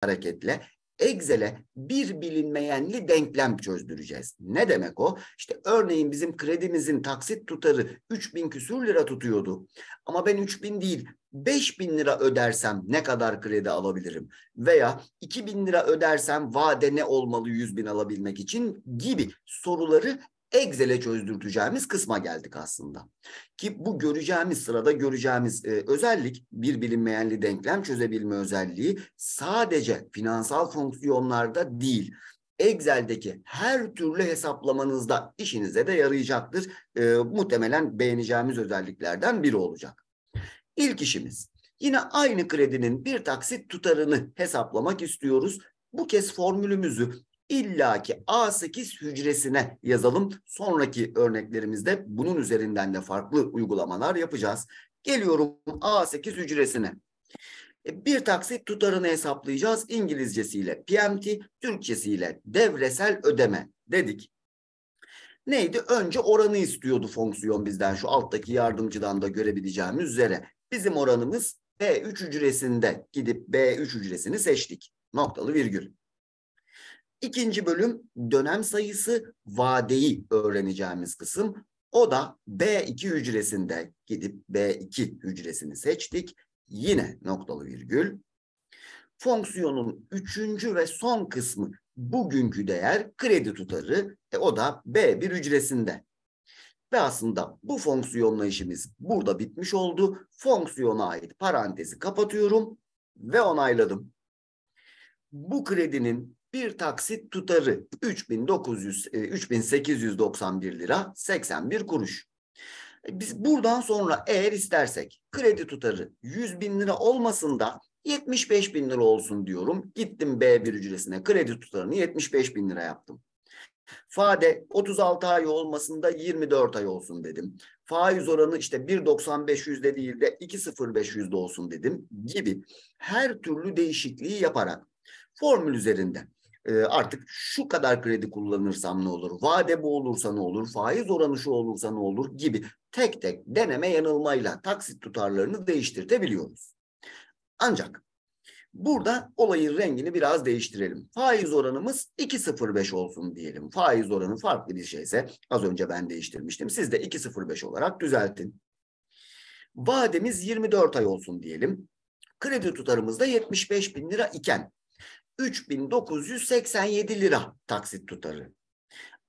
hareketle Excel'e bir bilinmeyenli denklem çözdüreceğiz. Ne demek o? İşte örneğin bizim kredimizin taksit tutarı 3000 küsür lira tutuyordu. Ama ben 3000 değil 5000 lira ödersem ne kadar kredi alabilirim? Veya 2000 lira ödersem vade ne olmalı 100 bin alabilmek için gibi soruları Excel'e çözdürteceğimiz kısma geldik aslında. Ki bu göreceğimiz sırada göreceğimiz e, özellik bir bilinmeyenli denklem çözebilme özelliği sadece finansal fonksiyonlarda değil. Excel'deki her türlü hesaplamanızda işinize de yarayacaktır. E, muhtemelen beğeneceğimiz özelliklerden biri olacak. İlk işimiz yine aynı kredinin bir taksit tutarını hesaplamak istiyoruz. Bu kez formülümüzü illaki A8 hücresine yazalım. Sonraki örneklerimizde bunun üzerinden de farklı uygulamalar yapacağız. Geliyorum A8 hücresine. E, bir taksit tutarını hesaplayacağız İngilizcesiyle PMT, Türkçesiyle devresel ödeme dedik. Neydi? Önce oranı istiyordu fonksiyon bizden şu alttaki yardımcıdan da görebileceğimiz üzere. Bizim oranımız B3 hücresinde gidip B3 hücresini seçtik. Noktalı virgül. İkinci bölüm dönem sayısı vadeyi öğreneceğimiz kısım. O da B2 hücresinde gidip B2 hücresini seçtik. Yine noktalı virgül. Fonksiyonun üçüncü ve son kısmı bugünkü değer kredi tutarı. E, o da B1 hücresinde. Ve aslında bu fonksiyonla işimiz burada bitmiş oldu. Fonksiyona ait parantezi kapatıyorum ve onayladım. Bu kredinin bir taksit tutarı 3900 3891 e, lira 81 kuruş. E, biz buradan sonra eğer istersek kredi tutarı 100 bin lira olmasın da 75 bin lira olsun diyorum. Gittim B1 ücresine kredi tutarını 75 bin lira yaptım. Fade 36 ay olmasında 24 ay olsun dedim. Faiz oranı işte 1.95 yüzde değil de 2.05 yüzde olsun dedim gibi her türlü değişikliği yaparak formül üzerinde e, artık şu kadar kredi kullanırsam ne olur, vade bu olursa ne olur, faiz oranı şu olursa ne olur gibi tek tek deneme yanılmayla taksit tutarlarını değiştirtebiliyoruz. Ancak Burada olayın rengini biraz değiştirelim. Faiz oranımız 2.05 olsun diyelim. Faiz oranı farklı bir şeyse az önce ben değiştirmiştim. Siz de 2.05 olarak düzeltin. Vademiz 24 ay olsun diyelim. Kredi tutarımız da 75 bin lira iken 3987 lira taksit tutarı.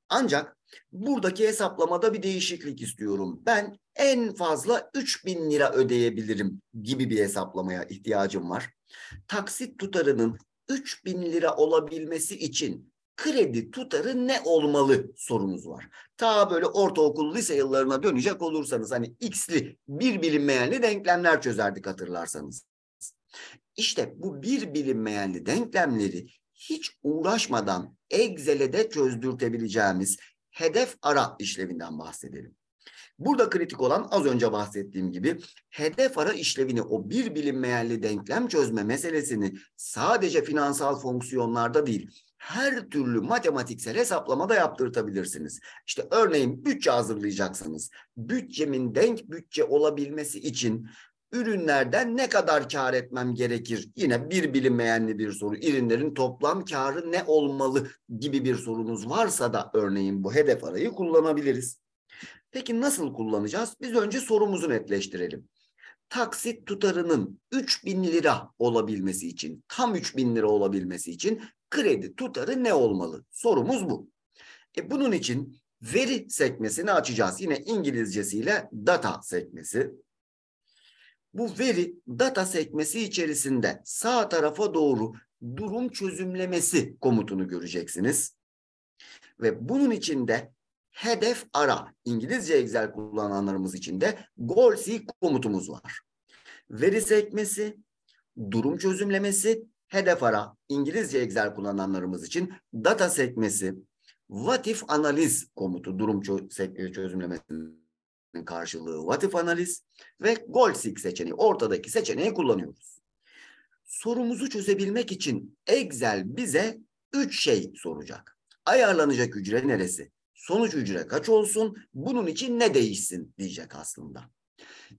Ancak buradaki hesaplamada bir değişiklik istiyorum. Ben en fazla 3000 lira ödeyebilirim gibi bir hesaplamaya ihtiyacım var. Taksit tutarının 3000 lira olabilmesi için kredi tutarı ne olmalı sorumuz var. Ta böyle ortaokul lise yıllarına dönecek olursanız hani x'li bir bilinmeyenli denklemler çözerdik hatırlarsanız. İşte bu bir bilinmeyenli denklemleri hiç uğraşmadan Excel'e de çözdürtebileceğimiz hedef ara işlevinden bahsedelim. Burada kritik olan az önce bahsettiğim gibi hedef ara işlevini o bir bilinmeyenli denklem çözme meselesini sadece finansal fonksiyonlarda değil her türlü matematiksel hesaplamada yaptırtabilirsiniz. İşte örneğin bütçe hazırlayacaksınız. Bütçemin denk bütçe olabilmesi için ürünlerden ne kadar kar etmem gerekir? Yine bir bilinmeyenli bir soru. Ürünlerin toplam karı ne olmalı gibi bir sorunuz varsa da örneğin bu hedef arayı kullanabiliriz. Peki nasıl kullanacağız? Biz önce sorumuzu netleştirelim. Taksit tutarının 3000 lira olabilmesi için, tam 3000 lira olabilmesi için kredi tutarı ne olmalı? Sorumuz bu. E bunun için veri sekmesini açacağız. Yine İngilizcesiyle data sekmesi. Bu veri data sekmesi içerisinde sağ tarafa doğru durum çözümlemesi komutunu göreceksiniz. Ve bunun içinde hedef ara İngilizce Excel kullananlarımız için de goal seek komutumuz var. Veri sekmesi, durum çözümlemesi, hedef ara İngilizce Excel kullananlarımız için data sekmesi, what if analiz komutu durum çözümlemesinin karşılığı what if analiz ve goal seek seçeneği ortadaki seçeneği kullanıyoruz. Sorumuzu çözebilmek için Excel bize üç şey soracak. Ayarlanacak hücre neresi? Sonuç hücre kaç olsun? Bunun için ne değişsin diyecek aslında.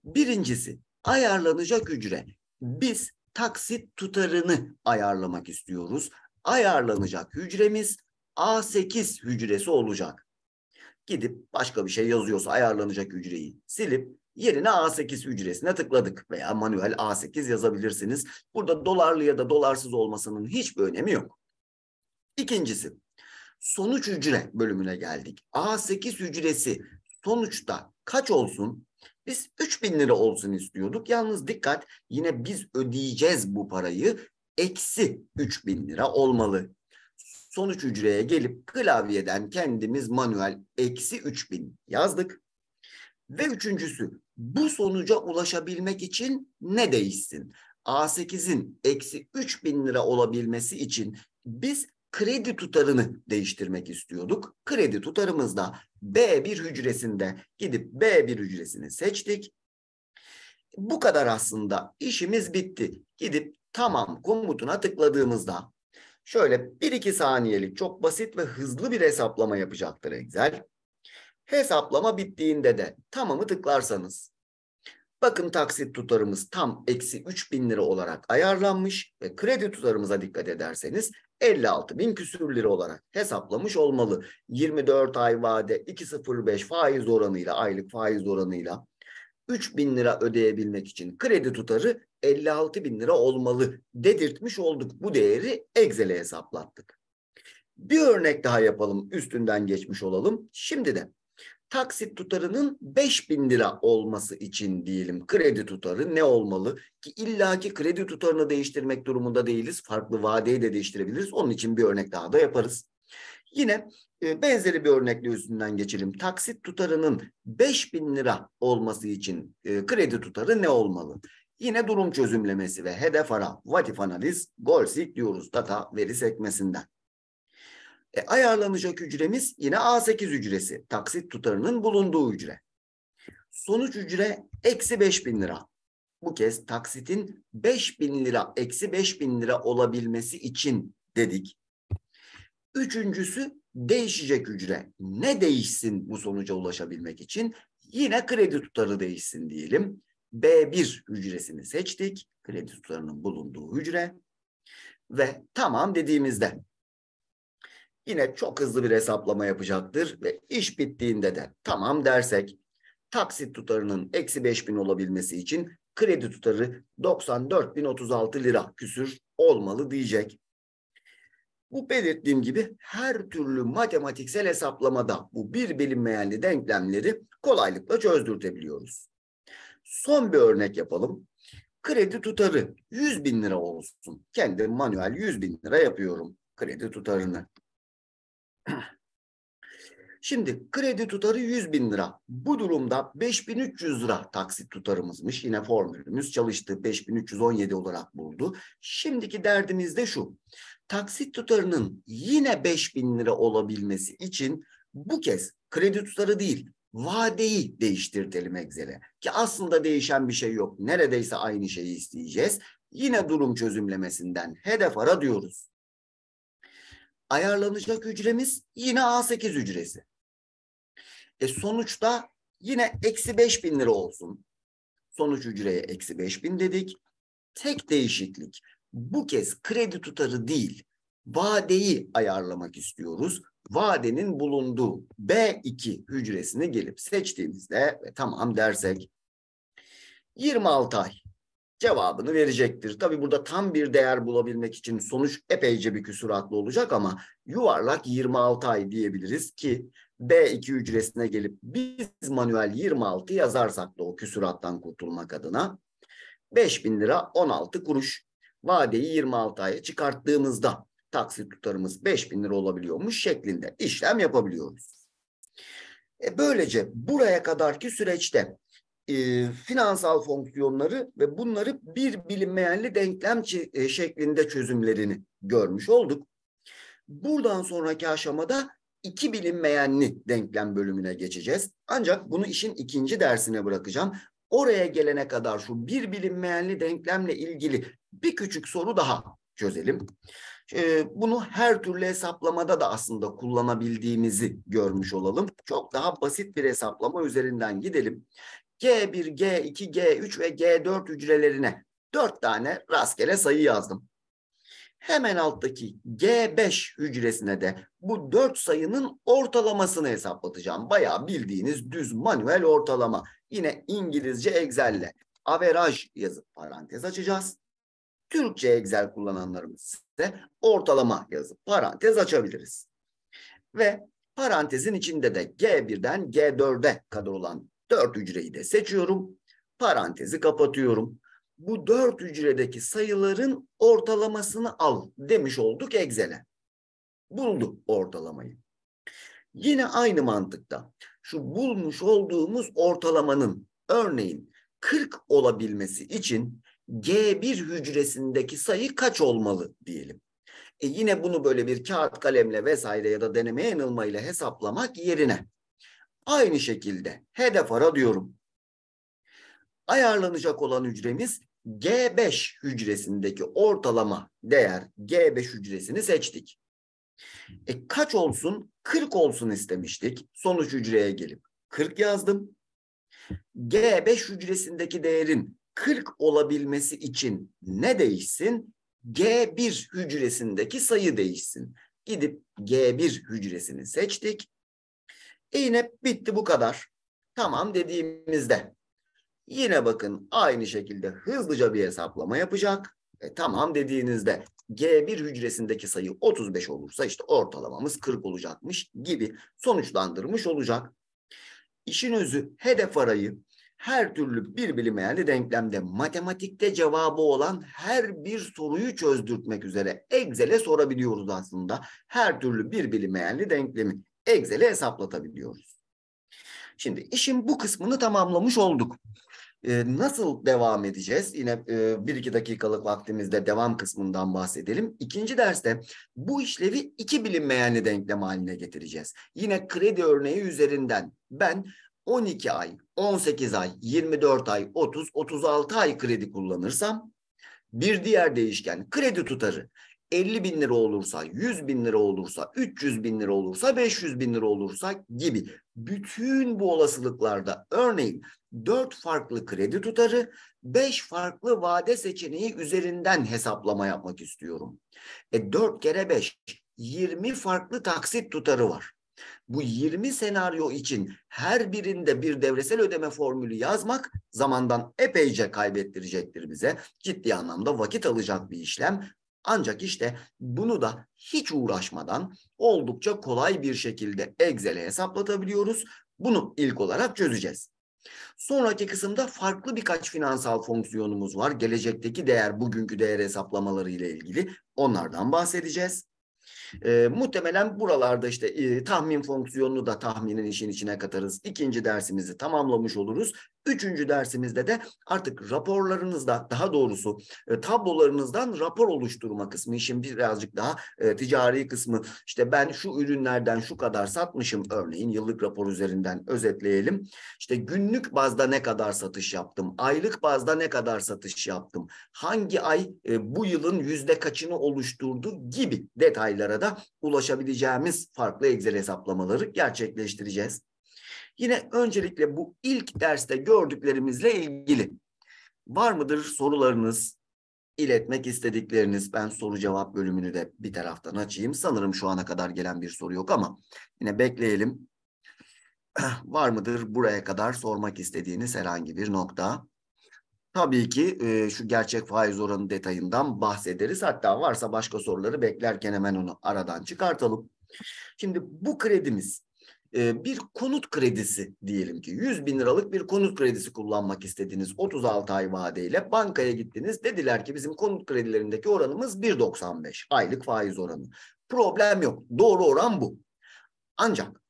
Birincisi ayarlanacak hücre. Biz taksit tutarını ayarlamak istiyoruz. Ayarlanacak hücremiz A8 hücresi olacak. Gidip başka bir şey yazıyorsa ayarlanacak hücreyi silip yerine A8 hücresine tıkladık veya manuel A8 yazabilirsiniz. Burada dolarlı ya da dolarsız olmasının hiçbir önemi yok. İkincisi sonuç hücre bölümüne geldik. A8 hücresi sonuçta kaç olsun? Biz 3000 lira olsun istiyorduk. Yalnız dikkat yine biz ödeyeceğiz bu parayı. Eksi 3000 lira olmalı. Sonuç hücreye gelip klavyeden kendimiz manuel eksi 3000 yazdık. Ve üçüncüsü bu sonuca ulaşabilmek için ne değişsin? A8'in eksi 3000 lira olabilmesi için biz kredi tutarını değiştirmek istiyorduk. Kredi tutarımızda B1 hücresinde gidip B1 hücresini seçtik. Bu kadar aslında işimiz bitti. Gidip tamam komutuna tıkladığımızda şöyle 1-2 saniyelik çok basit ve hızlı bir hesaplama yapacaktır Excel. Hesaplama bittiğinde de tamamı tıklarsanız bakın taksit tutarımız tam eksi 3000 lira olarak ayarlanmış ve kredi tutarımıza dikkat ederseniz 56 bin küsür lira olarak hesaplamış olmalı. 24 ay vade 2.05 faiz oranıyla aylık faiz oranıyla 3 bin lira ödeyebilmek için kredi tutarı 56 bin lira olmalı dedirtmiş olduk. Bu değeri Excel'e hesaplattık. Bir örnek daha yapalım üstünden geçmiş olalım. Şimdi de taksit tutarının 5000 lira olması için diyelim kredi tutarı ne olmalı? Ki illaki kredi tutarını değiştirmek durumunda değiliz. Farklı vadeyi de değiştirebiliriz. Onun için bir örnek daha da yaparız. Yine e, benzeri bir örnekle üstünden geçelim. Taksit tutarının 5000 lira olması için e, kredi tutarı ne olmalı? Yine durum çözümlemesi ve hedef ara, vatif analiz, goal seek diyoruz data veri sekmesinden. E, ayarlanacak hücremiz yine A8 hücresi. Taksit tutarının bulunduğu hücre. Sonuç hücre eksi 5000 lira. Bu kez taksitin 5000 lira eksi 5000 lira olabilmesi için dedik. Üçüncüsü değişecek hücre. Ne değişsin bu sonuca ulaşabilmek için? Yine kredi tutarı değişsin diyelim. B1 hücresini seçtik. Kredi tutarının bulunduğu hücre. Ve tamam dediğimizde yine çok hızlı bir hesaplama yapacaktır ve iş bittiğinde de tamam dersek taksit tutarının eksi 5000 olabilmesi için kredi tutarı 94.036 lira küsür olmalı diyecek. Bu belirttiğim gibi her türlü matematiksel hesaplamada bu bir bilinmeyenli denklemleri kolaylıkla çözdürtebiliyoruz. Son bir örnek yapalım. Kredi tutarı 100 bin lira olsun. Kendim manuel 100 bin lira yapıyorum kredi tutarını. Şimdi kredi tutarı 100 bin lira. Bu durumda 5300 lira taksit tutarımızmış. Yine formülümüz çalıştı. 5317 olarak buldu. Şimdiki derdimiz de şu. Taksit tutarının yine 5000 lira olabilmesi için bu kez kredi tutarı değil vadeyi değiştirtelim Excel'e. Ki aslında değişen bir şey yok. Neredeyse aynı şeyi isteyeceğiz. Yine durum çözümlemesinden hedef ara diyoruz. Ayarlanacak hücremiz yine A8 hücresi. E sonuçta yine eksi 5000 lira olsun. Sonuç hücreye eksi 5000 dedik. Tek değişiklik bu kez kredi tutarı değil vadeyi ayarlamak istiyoruz. Vadenin bulunduğu B2 hücresini gelip seçtiğimizde tamam dersek 26 ay cevabını verecektir. Tabi burada tam bir değer bulabilmek için sonuç epeyce bir küsuratlı olacak ama yuvarlak 26 ay diyebiliriz ki B2 hücresine gelip biz manuel 26 yazarsak da o küsurattan kurtulmak adına 5000 lira 16 kuruş. Vadeyi 26 aya çıkarttığımızda taksit tutarımız 5000 lira olabiliyormuş şeklinde işlem yapabiliyoruz. E böylece buraya kadarki süreçte e, finansal fonksiyonları ve bunları bir bilinmeyenli denklem e, şeklinde çözümlerini görmüş olduk. Buradan sonraki aşamada iki bilinmeyenli denklem bölümüne geçeceğiz. Ancak bunu işin ikinci dersine bırakacağım. Oraya gelene kadar şu bir bilinmeyenli denklemle ilgili bir küçük soru daha çözelim. Bunu her türlü hesaplamada da aslında kullanabildiğimizi görmüş olalım. Çok daha basit bir hesaplama üzerinden gidelim. G1, G2, G3 ve G4 hücrelerine Dört tane rastgele sayı yazdım. Hemen alttaki G5 hücresine de bu dört sayının ortalamasını hesaplatacağım. Bayağı bildiğiniz düz manuel ortalama. Yine İngilizce Excel'le average yazıp parantez açacağız. Türkçe Excel kullananlarımız ise ortalama yazıp parantez açabiliriz. Ve parantezin içinde de G1'den G4'e kadar olan 4 hücreyi de seçiyorum. Parantezi kapatıyorum. Bu 4 hücredeki sayıların ortalamasını al demiş olduk Excel'e. Buldu ortalamayı. Yine aynı mantıkta şu bulmuş olduğumuz ortalamanın örneğin 40 olabilmesi için G1 hücresindeki sayı kaç olmalı diyelim. E yine bunu böyle bir kağıt kalemle vesaire ya da deneme yanılmayla hesaplamak yerine aynı şekilde hedef ara diyorum. Ayarlanacak olan hücremiz G5 hücresindeki ortalama değer G5 hücresini seçtik. E kaç olsun? 40 olsun istemiştik. Sonuç hücreye gelip 40 yazdım. G5 hücresindeki değerin 40 olabilmesi için ne değişsin? G1 hücresindeki sayı değişsin. Gidip G1 hücresini seçtik. Yine bitti bu kadar. Tamam dediğimizde yine bakın aynı şekilde hızlıca bir hesaplama yapacak. E, tamam dediğinizde G1 hücresindeki sayı 35 olursa işte ortalamamız 40 olacakmış gibi sonuçlandırmış olacak. İşin özü hedef arayı her türlü bir bilinmeyenli denklemde matematikte cevabı olan her bir soruyu çözdürtmek üzere Excel'e sorabiliyoruz aslında. Her türlü bir bilinmeyenli denklemi Excel'e hesaplatabiliyoruz. Şimdi işin bu kısmını tamamlamış olduk. Ee, nasıl devam edeceğiz? Yine e, bir iki dakikalık vaktimizde devam kısmından bahsedelim. İkinci derste bu işlevi iki bilinmeyenli denklem haline getireceğiz. Yine kredi örneği üzerinden ben 12 ay, 18 ay, 24 ay, 30, 36 ay kredi kullanırsam bir diğer değişken kredi tutarı 50 bin lira olursa, 100 bin lira olursa, 300 bin lira olursa, 500 bin lira olursa gibi bütün bu olasılıklarda örneğin 4 farklı kredi tutarı, 5 farklı vade seçeneği üzerinden hesaplama yapmak istiyorum. E 4 kere 5, 20 farklı taksit tutarı var. Bu 20 senaryo için her birinde bir devresel ödeme formülü yazmak zamandan epeyce kaybettirecektir bize. Ciddi anlamda vakit alacak bir işlem. Ancak işte bunu da hiç uğraşmadan oldukça kolay bir şekilde Excel'e hesaplatabiliyoruz. Bunu ilk olarak çözeceğiz. Sonraki kısımda farklı birkaç finansal fonksiyonumuz var. Gelecekteki değer, bugünkü değer hesaplamaları ile ilgili onlardan bahsedeceğiz. E, muhtemelen buralarda işte e, tahmin fonksiyonunu da tahminin işin içine katarız. İkinci dersimizi tamamlamış oluruz. Üçüncü dersimizde de artık raporlarınızda daha doğrusu e, tablolarınızdan rapor oluşturma kısmı işin birazcık daha e, ticari kısmı. İşte ben şu ürünlerden şu kadar satmışım örneğin yıllık rapor üzerinden özetleyelim. İşte günlük bazda ne kadar satış yaptım? Aylık bazda ne kadar satış yaptım? Hangi ay e, bu yılın yüzde kaçını oluşturdu gibi detaylara da ulaşabileceğimiz farklı Excel hesaplamaları gerçekleştireceğiz. Yine öncelikle bu ilk derste gördüklerimizle ilgili var mıdır sorularınız, iletmek istedikleriniz? Ben soru cevap bölümünü de bir taraftan açayım. Sanırım şu ana kadar gelen bir soru yok ama yine bekleyelim. Var mıdır buraya kadar sormak istediğiniz herhangi bir nokta? Tabii ki e, şu gerçek faiz oranı detayından bahsederiz. Hatta varsa başka soruları beklerken hemen onu aradan çıkartalım. Şimdi bu kredimiz e, bir konut kredisi diyelim ki 100 bin liralık bir konut kredisi kullanmak istediniz 36 ay vadeyle bankaya gittiniz dediler ki bizim konut kredilerindeki oranımız 1.95 aylık faiz oranı. Problem yok doğru oran bu. Ancak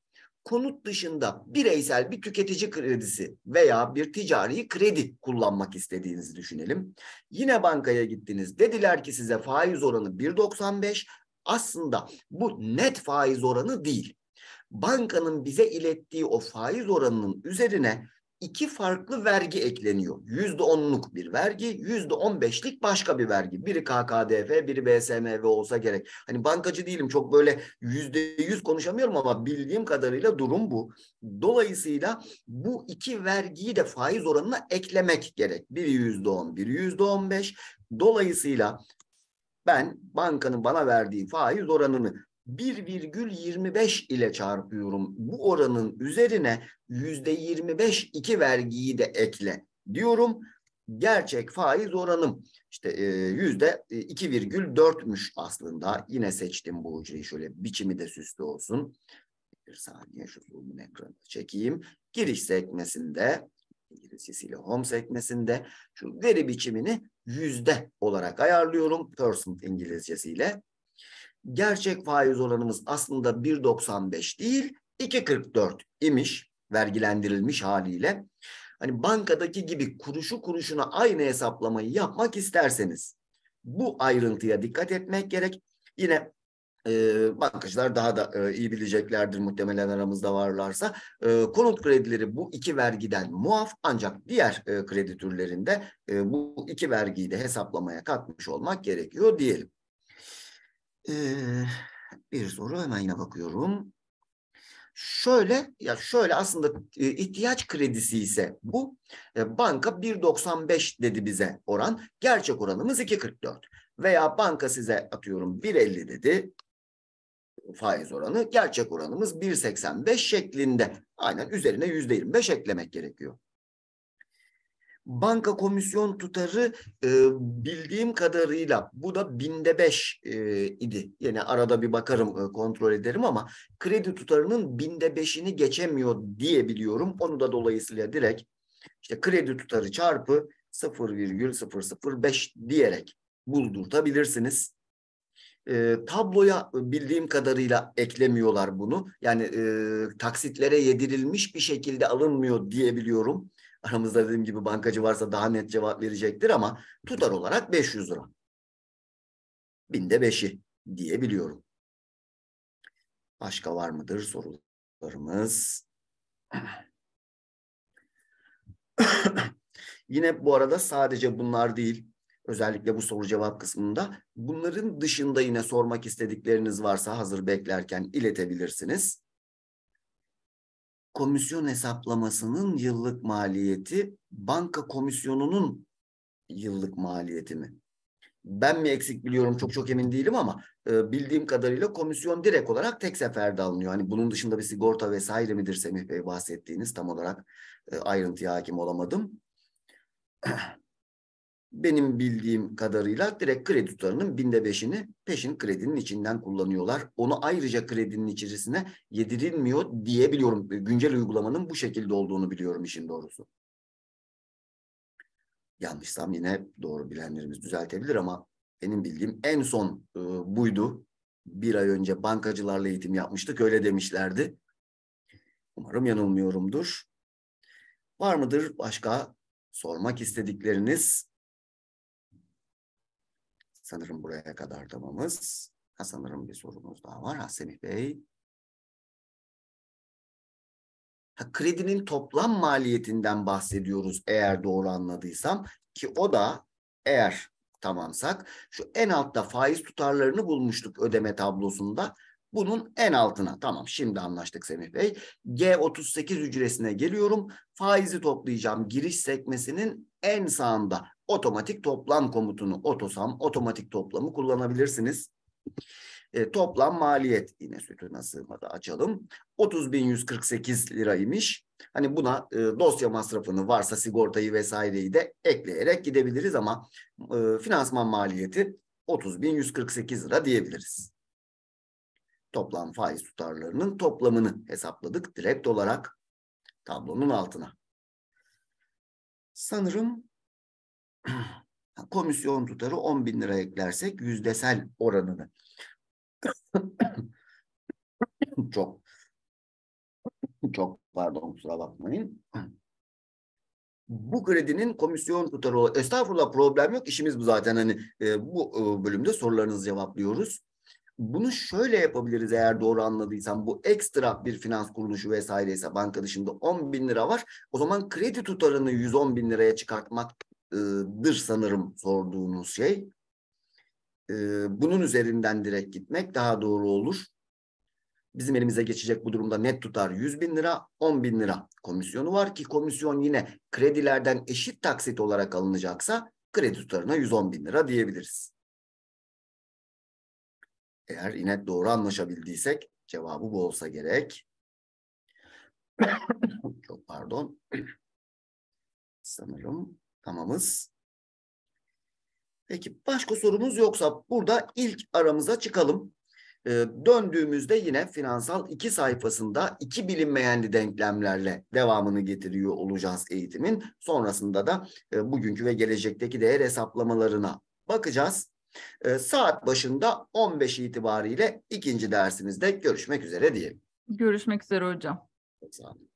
konut dışında bireysel bir tüketici kredisi veya bir ticari kredi kullanmak istediğinizi düşünelim. Yine bankaya gittiniz. Dediler ki size faiz oranı 1.95. Aslında bu net faiz oranı değil. Bankanın bize ilettiği o faiz oranının üzerine iki farklı vergi ekleniyor. Yüzde onluk bir vergi, yüzde on beşlik başka bir vergi. Biri KKDF, biri BSMV olsa gerek. Hani bankacı değilim çok böyle yüzde yüz konuşamıyorum ama bildiğim kadarıyla durum bu. Dolayısıyla bu iki vergiyi de faiz oranına eklemek gerek. Biri yüzde on, biri yüzde on beş. Dolayısıyla ben bankanın bana verdiği faiz oranını 1,25 ile çarpıyorum. Bu oranın üzerine %25 iki vergiyi de ekle diyorum. Gerçek faiz oranım işte e, yüzde 2,4'müş aslında. Yine seçtim bu hücreyi şöyle biçimi de süslü olsun. Bir saniye şu zoom'un ekranı çekeyim. Giriş sekmesinde İngilizcesiyle home sekmesinde şu veri biçimini yüzde olarak ayarlıyorum. Percent İngilizcesiyle gerçek faiz oranımız aslında 1.95 değil 2.44 imiş vergilendirilmiş haliyle. Hani bankadaki gibi kuruşu kuruşuna aynı hesaplamayı yapmak isterseniz bu ayrıntıya dikkat etmek gerek. Yine e, bankacılar daha da e, iyi bileceklerdir muhtemelen aramızda varlarsa. E, konut kredileri bu iki vergiden muaf ancak diğer e, kredi türlerinde e, bu iki vergiyi de hesaplamaya katmış olmak gerekiyor diyelim. Ee, bir soru hemen yine bakıyorum. Şöyle ya şöyle aslında e, ihtiyaç kredisi ise bu e, banka 1.95 dedi bize oran. Gerçek oranımız 2.44 veya banka size atıyorum 1.50 dedi faiz oranı. Gerçek oranımız 1.85 şeklinde. Aynen üzerine %25 eklemek gerekiyor. Banka komisyon tutarı e, bildiğim kadarıyla bu da binde beş e, idi. Yine arada bir bakarım e, kontrol ederim ama kredi tutarının binde beşini geçemiyor diye biliyorum. Onu da dolayısıyla direkt işte kredi tutarı çarpı 0,005 diyerek buldurtabilirsiniz. E, tabloya bildiğim kadarıyla eklemiyorlar bunu. Yani e, taksitlere yedirilmiş bir şekilde alınmıyor diyebiliyorum. Aramızda dediğim gibi bankacı varsa daha net cevap verecektir ama tutar olarak 500 lira. Binde beşi diyebiliyorum. Başka var mıdır sorularımız? Yine bu arada sadece bunlar değil. Özellikle bu soru cevap kısmında bunların dışında yine sormak istedikleriniz varsa hazır beklerken iletebilirsiniz komisyon hesaplamasının yıllık maliyeti banka komisyonunun yıllık maliyeti mi? Ben mi eksik biliyorum çok çok emin değilim ama e, bildiğim kadarıyla komisyon direkt olarak tek seferde alınıyor. Hani bunun dışında bir sigorta vesaire midir Semih Bey bahsettiğiniz tam olarak e, ayrıntıya hakim olamadım. benim bildiğim kadarıyla direkt kredi tutarının binde beşini peşin kredinin içinden kullanıyorlar. Onu ayrıca kredinin içerisine yedirilmiyor diyebiliyorum. Güncel uygulamanın bu şekilde olduğunu biliyorum işin doğrusu. Yanlışsam yine doğru bilenlerimiz düzeltebilir ama benim bildiğim en son e, buydu. Bir ay önce bankacılarla eğitim yapmıştık. Öyle demişlerdi. Umarım yanılmıyorumdur. Var mıdır başka sormak istedikleriniz? Sanırım buraya kadar tamamız. Ha, sanırım bir sorumuz daha var. Ha, Semih Bey. Ha, kredinin toplam maliyetinden bahsediyoruz eğer doğru anladıysam. Ki o da eğer tamamsak şu en altta faiz tutarlarını bulmuştuk ödeme tablosunda. Bunun en altına tamam şimdi anlaştık Semih Bey. G38 hücresine geliyorum. Faizi toplayacağım giriş sekmesinin en sağında otomatik toplam komutunu otosam otomatik toplamı kullanabilirsiniz. E, toplam maliyet yine sütuna sığmadı açalım. 30.148 liraymış. Hani buna e, dosya masrafını varsa sigortayı vesaireyi de ekleyerek gidebiliriz ama e, finansman maliyeti 30.148 lira diyebiliriz. Toplam faiz tutarlarının toplamını hesapladık direkt olarak tablonun altına. Sanırım komisyon tutarı 10 bin lira eklersek yüzdesel oranını çok çok pardon kusura bakmayın. Bu kredinin komisyon tutarı estağfurullah problem yok işimiz bu zaten hani e, bu e, bölümde sorularınızı cevaplıyoruz. Bunu şöyle yapabiliriz eğer doğru anladıysam. Bu ekstra bir finans kuruluşu vesaireyse banka dışında 10 bin lira var. O zaman kredi tutarını 110 bin liraya çıkartmaktır sanırım sorduğunuz şey. Ee, bunun üzerinden direkt gitmek daha doğru olur. Bizim elimize geçecek bu durumda net tutar 100 bin lira, 10 bin lira komisyonu var ki komisyon yine kredilerden eşit taksit olarak alınacaksa kredi tutarına 110 bin lira diyebiliriz. Eğer yine doğru anlaşabildiysek cevabı bu olsa gerek. Çok pardon. Sanırım tamamız. Peki başka sorumuz yoksa burada ilk aramıza çıkalım. Ee, döndüğümüzde yine finansal iki sayfasında iki bilinmeyenli denklemlerle devamını getiriyor olacağız eğitimin. Sonrasında da e, bugünkü ve gelecekteki değer hesaplamalarına bakacağız. E, saat başında 15 itibariyle ikinci dersimizde görüşmek üzere diyelim. Görüşmek üzere hocam. Sağ olun.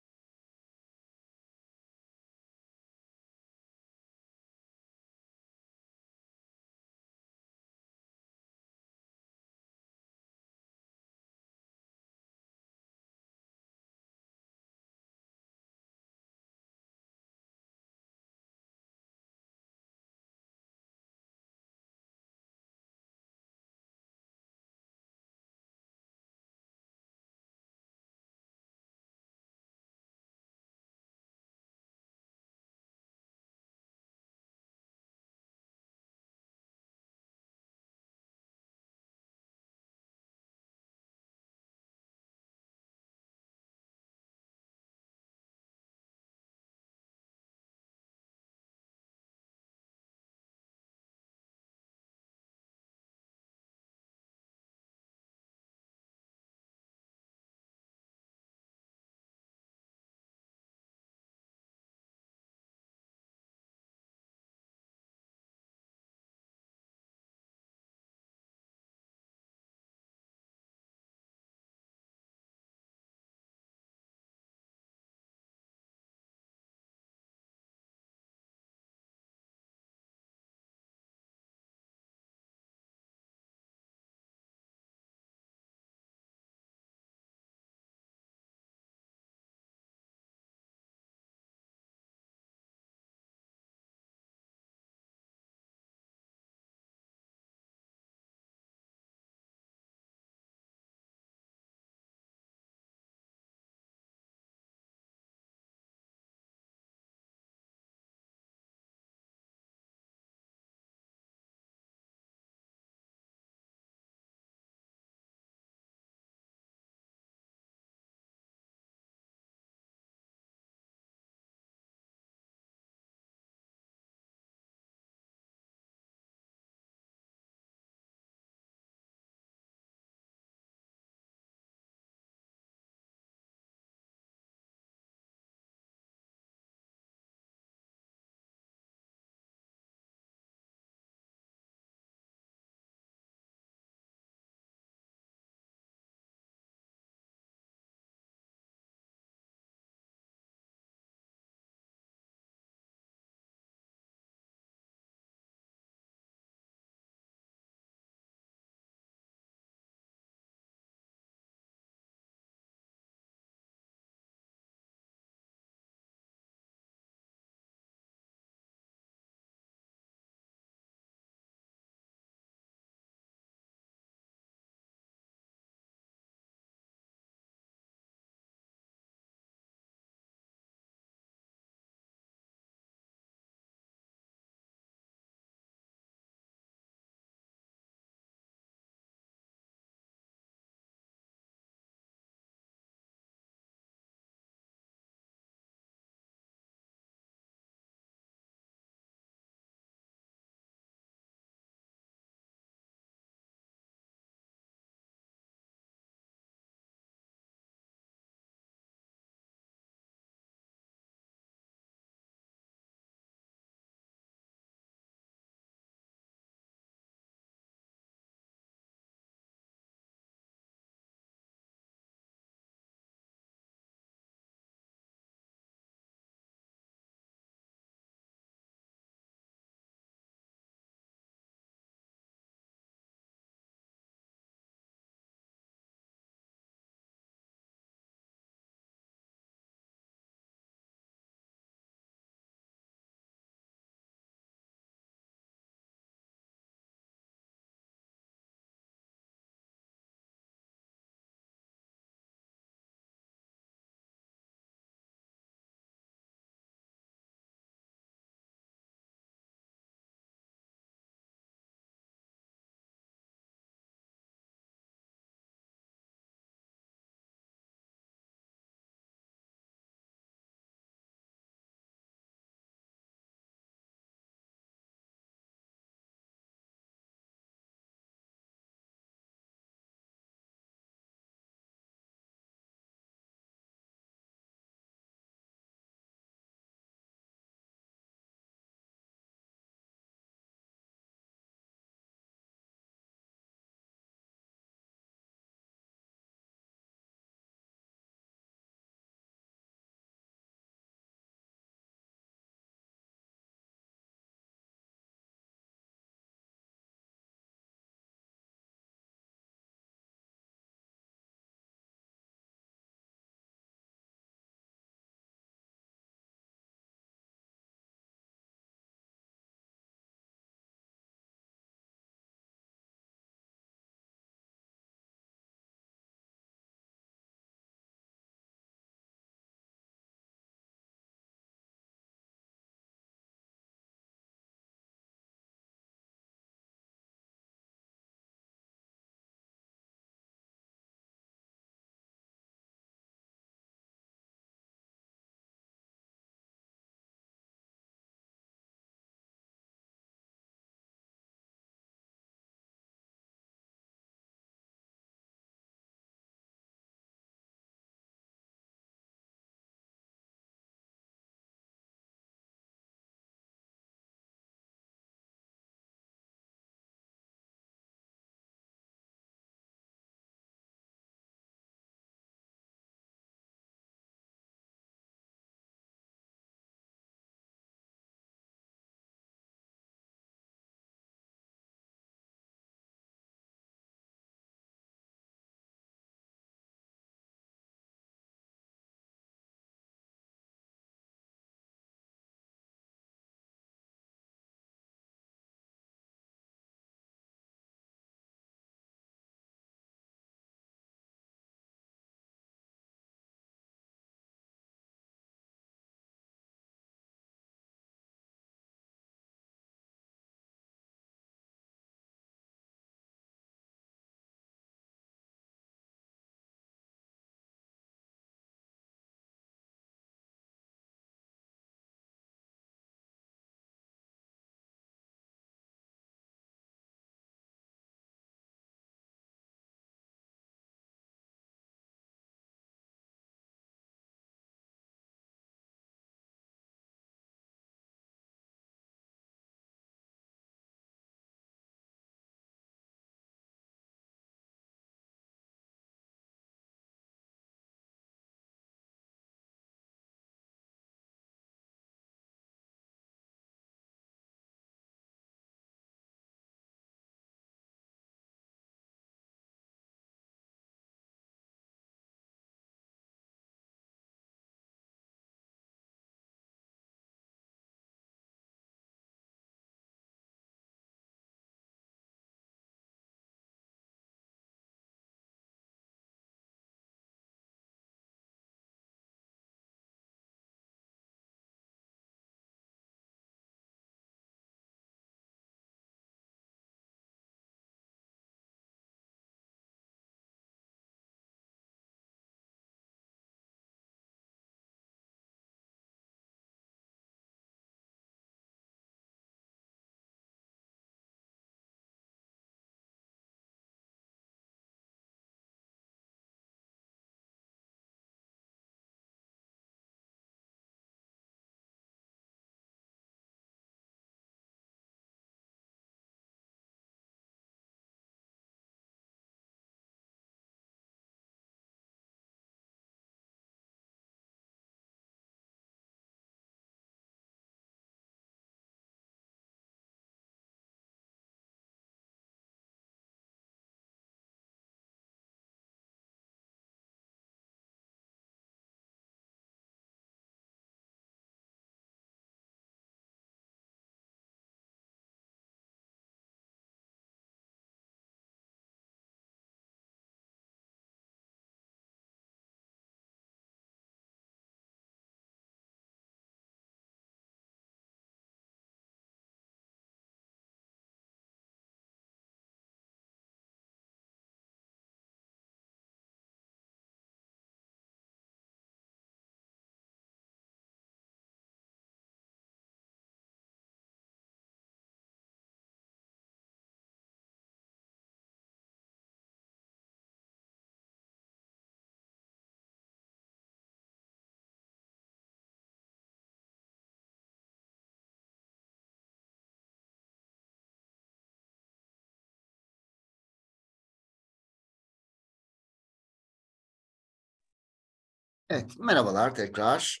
Evet, merhabalar tekrar.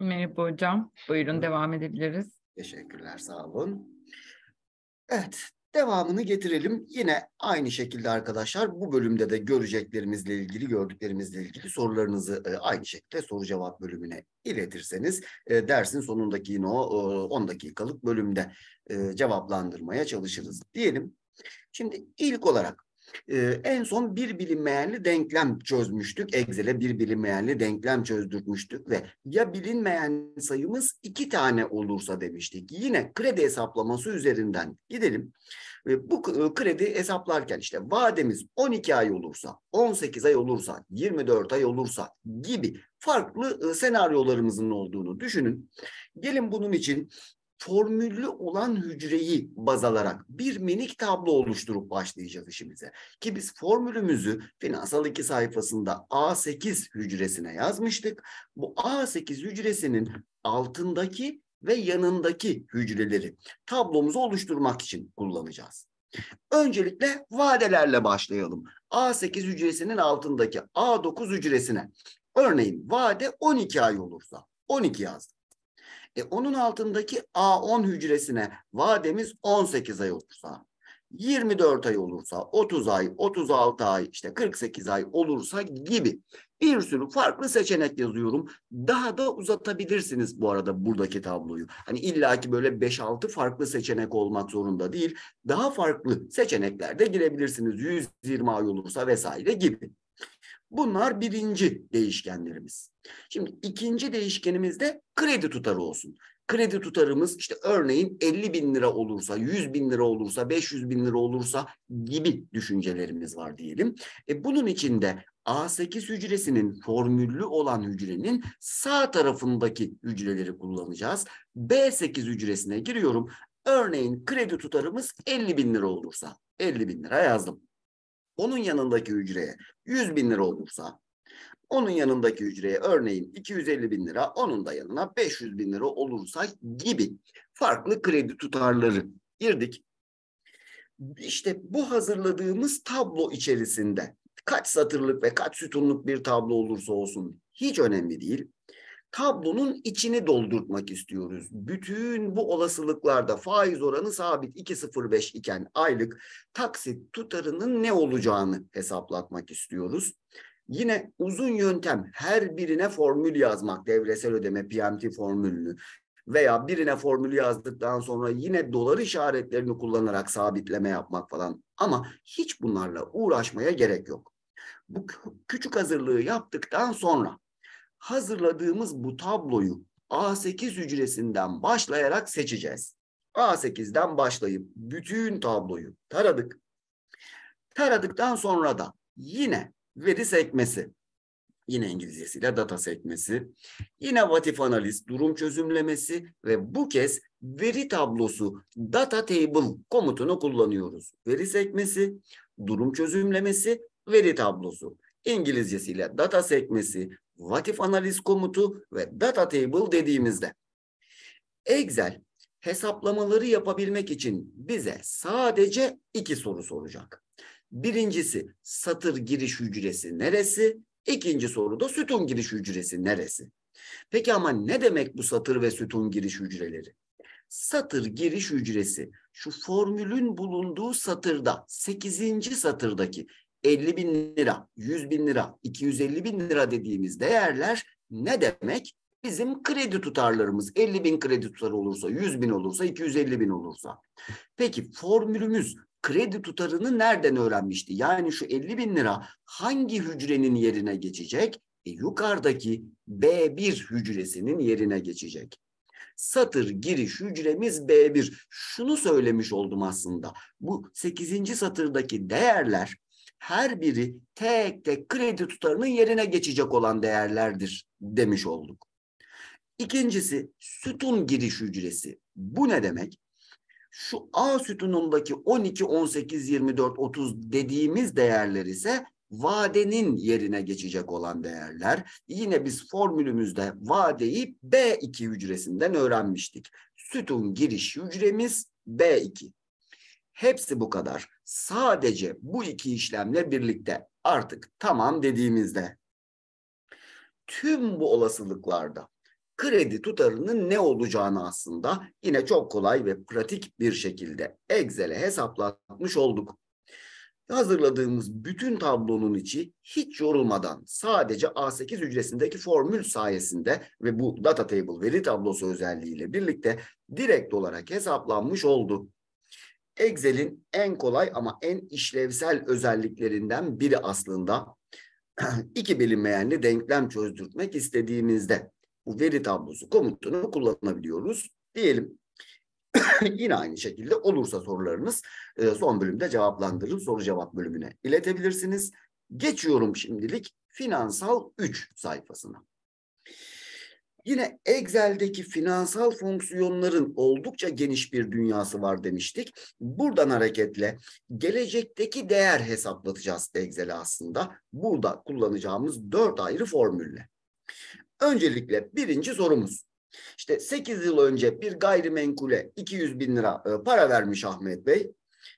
Merhaba hocam. Buyurun devam edebiliriz. Teşekkürler, sağ olun. Evet, devamını getirelim. Yine aynı şekilde arkadaşlar bu bölümde de göreceklerimizle ilgili, gördüklerimizle ilgili sorularınızı e, aynı şekilde soru cevap bölümüne iletirseniz e, dersin sonundaki yine o 10 dakikalık bölümde e, cevaplandırmaya çalışırız diyelim. Şimdi ilk olarak ee, en son bir bilinmeyenli denklem çözmüştük. Excel'e bir bilinmeyenli denklem çözdürmüştük ve ya bilinmeyen sayımız iki tane olursa demiştik. Yine kredi hesaplaması üzerinden gidelim. Ve bu e, kredi hesaplarken işte vademiz 12 ay olursa, 18 ay olursa, 24 ay olursa gibi farklı e, senaryolarımızın olduğunu düşünün. Gelin bunun için formüllü olan hücreyi baz alarak bir minik tablo oluşturup başlayacağız işimize. Ki biz formülümüzü finansal 2 sayfasında A8 hücresine yazmıştık. Bu A8 hücresinin altındaki ve yanındaki hücreleri tablomuzu oluşturmak için kullanacağız. Öncelikle vadelerle başlayalım. A8 hücresinin altındaki A9 hücresine örneğin vade 12 ay olursa 12 yazdım. E, onun altındaki A10 hücresine vademiz 18 ay olursa, 24 ay olursa, 30 ay, 36 ay, işte 48 ay olursa gibi bir sürü farklı seçenek yazıyorum. Daha da uzatabilirsiniz bu arada buradaki tabloyu. Hani illaki böyle 5-6 farklı seçenek olmak zorunda değil. Daha farklı seçenekler de girebilirsiniz. 120 ay olursa vesaire gibi. Bunlar birinci değişkenlerimiz. Şimdi ikinci değişkenimiz de kredi tutarı olsun. Kredi tutarımız işte örneğin 50 bin lira olursa, 100 bin lira olursa, 500 bin lira olursa gibi düşüncelerimiz var diyelim. E bunun içinde A8 hücresinin formüllü olan hücrenin sağ tarafındaki hücreleri kullanacağız. B8 hücresine giriyorum. Örneğin kredi tutarımız 50 bin lira olursa, 50 bin lira yazdım onun yanındaki hücreye 100 bin lira olursa onun yanındaki hücreye örneğin 250 bin lira, onun da yanına 500 bin lira olursa gibi farklı kredi tutarları girdik. İşte bu hazırladığımız tablo içerisinde kaç satırlık ve kaç sütunluk bir tablo olursa olsun hiç önemli değil tablonun içini doldurtmak istiyoruz. Bütün bu olasılıklarda faiz oranı sabit 2.05 iken aylık taksit tutarının ne olacağını hesaplatmak istiyoruz. Yine uzun yöntem her birine formül yazmak, devresel ödeme PMT formülünü veya birine formül yazdıktan sonra yine dolar işaretlerini kullanarak sabitleme yapmak falan. Ama hiç bunlarla uğraşmaya gerek yok. Bu küçük hazırlığı yaptıktan sonra hazırladığımız bu tabloyu A8 hücresinden başlayarak seçeceğiz. A8'den başlayıp bütün tabloyu taradık. Taradıktan sonra da yine veri sekmesi, yine İngilizcesiyle data sekmesi, yine vatif analiz, durum çözümlemesi ve bu kez veri tablosu data table komutunu kullanıyoruz. Veri sekmesi, durum çözümlemesi, veri tablosu. İngilizcesiyle data sekmesi, vatif analiz komutu ve data table dediğimizde Excel hesaplamaları yapabilmek için bize sadece iki soru soracak. Birincisi satır giriş hücresi neresi? İkinci soruda sütun giriş hücresi neresi? Peki ama ne demek bu satır ve sütun giriş hücreleri? Satır giriş hücresi şu formülün bulunduğu satırda 8. satırdaki 50 bin lira, 100 bin lira, 250 bin lira dediğimiz değerler ne demek? Bizim kredi tutarlarımız 50 bin kredi tutarı olursa, 100 bin olursa, 250 bin olursa. Peki formülümüz kredi tutarını nereden öğrenmişti? Yani şu 50 bin lira hangi hücrenin yerine geçecek? E, yukarıdaki B1 hücresinin yerine geçecek. Satır giriş hücremiz B1. Şunu söylemiş oldum aslında. Bu 8. satırdaki değerler her biri tek tek kredi tutarının yerine geçecek olan değerlerdir demiş olduk. İkincisi sütun giriş hücresi. Bu ne demek? Şu A sütunundaki 12, 18, 24, 30 dediğimiz değerler ise vadenin yerine geçecek olan değerler. Yine biz formülümüzde vadeyi B2 hücresinden öğrenmiştik. Sütun giriş hücremiz B2. Hepsi bu kadar. Sadece bu iki işlemle birlikte artık tamam dediğimizde tüm bu olasılıklarda kredi tutarının ne olacağını aslında yine çok kolay ve pratik bir şekilde Excel'e hesaplatmış olduk. Hazırladığımız bütün tablonun içi hiç yorulmadan sadece A8 hücresindeki formül sayesinde ve bu data table veri tablosu özelliğiyle birlikte direkt olarak hesaplanmış oldu. Excel'in en kolay ama en işlevsel özelliklerinden biri aslında iki bilinmeyenli denklem çözdürtmek istediğimizde bu veri tablosu komutunu kullanabiliyoruz. Diyelim yine aynı şekilde olursa sorularınız e, son bölümde cevaplandırın soru cevap bölümüne iletebilirsiniz. Geçiyorum şimdilik finansal 3 sayfasına. Yine Excel'deki finansal fonksiyonların oldukça geniş bir dünyası var demiştik. Buradan hareketle gelecekteki değer hesaplatacağız Excel'e aslında. Burada kullanacağımız dört ayrı formülle. Öncelikle birinci sorumuz. İşte 8 yıl önce bir gayrimenkule 200 bin lira e, para vermiş Ahmet Bey.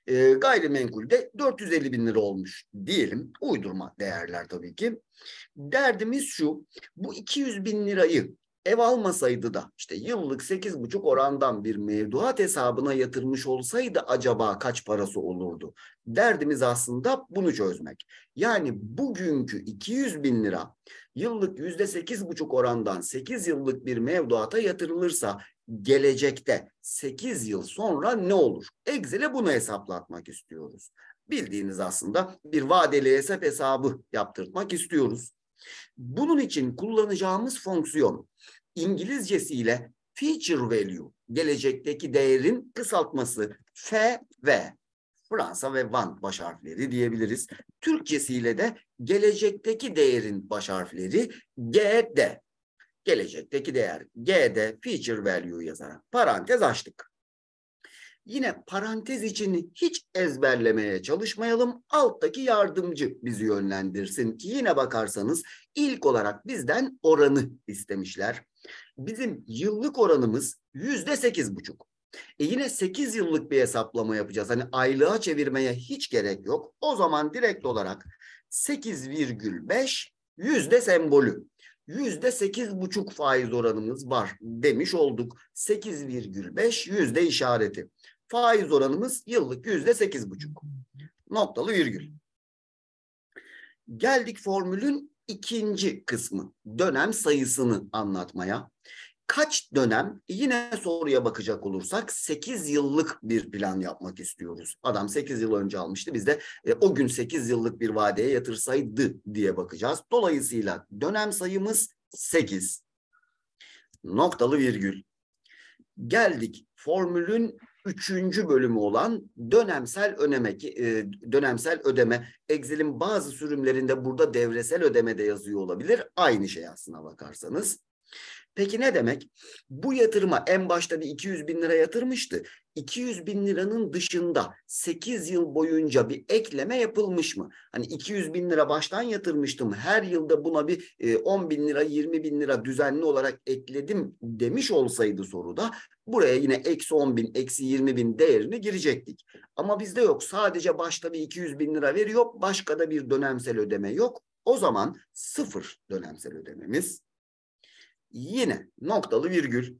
E, gayrimenkulde 450 bin lira olmuş diyelim. Uydurma değerler tabii ki. Derdimiz şu. Bu 200 bin lirayı ev almasaydı da işte yıllık 8,5 orandan bir mevduat hesabına yatırmış olsaydı acaba kaç parası olurdu? Derdimiz aslında bunu çözmek. Yani bugünkü 200 bin lira yıllık yüzde sekiz buçuk orandan 8 yıllık bir mevduata yatırılırsa gelecekte 8 yıl sonra ne olur? Excel'e bunu hesaplatmak istiyoruz. Bildiğiniz aslında bir vadeli hesap hesabı yaptırtmak istiyoruz. Bunun için kullanacağımız fonksiyon İngilizcesiyle feature value, gelecekteki değerin kısaltması F ve Fransa ve Van baş harfleri diyebiliriz. Türkçesiyle de gelecekteki değerin baş harfleri GD. Gelecekteki değer GD feature value yazarak parantez açtık. Yine parantez için hiç ezberlemeye çalışmayalım. Alttaki yardımcı bizi yönlendirsin ki yine bakarsanız ilk olarak bizden oranı istemişler. Bizim yıllık oranımız yüzde sekiz buçuk. E yine 8 yıllık bir hesaplama yapacağız. Hani aylığa çevirmeye hiç gerek yok. O zaman direkt olarak 8,5 yüzde sembolü. Yüzde sekiz buçuk faiz oranımız var demiş olduk. 8,5 yüzde işareti. Faiz oranımız yıllık yüzde sekiz buçuk. Noktalı virgül. Geldik formülün ikinci kısmı. Dönem sayısını anlatmaya kaç dönem yine soruya bakacak olursak 8 yıllık bir plan yapmak istiyoruz. Adam 8 yıl önce almıştı. Biz de e, o gün 8 yıllık bir vadeye yatırsaydı diye bakacağız. Dolayısıyla dönem sayımız 8. Noktalı virgül. Geldik formülün üçüncü bölümü olan dönemsel öneme, e, dönemsel ödeme. Excel'in bazı sürümlerinde burada devresel ödeme de yazıyor olabilir. Aynı şey aslına bakarsanız. Peki ne demek? Bu yatırıma en başta bir 200 bin lira yatırmıştı. 200 bin liranın dışında 8 yıl boyunca bir ekleme yapılmış mı? Hani 200 bin lira baştan yatırmıştım. Her yılda buna bir 10 e, bin lira 20 bin lira düzenli olarak ekledim demiş olsaydı soruda buraya yine eksi 10 bin eksi 20 bin değerini girecektik. Ama bizde yok. Sadece başta bir 200 bin lira veriyor. Başka da bir dönemsel ödeme yok. O zaman sıfır dönemsel ödememiz yine noktalı virgül.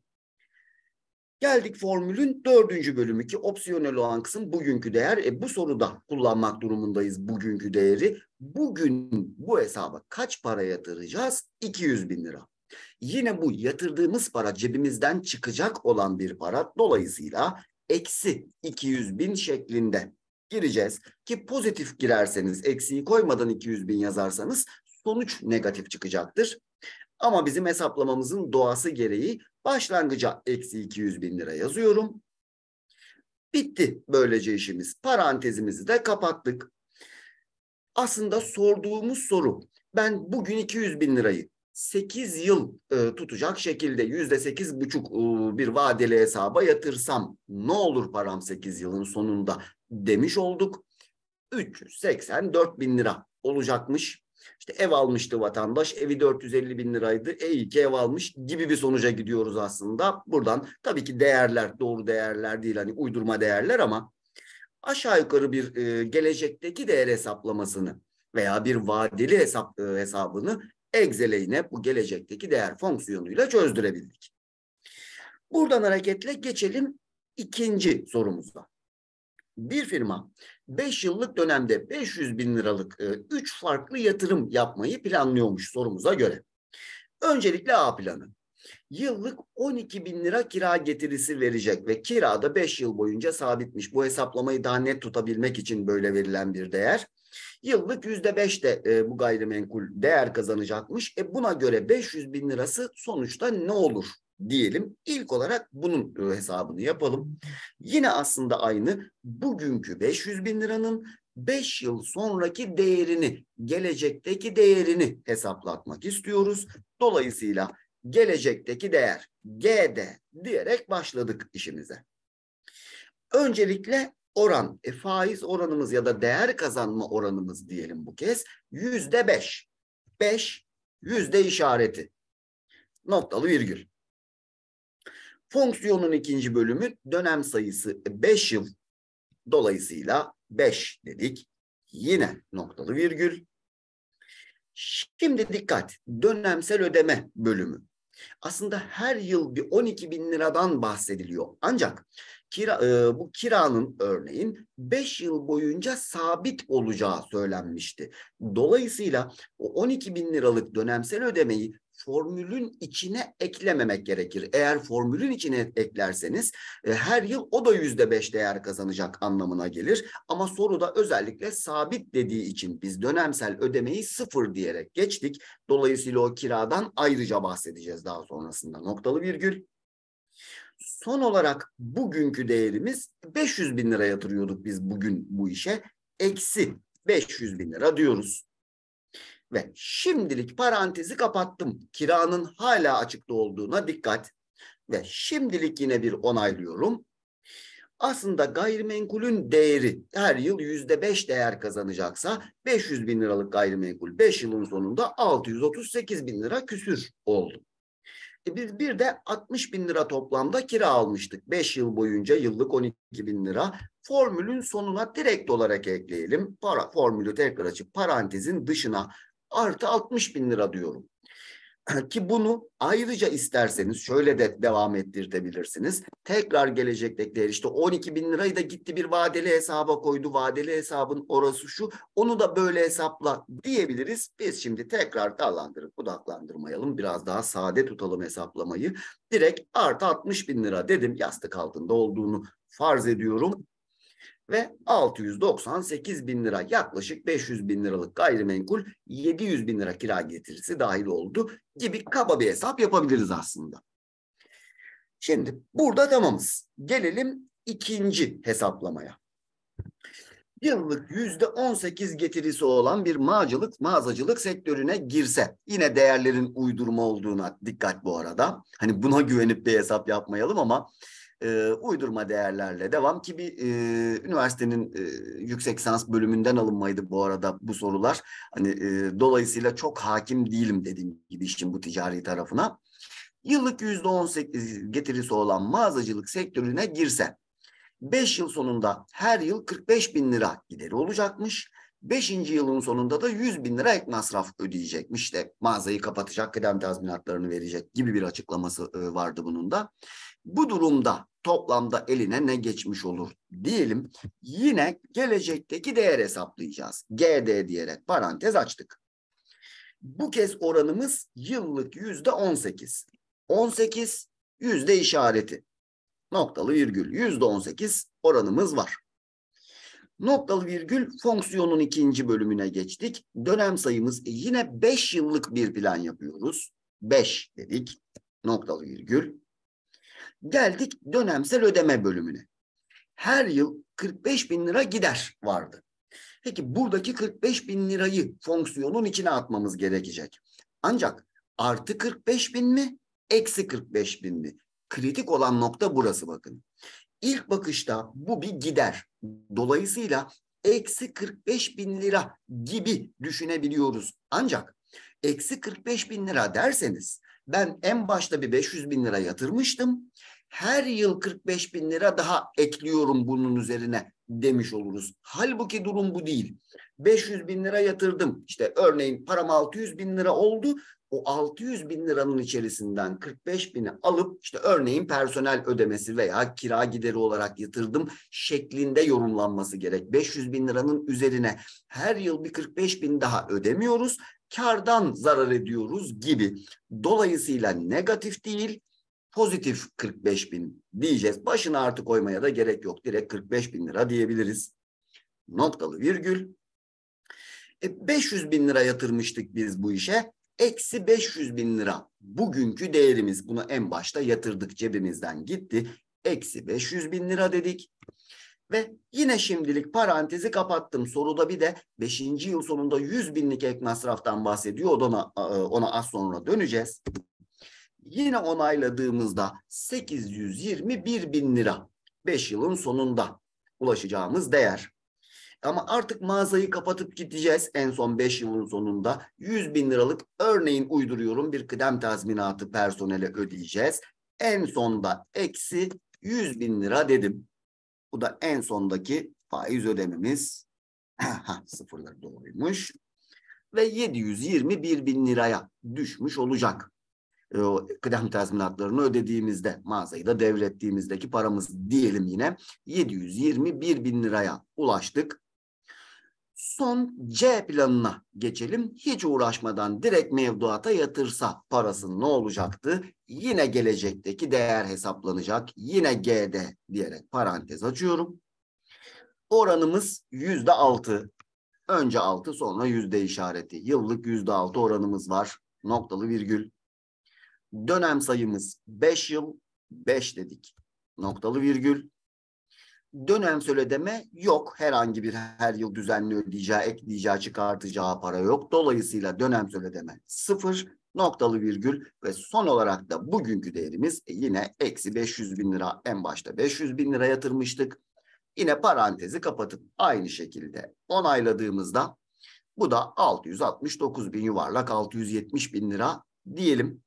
Geldik formülün dördüncü bölümü ki opsiyonel olan kısım bugünkü değer. E, bu soruda kullanmak durumundayız bugünkü değeri. Bugün bu hesaba kaç para yatıracağız? 200 bin lira. Yine bu yatırdığımız para cebimizden çıkacak olan bir para. Dolayısıyla eksi 200 bin şeklinde gireceğiz. Ki pozitif girerseniz eksiği koymadan 200 bin yazarsanız sonuç negatif çıkacaktır. Ama bizim hesaplamamızın doğası gereği başlangıca eksi 200 bin lira yazıyorum. Bitti böylece işimiz. Parantezimizi de kapattık. Aslında sorduğumuz soru ben bugün 200 bin lirayı 8 yıl e, tutacak şekilde yüzde sekiz buçuk e, bir vadeli hesaba yatırsam ne olur param 8 yılın sonunda demiş olduk. 384 bin lira olacakmış. İşte ev almıştı vatandaş, evi 450 bin liraydı, e ki ev almış gibi bir sonuca gidiyoruz aslında. Buradan tabii ki değerler doğru değerler değil hani uydurma değerler ama aşağı yukarı bir e, gelecekteki değer hesaplamasını veya bir vadeli hesap e, hesabını Excel'e yine bu gelecekteki değer fonksiyonuyla çözdürebildik. Buradan hareketle geçelim ikinci sorumuza. Bir firma 5 yıllık dönemde 500 bin liralık 3 e, farklı yatırım yapmayı planlıyormuş sorumuza göre. Öncelikle A planı. Yıllık 12 bin lira kira getirisi verecek ve kirada 5 yıl boyunca sabitmiş. Bu hesaplamayı daha net tutabilmek için böyle verilen bir değer. Yıllık yüzde beş de e, bu gayrimenkul değer kazanacakmış. E buna göre 500 bin lirası sonuçta ne olur diyelim. İlk olarak bunun e, hesabını yapalım. Yine aslında aynı bugünkü 500 bin liranın 5 yıl sonraki değerini, gelecekteki değerini hesaplatmak istiyoruz. Dolayısıyla gelecekteki değer GD diyerek başladık işimize. Öncelikle oran, e, faiz oranımız ya da değer kazanma oranımız diyelim bu kez yüzde beş. Beş yüzde işareti. Noktalı virgül. Fonksiyonun ikinci bölümü dönem sayısı 5 yıl. Dolayısıyla 5 dedik. Yine noktalı virgül. Şimdi dikkat. Dönemsel ödeme bölümü. Aslında her yıl bir 12 bin liradan bahsediliyor. Ancak kira, e, bu kiranın örneğin 5 yıl boyunca sabit olacağı söylenmişti. Dolayısıyla o 12 bin liralık dönemsel ödemeyi formülün içine eklememek gerekir. Eğer formülün içine eklerseniz e, her yıl o da yüzde beş değer kazanacak anlamına gelir. Ama soruda özellikle sabit dediği için biz dönemsel ödemeyi sıfır diyerek geçtik. Dolayısıyla o kiradan ayrıca bahsedeceğiz daha sonrasında. Noktalı virgül. Son olarak bugünkü değerimiz 500 bin lira yatırıyorduk biz bugün bu işe. Eksi 500 bin lira diyoruz. Ve şimdilik parantezi kapattım. Kiranın hala açıkta olduğuna dikkat. Ve şimdilik yine bir onaylıyorum. Aslında gayrimenkulün değeri her yıl yüzde beş değer kazanacaksa 500 bin liralık gayrimenkul 5 yılın sonunda 638 bin lira küsür oldu. E biz bir de 60 bin lira toplamda kira almıştık. 5 yıl boyunca yıllık 12 bin lira. Formülün sonuna direkt olarak ekleyelim. Para, formülü tekrar açıp parantezin dışına artı 60 bin lira diyorum. Ki bunu ayrıca isterseniz şöyle de devam ettirtebilirsiniz. Tekrar gelecekte değer işte 12 bin lirayı da gitti bir vadeli hesaba koydu. Vadeli hesabın orası şu. Onu da böyle hesapla diyebiliriz. Biz şimdi tekrar dallandırıp budaklandırmayalım. Biraz daha sade tutalım hesaplamayı. Direkt artı 60 bin lira dedim. Yastık altında olduğunu farz ediyorum ve 698 bin lira yaklaşık 500 bin liralık gayrimenkul 700 bin lira kira getirisi dahil oldu gibi kaba bir hesap yapabiliriz aslında. Şimdi burada tamamız. Gelelim ikinci hesaplamaya. Yıllık yüzde 18 getirisi olan bir mağacılık, mağazacılık sektörüne girse yine değerlerin uydurma olduğuna dikkat bu arada. Hani buna güvenip bir hesap yapmayalım ama e, uydurma değerlerle devam ki bir e, üniversitenin e, yüksek lisans bölümünden alınmaydı bu arada bu sorular. Hani e, dolayısıyla çok hakim değilim dediğim gibi işin bu ticari tarafına. Yıllık yüzde on sekiz getirisi olan mağazacılık sektörüne girse 5 yıl sonunda her yıl 45 bin lira gideri olacakmış. Beşinci yılın sonunda da 100 bin lira ek masraf ödeyecekmiş. İşte mağazayı kapatacak, kıdem tazminatlarını verecek gibi bir açıklaması vardı bunun da. Bu durumda toplamda eline ne geçmiş olur diyelim. Yine gelecekteki değer hesaplayacağız. GD diyerek parantez açtık. Bu kez oranımız yıllık yüzde 18. 18 yüzde işareti. Noktalı virgül yüzde 18 oranımız var. Noktalı virgül fonksiyonun ikinci bölümüne geçtik. Dönem sayımız yine 5 yıllık bir plan yapıyoruz. 5 dedik. Noktalı virgül. Geldik dönemsel ödeme bölümüne. Her yıl 45 bin lira gider vardı. Peki buradaki 45 bin lirayı fonksiyonun içine atmamız gerekecek. Ancak artı 45 bin mi, eksi 45 bin mi? Kritik olan nokta burası bakın. İlk bakışta bu bir gider. Dolayısıyla eksi 45 bin lira gibi düşünebiliyoruz. Ancak eksi 45 bin lira derseniz ben en başta bir 500 bin lira yatırmıştım her yıl 45 bin lira daha ekliyorum bunun üzerine demiş oluruz. Halbuki durum bu değil. 500 bin lira yatırdım. İşte örneğin param 600 bin lira oldu. O 600 bin liranın içerisinden 45 bini alıp işte örneğin personel ödemesi veya kira gideri olarak yatırdım şeklinde yorumlanması gerek. 500 bin liranın üzerine her yıl bir 45 bin daha ödemiyoruz. Kardan zarar ediyoruz gibi. Dolayısıyla negatif değil pozitif 45 bin diyeceğiz. Başına artı koymaya da gerek yok. Direkt 45 bin lira diyebiliriz. Noktalı virgül. E 500 bin lira yatırmıştık biz bu işe. Eksi 500 bin lira. Bugünkü değerimiz. Bunu en başta yatırdık cebimizden gitti. Eksi 500 bin lira dedik. Ve yine şimdilik parantezi kapattım. Soruda bir de 5. yıl sonunda 100 binlik ek masraftan bahsediyor. Ona, ona az sonra döneceğiz. Yine onayladığımızda 821 bin lira 5 yılın sonunda ulaşacağımız değer. Ama artık mağazayı kapatıp gideceğiz en son 5 yılın sonunda. 100 bin liralık örneğin uyduruyorum bir kıdem tazminatı personele ödeyeceğiz. En sonda eksi 100 bin lira dedim. Bu da en sondaki faiz ödememiz. sıfırlar doğruymuş. Ve 721 bin liraya düşmüş olacak. E, o kıdem tazminatlarını ödediğimizde mağazayı da devrettiğimizdeki paramız diyelim yine 721 bin liraya ulaştık. Son C planına geçelim. Hiç uğraşmadan direkt mevduata yatırsa parası ne olacaktı? Yine gelecekteki değer hesaplanacak. Yine G'de diyerek parantez açıyorum. Oranımız yüzde altı. Önce altı sonra yüzde işareti. Yıllık yüzde altı oranımız var. Noktalı virgül. Dönem sayımız 5 yıl 5 dedik. Noktalı virgül. Dönem ödeme yok. Herhangi bir her yıl düzenli ödeyeceği, ekleyeceği, çıkartacağı para yok. Dolayısıyla dönem ödeme sıfır noktalı virgül ve son olarak da bugünkü değerimiz yine eksi 500 bin lira. En başta 500 bin lira yatırmıştık. Yine parantezi kapatıp aynı şekilde onayladığımızda bu da 669 bin yuvarlak 670 bin lira diyelim.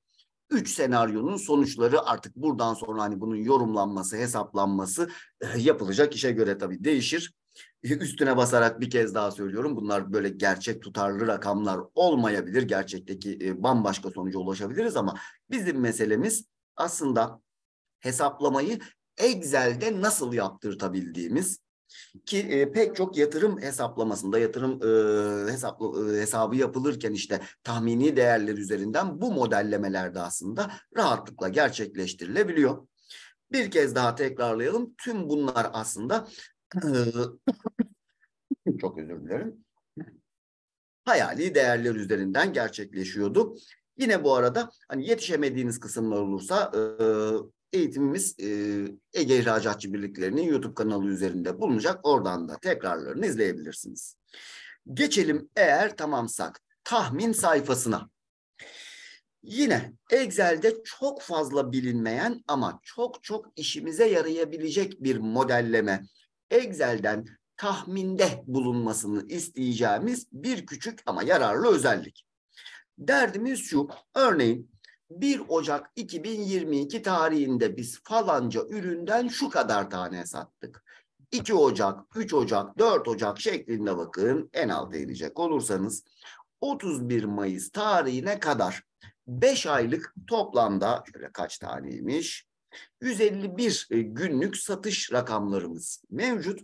Üç senaryonun sonuçları artık buradan sonra hani bunun yorumlanması, hesaplanması eh, yapılacak işe göre tabii değişir. Üstüne basarak bir kez daha söylüyorum. Bunlar böyle gerçek tutarlı rakamlar olmayabilir. Gerçekteki eh, bambaşka sonuca ulaşabiliriz ama bizim meselemiz aslında hesaplamayı Excel'de nasıl yaptırtabildiğimiz ki e, pek çok yatırım hesaplamasında yatırım e, hesaplı, e, hesabı yapılırken işte tahmini değerler üzerinden bu modellemelerde aslında rahatlıkla gerçekleştirilebiliyor. Bir kez daha tekrarlayalım. Tüm bunlar aslında çok özür dilerim. Hayali değerler üzerinden gerçekleşiyordu. Yine bu arada hani yetişemediğiniz kısımlar olursa e, eğitimimiz e, Ege İhracatçı Birliklerinin YouTube kanalı üzerinde bulunacak. Oradan da tekrarlarını izleyebilirsiniz. Geçelim eğer tamamsak tahmin sayfasına. Yine Excel'de çok fazla bilinmeyen ama çok çok işimize yarayabilecek bir modelleme. Excel'den tahminde bulunmasını isteyeceğimiz bir küçük ama yararlı özellik. Derdimiz şu, örneğin 1 Ocak 2022 tarihinde biz falanca üründen şu kadar tane sattık. 2 Ocak, 3 Ocak, 4 Ocak şeklinde bakın en alta inecek olursanız 31 Mayıs tarihine kadar 5 aylık toplamda şöyle kaç taneymiş? 151 e, günlük satış rakamlarımız mevcut.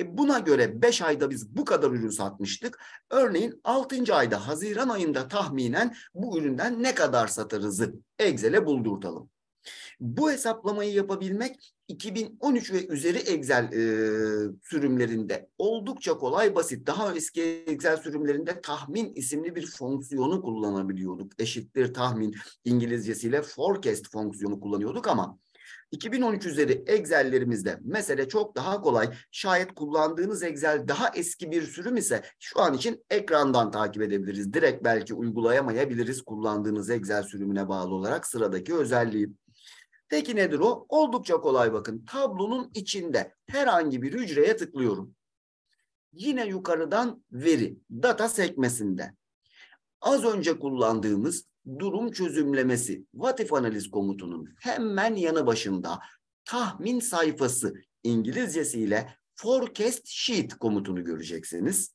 E buna göre 5 ayda biz bu kadar ürün satmıştık. Örneğin 6. ayda Haziran ayında tahminen bu üründen ne kadar satarızı Excel'e buldurtalım. Bu hesaplamayı yapabilmek 2013 ve üzeri Excel e, sürümlerinde oldukça kolay basit. Daha eski Excel sürümlerinde tahmin isimli bir fonksiyonu kullanabiliyorduk. Eşittir tahmin İngilizcesiyle forecast fonksiyonu kullanıyorduk ama 2013 üzeri Excel'lerimizde mesele çok daha kolay. Şayet kullandığınız Excel daha eski bir sürüm ise şu an için ekrandan takip edebiliriz. Direkt belki uygulayamayabiliriz kullandığınız Excel sürümüne bağlı olarak sıradaki özelliği. Peki nedir o? Oldukça kolay bakın. Tablonun içinde herhangi bir hücreye tıklıyorum. Yine yukarıdan veri, data sekmesinde. Az önce kullandığımız durum çözümlemesi Vatif analiz komutunun hemen yanı başında tahmin sayfası İngilizcesiyle forecast sheet komutunu göreceksiniz.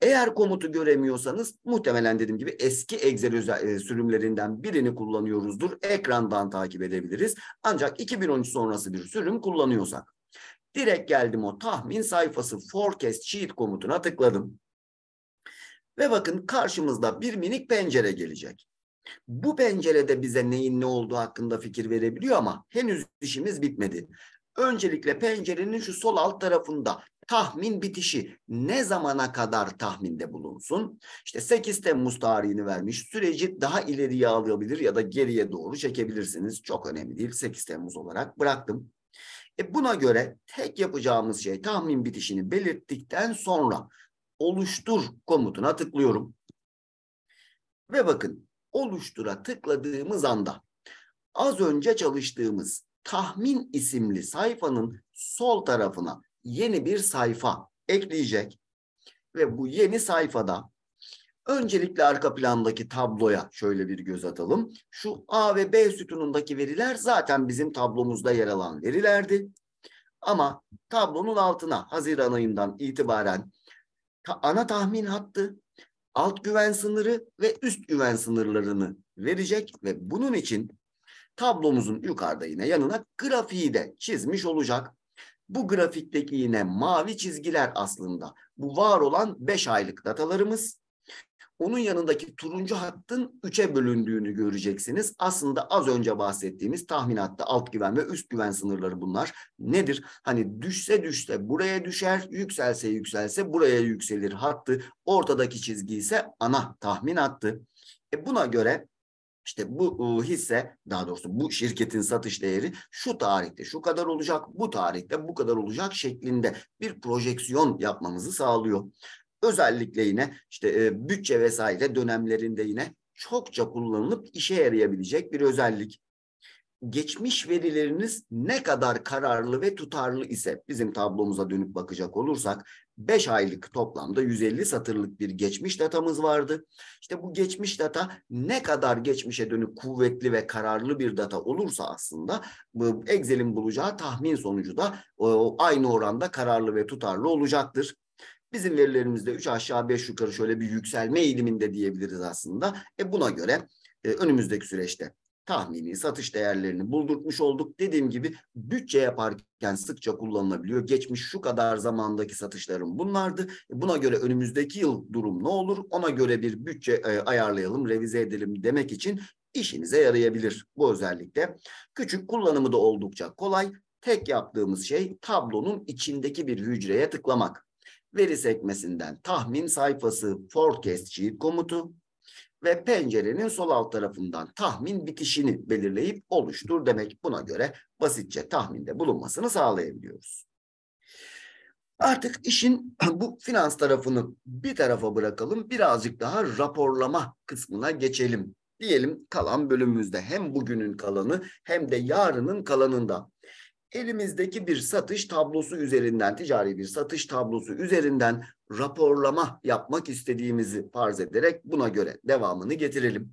Eğer komutu göremiyorsanız muhtemelen dediğim gibi eski Excel e, sürümlerinden birini kullanıyoruzdur. Ekrandan takip edebiliriz. Ancak 2013 sonrası bir sürüm kullanıyorsak. Direkt geldim o tahmin sayfası forecast sheet komutuna tıkladım. Ve bakın karşımızda bir minik pencere gelecek. Bu pencerede bize neyin ne olduğu hakkında fikir verebiliyor ama henüz işimiz bitmedi. Öncelikle pencerenin şu sol alt tarafında tahmin bitişi ne zamana kadar tahminde bulunsun? İşte 8 Temmuz tarihini vermiş. Süreci daha ileriye alabilir ya da geriye doğru çekebilirsiniz. Çok önemli değil. 8 Temmuz olarak bıraktım. E buna göre tek yapacağımız şey tahmin bitişini belirttikten sonra oluştur komutuna tıklıyorum. Ve bakın oluştura tıkladığımız anda az önce çalıştığımız tahmin isimli sayfanın sol tarafına yeni bir sayfa ekleyecek. Ve bu yeni sayfada öncelikle arka plandaki tabloya şöyle bir göz atalım. Şu A ve B sütunundaki veriler zaten bizim tablomuzda yer alan verilerdi. Ama tablonun altına Haziran ayından itibaren ana tahmin hattı, alt güven sınırı ve üst güven sınırlarını verecek ve bunun için tablomuzun yukarıda yine yanına grafiği de çizmiş olacak. Bu grafikteki yine mavi çizgiler aslında bu var olan 5 aylık datalarımız. Onun yanındaki turuncu hattın 3'e bölündüğünü göreceksiniz. Aslında az önce bahsettiğimiz tahminatta alt güven ve üst güven sınırları bunlar. Nedir? Hani düşse düşse buraya düşer, yükselse yükselse buraya yükselir hattı. Ortadaki çizgi ise ana tahmin hattı. E buna göre işte bu hisse daha doğrusu bu şirketin satış değeri şu tarihte şu kadar olacak, bu tarihte bu kadar olacak şeklinde bir projeksiyon yapmamızı sağlıyor. Özellikle yine işte e, bütçe vesaire dönemlerinde yine çokça kullanılıp işe yarayabilecek bir özellik geçmiş verileriniz ne kadar kararlı ve tutarlı ise bizim tablomuza dönüp bakacak olursak 5 aylık toplamda 150 satırlık bir geçmiş datamız vardı. İşte bu geçmiş data ne kadar geçmişe dönük kuvvetli ve kararlı bir data olursa aslında Excel'in bulacağı tahmin sonucu da aynı oranda kararlı ve tutarlı olacaktır. Bizim verilerimizde 3 aşağı 5 yukarı şöyle bir yükselme eğiliminde diyebiliriz aslında. E buna göre e, önümüzdeki süreçte tahmini satış değerlerini buldurtmuş olduk. Dediğim gibi bütçe yaparken sıkça kullanılabiliyor. Geçmiş şu kadar zamandaki satışlarım bunlardı. Buna göre önümüzdeki yıl durum ne olur? Ona göre bir bütçe e, ayarlayalım, revize edelim demek için işinize yarayabilir bu özellikle. Küçük kullanımı da oldukça kolay. Tek yaptığımız şey tablonun içindeki bir hücreye tıklamak. Veri sekmesinden tahmin sayfası forecast sheet komutu ve pencerenin sol alt tarafından tahmin bitişini belirleyip oluştur demek. Buna göre basitçe tahminde bulunmasını sağlayabiliyoruz. Artık işin bu finans tarafını bir tarafa bırakalım. Birazcık daha raporlama kısmına geçelim. Diyelim kalan bölümümüzde hem bugünün kalanı hem de yarının kalanında elimizdeki bir satış tablosu üzerinden, ticari bir satış tablosu üzerinden raporlama yapmak istediğimizi farz ederek buna göre devamını getirelim.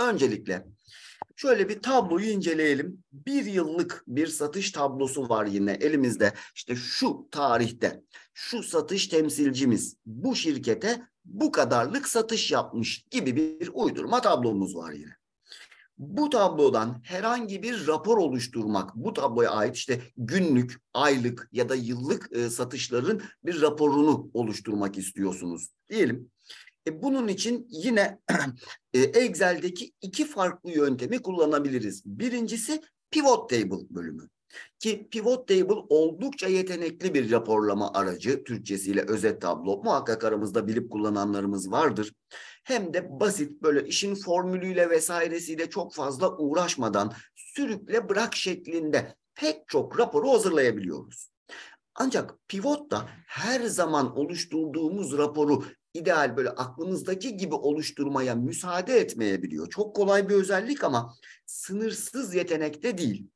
Öncelikle şöyle bir tabloyu inceleyelim. Bir yıllık bir satış tablosu var yine elimizde. İşte şu tarihte şu satış temsilcimiz bu şirkete bu kadarlık satış yapmış gibi bir uydurma tablomuz var yine bu tablodan herhangi bir rapor oluşturmak, bu tabloya ait işte günlük, aylık ya da yıllık e, satışların bir raporunu oluşturmak istiyorsunuz diyelim. E, bunun için yine e, Excel'deki iki farklı yöntemi kullanabiliriz. Birincisi pivot table bölümü. Ki pivot table oldukça yetenekli bir raporlama aracı. Türkçesiyle özet tablo. Muhakkak aramızda bilip kullananlarımız vardır. Hem de basit böyle işin formülüyle vesairesiyle çok fazla uğraşmadan sürükle bırak şeklinde pek çok raporu hazırlayabiliyoruz. Ancak pivot da her zaman oluşturduğumuz raporu ideal böyle aklımızdaki gibi oluşturmaya müsaade etmeyebiliyor. Çok kolay bir özellik ama sınırsız yetenekte değil.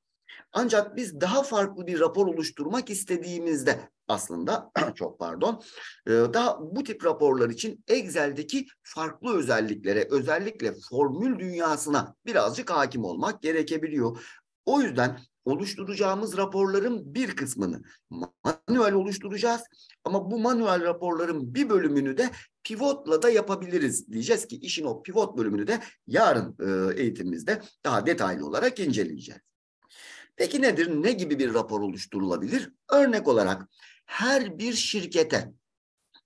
Ancak biz daha farklı bir rapor oluşturmak istediğimizde aslında çok pardon e, daha bu tip raporlar için Excel'deki farklı özelliklere özellikle formül dünyasına birazcık hakim olmak gerekebiliyor. O yüzden oluşturacağımız raporların bir kısmını manuel oluşturacağız. Ama bu manuel raporların bir bölümünü de pivotla da yapabiliriz. Diyeceğiz ki işin o pivot bölümünü de yarın e, eğitimimizde daha detaylı olarak inceleyeceğiz. Peki nedir? Ne gibi bir rapor oluşturulabilir? Örnek olarak her bir şirkete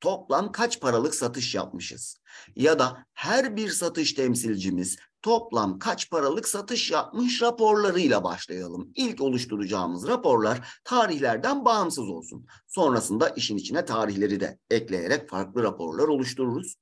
toplam kaç paralık satış yapmışız? Ya da her bir satış temsilcimiz toplam kaç paralık satış yapmış raporlarıyla başlayalım. İlk oluşturacağımız raporlar tarihlerden bağımsız olsun. Sonrasında işin içine tarihleri de ekleyerek farklı raporlar oluştururuz.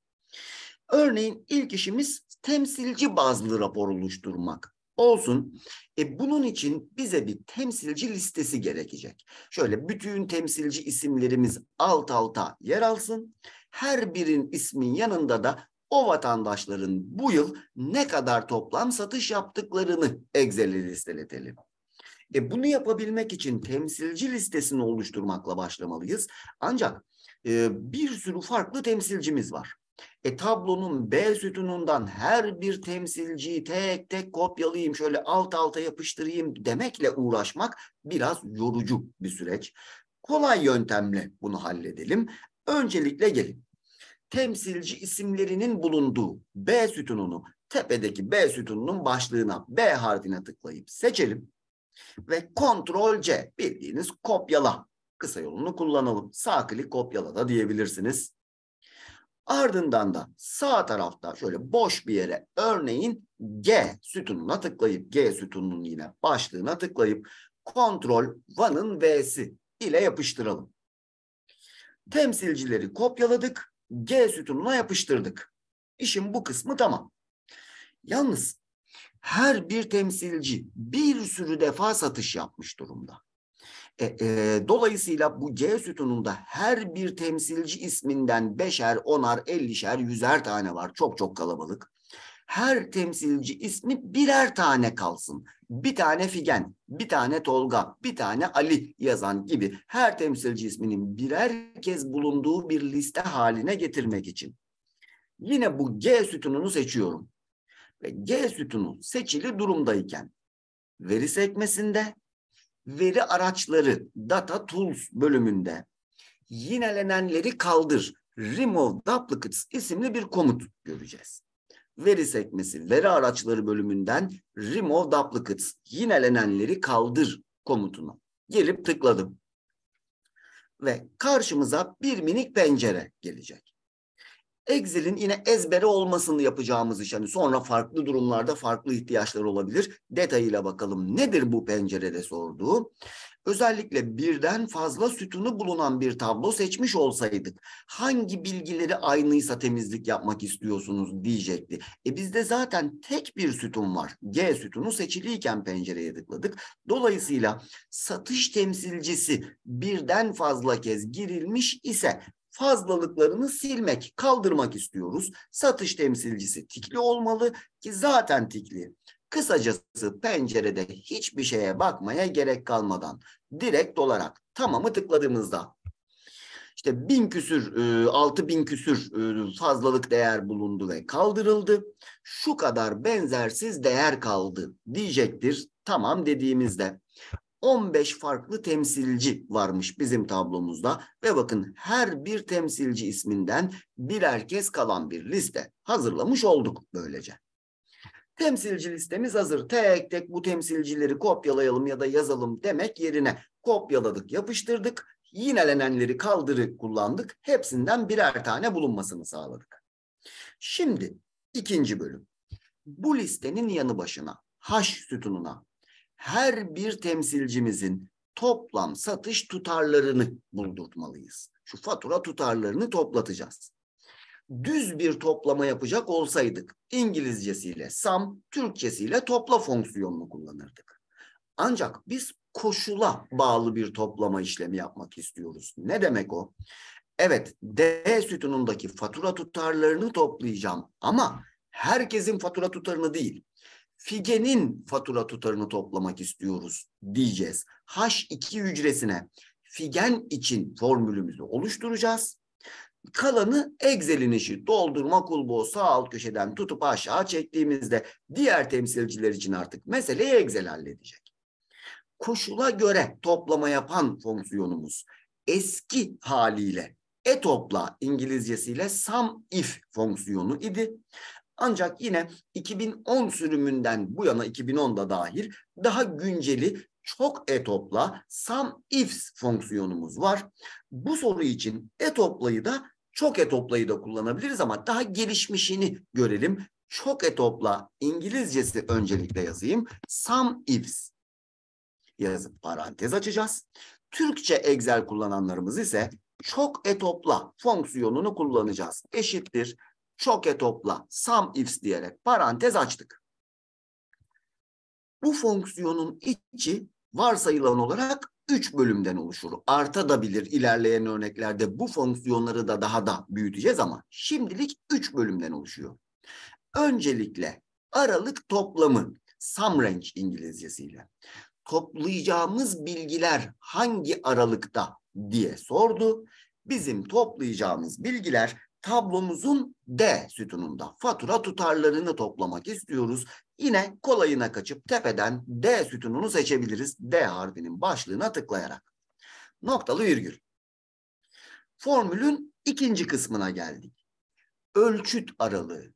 Örneğin ilk işimiz temsilci bazlı rapor oluşturmak olsun. E bunun için bize bir temsilci listesi gerekecek. Şöyle bütün temsilci isimlerimiz alt alta yer alsın. Her birin ismin yanında da o vatandaşların bu yıl ne kadar toplam satış yaptıklarını Excel'e listeletelim. E bunu yapabilmek için temsilci listesini oluşturmakla başlamalıyız. Ancak e, bir sürü farklı temsilcimiz var. E tablonun B sütunundan her bir temsilciyi tek tek kopyalayayım, şöyle alt alta yapıştırayım demekle uğraşmak biraz yorucu bir süreç. Kolay yöntemle bunu halledelim. Öncelikle gelin. Temsilci isimlerinin bulunduğu B sütununu tepedeki B sütununun başlığına B harfine tıklayıp seçelim. Ve Ctrl C bildiğiniz kopyala kısa yolunu kullanalım. Sağ klik kopyala da diyebilirsiniz. Ardından da sağ tarafta şöyle boş bir yere örneğin G sütununa tıklayıp G sütununun yine başlığına tıklayıp kontrol vanın V'si ile yapıştıralım. Temsilcileri kopyaladık. G sütununa yapıştırdık. İşin bu kısmı tamam. Yalnız her bir temsilci bir sürü defa satış yapmış durumda. E, e, dolayısıyla bu C sütununda her bir temsilci isminden beşer, onar, ellişer, yüzer tane var. Çok çok kalabalık. Her temsilci ismi birer tane kalsın. Bir tane Figen, bir tane Tolga, bir tane Ali yazan gibi her temsilci isminin birer kez bulunduğu bir liste haline getirmek için. Yine bu G sütununu seçiyorum. Ve G sütunu seçili durumdayken veri sekmesinde veri araçları data tools bölümünde yinelenenleri kaldır remove duplicates isimli bir komut göreceğiz. Veri sekmesi veri araçları bölümünden remove duplicates yinelenenleri kaldır komutuna gelip tıkladım. Ve karşımıza bir minik pencere gelecek. Excel'in yine ezbere olmasını yapacağımız iş. Yani sonra farklı durumlarda farklı ihtiyaçlar olabilir. Detayıyla bakalım nedir bu pencerede sorduğu. Özellikle birden fazla sütunu bulunan bir tablo seçmiş olsaydık hangi bilgileri aynıysa temizlik yapmak istiyorsunuz diyecekti. E bizde zaten tek bir sütun var. G sütunu seçiliyken pencereye tıkladık. Dolayısıyla satış temsilcisi birden fazla kez girilmiş ise fazlalıklarını silmek, kaldırmak istiyoruz. Satış temsilcisi tikli olmalı ki zaten tikli. Kısacası pencerede hiçbir şeye bakmaya gerek kalmadan direkt olarak tamamı tıkladığımızda işte bin küsür, e, altı bin küsür e, fazlalık değer bulundu ve kaldırıldı. Şu kadar benzersiz değer kaldı diyecektir. Tamam dediğimizde 15 farklı temsilci varmış bizim tablomuzda ve bakın her bir temsilci isminden birer kez kalan bir liste hazırlamış olduk böylece. Temsilci listemiz hazır. Tek tek bu temsilcileri kopyalayalım ya da yazalım demek yerine kopyaladık, yapıştırdık. Yinelenenleri kaldırıp kullandık. Hepsinden birer tane bulunmasını sağladık. Şimdi ikinci bölüm. Bu listenin yanı başına H sütununa her bir temsilcimizin toplam satış tutarlarını buldurtmalıyız. Şu fatura tutarlarını toplatacağız. Düz bir toplama yapacak olsaydık İngilizcesiyle sum, Türkçesiyle topla fonksiyonunu kullanırdık. Ancak biz koşula bağlı bir toplama işlemi yapmak istiyoruz. Ne demek o? Evet, D sütunundaki fatura tutarlarını toplayacağım ama herkesin fatura tutarını değil Figenin fatura tutarını toplamak istiyoruz diyeceğiz. H2 hücresine figen için formülümüzü oluşturacağız. Kalanı Excel'in işi doldurma kulbu sağ alt köşeden tutup aşağı çektiğimizde diğer temsilciler için artık meseleyi Excel halledecek. Koşula göre toplama yapan fonksiyonumuz eski haliyle e-topla İngilizcesiyle sum if fonksiyonu idi. Ancak yine 2010 sürümünden bu yana 2010'da dahil daha günceli çok e-topla sum ifs fonksiyonumuz var. Bu soru için e-toplayı da çok e-toplayı da kullanabiliriz ama daha gelişmişini görelim. Çok e-topla İngilizcesi öncelikle yazayım. Sum ifs yazıp parantez açacağız. Türkçe Excel kullananlarımız ise çok etopla fonksiyonunu kullanacağız. Eşittir çok etopla sum ifs diyerek parantez açtık. Bu fonksiyonun içi varsayılan olarak 3 bölümden oluşur. Artabilir ilerleyen örneklerde bu fonksiyonları da daha da büyüteceğiz ama şimdilik 3 bölümden oluşuyor. Öncelikle aralık toplamı sum range İngilizcesiyle toplayacağımız bilgiler hangi aralıkta diye sordu. Bizim toplayacağımız bilgiler tablomuzun D sütununda fatura tutarlarını toplamak istiyoruz. Yine kolayına kaçıp tepeden D sütununu seçebiliriz. D harfinin başlığına tıklayarak. Noktalı virgül. Formülün ikinci kısmına geldik. Ölçüt aralığı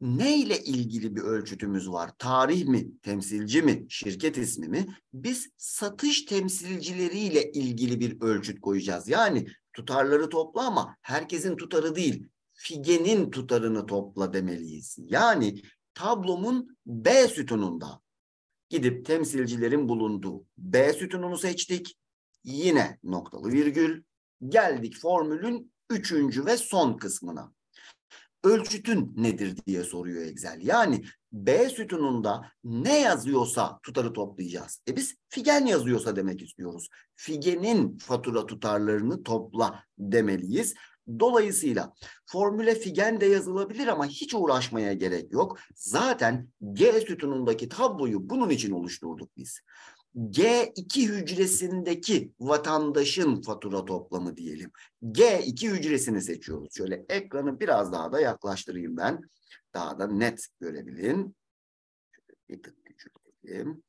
ne ile ilgili bir ölçütümüz var? Tarih mi, temsilci mi, şirket ismi mi? Biz satış temsilcileriyle ilgili bir ölçüt koyacağız. Yani tutarları topla ama herkesin tutarı değil. Figenin tutarını topla demeliyiz. Yani tablomun B sütununda gidip temsilcilerin bulunduğu B sütununu seçtik. Yine noktalı virgül. Geldik formülün üçüncü ve son kısmına ölçütün nedir diye soruyor Excel. Yani B sütununda ne yazıyorsa tutarı toplayacağız. E biz figen yazıyorsa demek istiyoruz. Figenin fatura tutarlarını topla demeliyiz. Dolayısıyla formüle figen de yazılabilir ama hiç uğraşmaya gerek yok. Zaten G sütunundaki tabloyu bunun için oluşturduk biz. G2 hücresindeki vatandaşın fatura toplamı diyelim. G2 hücresini seçiyoruz. Şöyle ekranı biraz daha da yaklaştırayım ben. Daha da net görebilin. Bir tık küçültelim.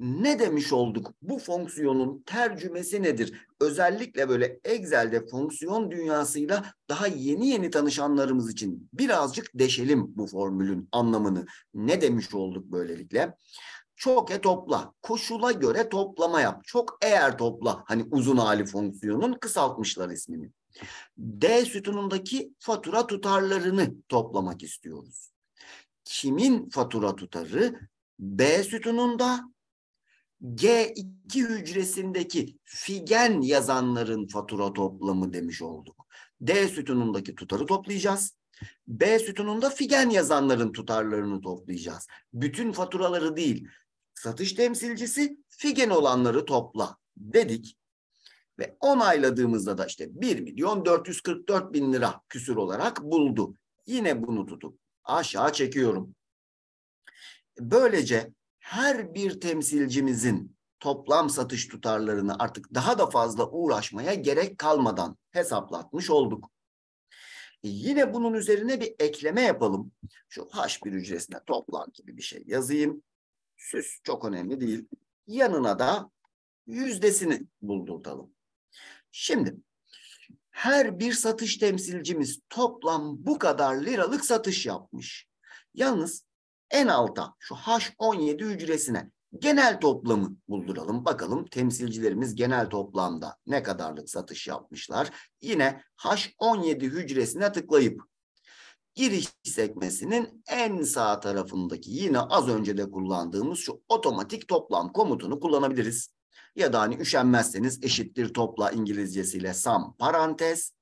Ne demiş olduk? Bu fonksiyonun tercümesi nedir? Özellikle böyle Excel'de fonksiyon dünyasıyla daha yeni yeni tanışanlarımız için birazcık deşelim bu formülün anlamını. Ne demiş olduk böylelikle? Çok e topla. Koşula göre toplama yap. Çok eğer topla. Hani uzun hali fonksiyonun kısaltmışlar ismini. D sütunundaki fatura tutarlarını toplamak istiyoruz. Kimin fatura tutarı? B sütununda G2 hücresindeki figen yazanların fatura toplamı demiş olduk. D sütunundaki tutarı toplayacağız. B sütununda figen yazanların tutarlarını toplayacağız. Bütün faturaları değil, satış temsilcisi figen olanları topla dedik. Ve onayladığımızda da işte 1 milyon 444 bin lira küsür olarak buldu. Yine bunu tutup aşağı çekiyorum. Böylece her bir temsilcimizin toplam satış tutarlarını artık daha da fazla uğraşmaya gerek kalmadan hesaplatmış olduk. E yine bunun üzerine bir ekleme yapalım. Şu H1 hücresine toplam gibi bir şey yazayım. Süs çok önemli değil. Yanına da yüzdesini buldurtalım. Şimdi her bir satış temsilcimiz toplam bu kadar liralık satış yapmış. Yalnız en alta şu H17 hücresine genel toplamı bulduralım. Bakalım temsilcilerimiz genel toplamda ne kadarlık satış yapmışlar. Yine H17 hücresine tıklayıp giriş sekmesinin en sağ tarafındaki yine az önce de kullandığımız şu otomatik toplam komutunu kullanabiliriz. Ya da hani üşenmezseniz eşittir topla İngilizcesiyle sum parantez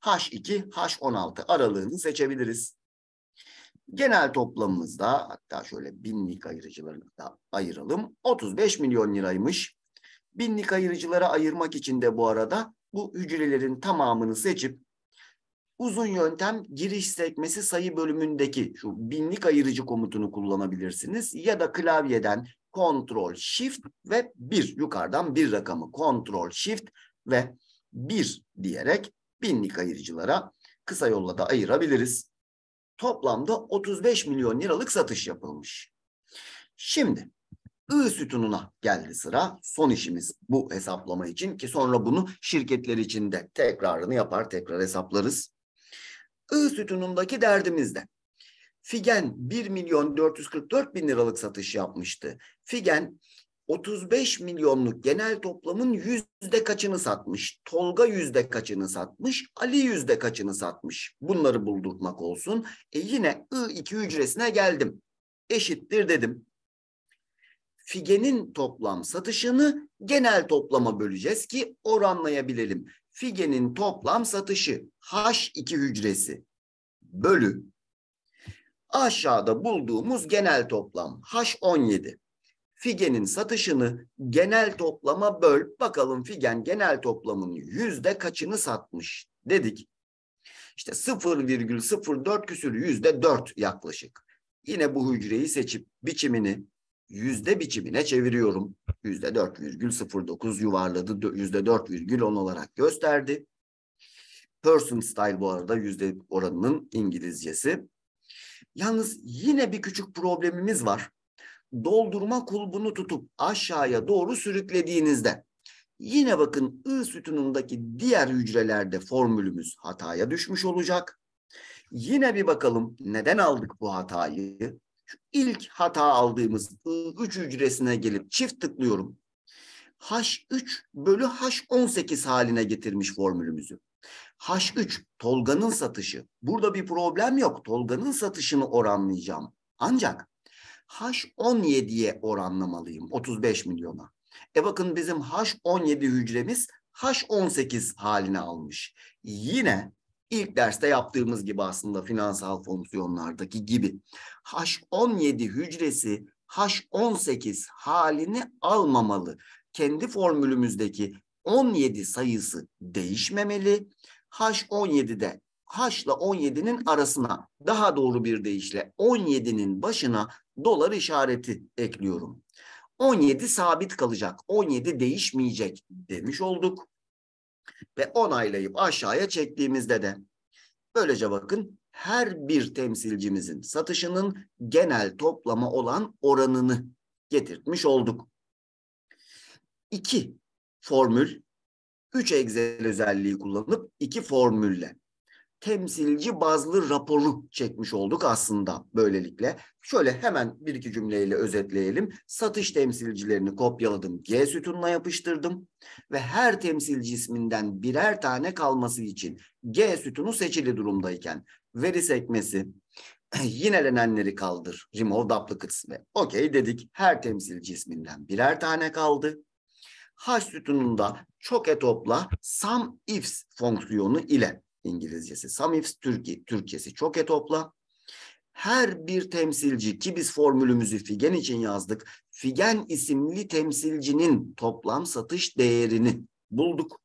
H2 H16 aralığını seçebiliriz. Genel toplamımızda hatta şöyle binlik ayırıcılarını da ayıralım. 35 milyon liraymış. Binlik ayırıcılara ayırmak için de bu arada bu hücrelerin tamamını seçip Uzun yöntem giriş sekmesi sayı bölümündeki şu binlik ayırıcı komutunu kullanabilirsiniz. Ya da klavyeden Ctrl Shift ve 1 yukarıdan bir rakamı Ctrl Shift ve 1 diyerek binlik ayırıcılara kısa yolla da ayırabiliriz. Toplamda 35 milyon liralık satış yapılmış. Şimdi I sütununa geldi sıra. Son işimiz bu hesaplama için ki sonra bunu şirketler için de tekrarını yapar, tekrar hesaplarız. I sütunundaki derdimiz de. Figen 1 milyon 444 bin liralık satış yapmıştı. Figen 35 milyonluk genel toplamın yüzde kaçını satmış? Tolga yüzde kaçını satmış? Ali yüzde kaçını satmış? Bunları buldurtmak olsun. E yine I2 hücresine geldim. Eşittir dedim. Figenin toplam satışını genel toplama böleceğiz ki oranlayabilelim. Figenin toplam satışı H2 hücresi bölü aşağıda bulduğumuz genel toplam H17. Figenin satışını genel toplama böl. Bakalım Figen genel toplamın yüzde kaçını satmış dedik. İşte 0,04 küsür yüzde 4 yaklaşık. Yine bu hücreyi seçip biçimini yüzde biçimine çeviriyorum. Yüzde 4,09 yuvarladı. Yüzde 4,10 olarak gösterdi. Person style bu arada yüzde oranının İngilizcesi. Yalnız yine bir küçük problemimiz var. Doldurma kulbunu tutup aşağıya doğru sürüklediğinizde yine bakın I sütunundaki diğer hücrelerde formülümüz hataya düşmüş olacak. Yine bir bakalım neden aldık bu hatayı? Şu ilk hata aldığımız I3 hücresine gelip çift tıklıyorum. H3 bölü H18 haline getirmiş formülümüzü. H3 Tolga'nın satışı. Burada bir problem yok. Tolga'nın satışını oranlayacağım. Ancak H17'ye oranlamalıyım 35 milyona. E bakın bizim H17 hücremiz H18 haline almış. Yine ilk derste yaptığımız gibi aslında finansal fonksiyonlardaki gibi H17 hücresi H18 halini almamalı. Kendi formülümüzdeki 17 sayısı değişmemeli. H17'de H ile 17'nin arasına daha doğru bir deyişle 17'nin başına dolar işareti ekliyorum. 17 sabit kalacak. 17 değişmeyecek demiş olduk. Ve onaylayıp aşağıya çektiğimizde de böylece bakın her bir temsilcimizin satışının genel toplama olan oranını getirtmiş olduk. İki formül, üç Excel özelliği kullanıp iki formülle temsilci bazlı raporu çekmiş olduk aslında böylelikle. Şöyle hemen bir iki cümleyle özetleyelim. Satış temsilcilerini kopyaladım, G sütununa yapıştırdım ve her temsilci isminden birer tane kalması için G sütunu seçili durumdayken veri sekmesi yinelenenleri kaldır, remove duplicates ve okey dedik. Her temsilci isminden birer tane kaldı. H sütununda çok e topla sum ifs fonksiyonu ile İngilizcesi. Samifs Türkiye, Türkçesi çok e topla. Her bir temsilci ki biz formülümüzü Figen için yazdık. Figen isimli temsilcinin toplam satış değerini bulduk.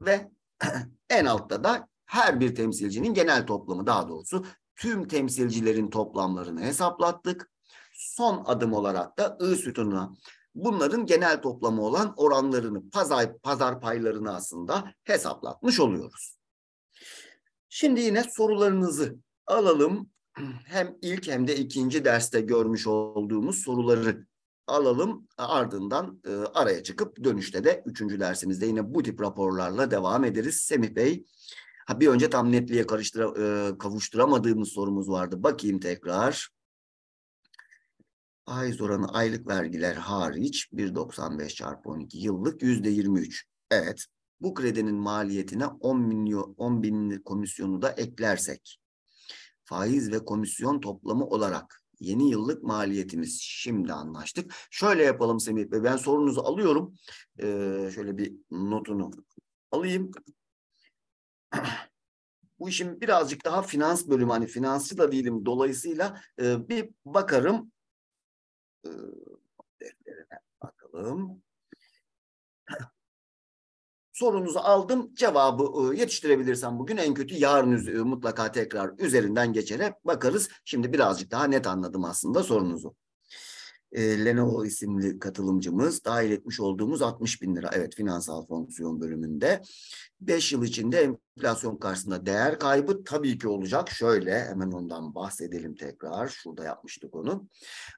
Ve en altta da her bir temsilcinin genel toplamı daha doğrusu tüm temsilcilerin toplamlarını hesaplattık. Son adım olarak da I sütununa bunların genel toplamı olan oranlarını, pazar, pazar paylarını aslında hesaplatmış oluyoruz. Şimdi yine sorularınızı alalım. Hem ilk hem de ikinci derste görmüş olduğumuz soruları alalım. Ardından e, araya çıkıp dönüşte de üçüncü dersimizde yine bu tip raporlarla devam ederiz. Semih Bey, ha bir önce tam netliğe karıştıra, e, kavuşturamadığımız sorumuz vardı. Bakayım tekrar. Faiz oranı aylık vergiler hariç 1.95 çarpı 12 yıllık yüzde 23. Evet bu kredinin maliyetine 10 milyon 10 bin komisyonu da eklersek faiz ve komisyon toplamı olarak yeni yıllık maliyetimiz şimdi anlaştık. Şöyle yapalım Semih Bey ben sorunuzu alıyorum. Ee, şöyle bir notunu alayım. Bu işin birazcık daha finans bölümü hani finansçı da değilim dolayısıyla e, bir bakarım. E, bakalım. Sorunuzu aldım. Cevabı e, yetiştirebilirsem bugün en kötü yarın mutlaka tekrar üzerinden geçerek bakarız. Şimdi birazcık daha net anladım aslında sorunuzu. E, Lenovo isimli katılımcımız dahil etmiş olduğumuz 60 bin lira. Evet finansal fonksiyon bölümünde. 5 yıl içinde enflasyon karşısında değer kaybı tabii ki olacak. Şöyle hemen ondan bahsedelim tekrar. Şurada yapmıştık onu.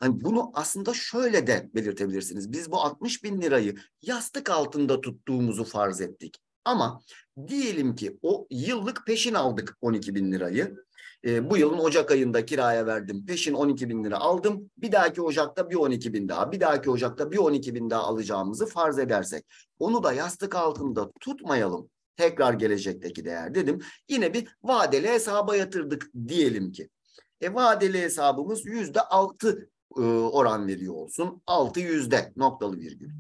Hani bunu aslında şöyle de belirtebilirsiniz. Biz bu 60 bin lirayı yastık altında tuttuğumuzu farz ettik. Ama diyelim ki o yıllık peşin aldık 12 bin lirayı. E, bu yılın Ocak ayında kiraya verdim. Peşin 12 bin lira aldım. Bir dahaki Ocak'ta bir 12 bin daha. Bir dahaki Ocak'ta bir 12 bin daha alacağımızı farz edersek. Onu da yastık altında tutmayalım. Tekrar gelecekteki değer dedim. Yine bir vadeli hesaba yatırdık diyelim ki. E, vadeli hesabımız yüzde altı e, oran veriyor olsun. Altı yüzde noktalı virgül.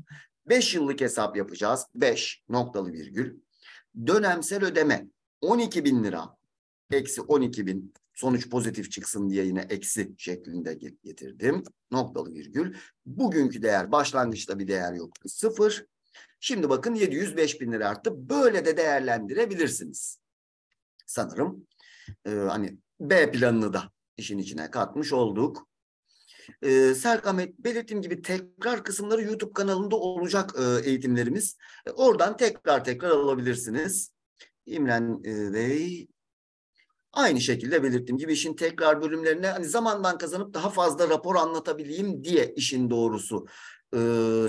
Beş yıllık hesap yapacağız. Beş noktalı virgül. Dönemsel ödeme 12 bin lira eksi 12 bin sonuç pozitif çıksın diye yine eksi şeklinde getirdim. Noktalı virgül. Bugünkü değer başlangıçta bir değer yoktu. Sıfır. Şimdi bakın 705 bin lira arttı. Böyle de değerlendirebilirsiniz. Sanırım e, hani B planını da işin içine katmış olduk. E, Serkamet belirttiğim gibi tekrar kısımları YouTube kanalında olacak e, eğitimlerimiz. E, oradan tekrar tekrar alabilirsiniz. İmren e, Bey Aynı şekilde belirttiğim gibi işin tekrar bölümlerine hani zamandan kazanıp daha fazla rapor anlatabileyim diye işin doğrusu e,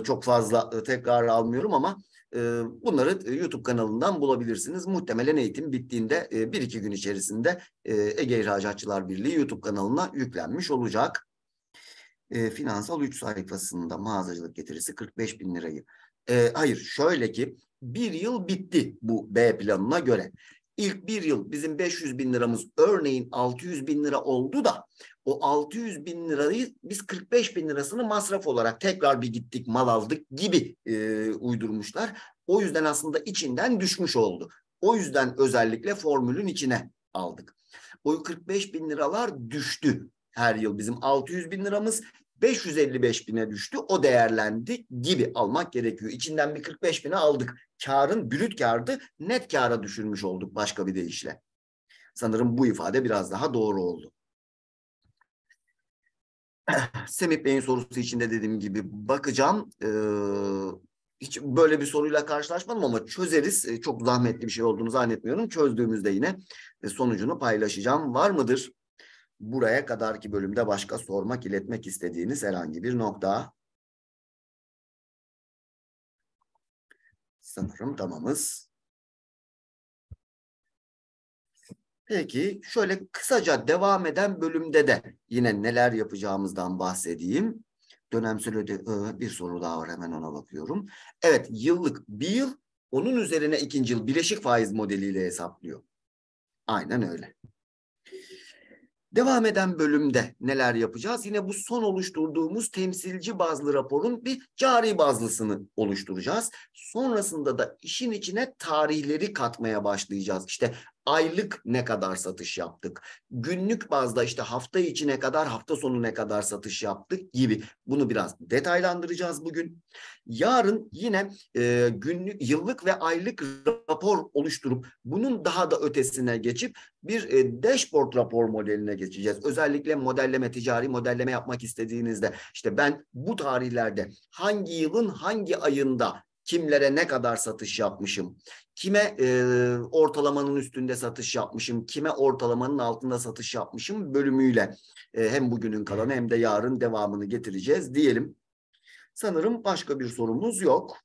çok fazla tekrar almıyorum ama e, bunları YouTube kanalından bulabilirsiniz. Muhtemelen eğitim bittiğinde e, bir iki gün içerisinde e, Ege İhracatçılar Birliği YouTube kanalına yüklenmiş olacak. E, finansal 3 sayfasında mağazacılık getirisi 45 bin lirayı. E, hayır şöyle ki bir yıl bitti bu B planına göre. İlk bir yıl bizim 500 bin liramız örneğin 600 bin lira oldu da o 600 bin lirayı biz 45 bin lirasını masraf olarak tekrar bir gittik mal aldık gibi e, uydurmuşlar. O yüzden aslında içinden düşmüş oldu. O yüzden özellikle formülün içine aldık. O 45 bin liralar düştü her yıl bizim 600 bin liramız 555 bine düştü. O değerlendi gibi almak gerekiyor. İçinden bir 45 bine aldık. Karın brüt kardı net kara düşürmüş olduk başka bir deyişle. Sanırım bu ifade biraz daha doğru oldu. Semih Bey'in sorusu içinde dediğim gibi bakacağım. Ee, hiç böyle bir soruyla karşılaşmadım ama çözeriz. Çok zahmetli bir şey olduğunu zannetmiyorum. Çözdüğümüzde yine sonucunu paylaşacağım. Var mıdır buraya kadarki bölümde başka sormak, iletmek istediğiniz herhangi bir nokta. Sanırım tamamız. Peki şöyle kısaca devam eden bölümde de yine neler yapacağımızdan bahsedeyim. Dönemsel öde bir soru daha var hemen ona bakıyorum. Evet yıllık bir yıl onun üzerine ikinci yıl bileşik faiz modeliyle hesaplıyor. Aynen öyle. Devam eden bölümde neler yapacağız? Yine bu son oluşturduğumuz temsilci bazlı raporun bir cari bazlısını oluşturacağız. Sonrasında da işin içine tarihleri katmaya başlayacağız. İşte aylık ne kadar satış yaptık, günlük bazda işte hafta içine kadar, hafta sonu ne kadar satış yaptık gibi bunu biraz detaylandıracağız bugün. Yarın yine e, günlük, yıllık ve aylık rapor oluşturup bunun daha da ötesine geçip bir e, dashboard rapor modeline geçeceğiz. Özellikle modelleme, ticari modelleme yapmak istediğinizde işte ben bu tarihlerde hangi yılın hangi ayında kimlere ne kadar satış yapmışım, kime e, ortalamanın üstünde satış yapmışım, kime ortalamanın altında satış yapmışım bölümüyle e, hem bugünün kalanı hem de yarın devamını getireceğiz diyelim. Sanırım başka bir sorumuz yok.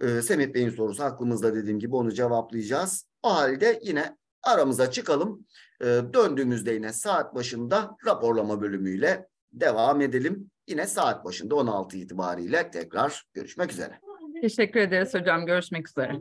E, Semih Bey'in sorusu aklımızda dediğim gibi onu cevaplayacağız. O halde yine aramıza çıkalım. E, döndüğümüzde yine saat başında raporlama bölümüyle devam edelim. Yine saat başında 16 itibariyle tekrar görüşmek üzere. Teşekkür ederiz hocam. Görüşmek üzere.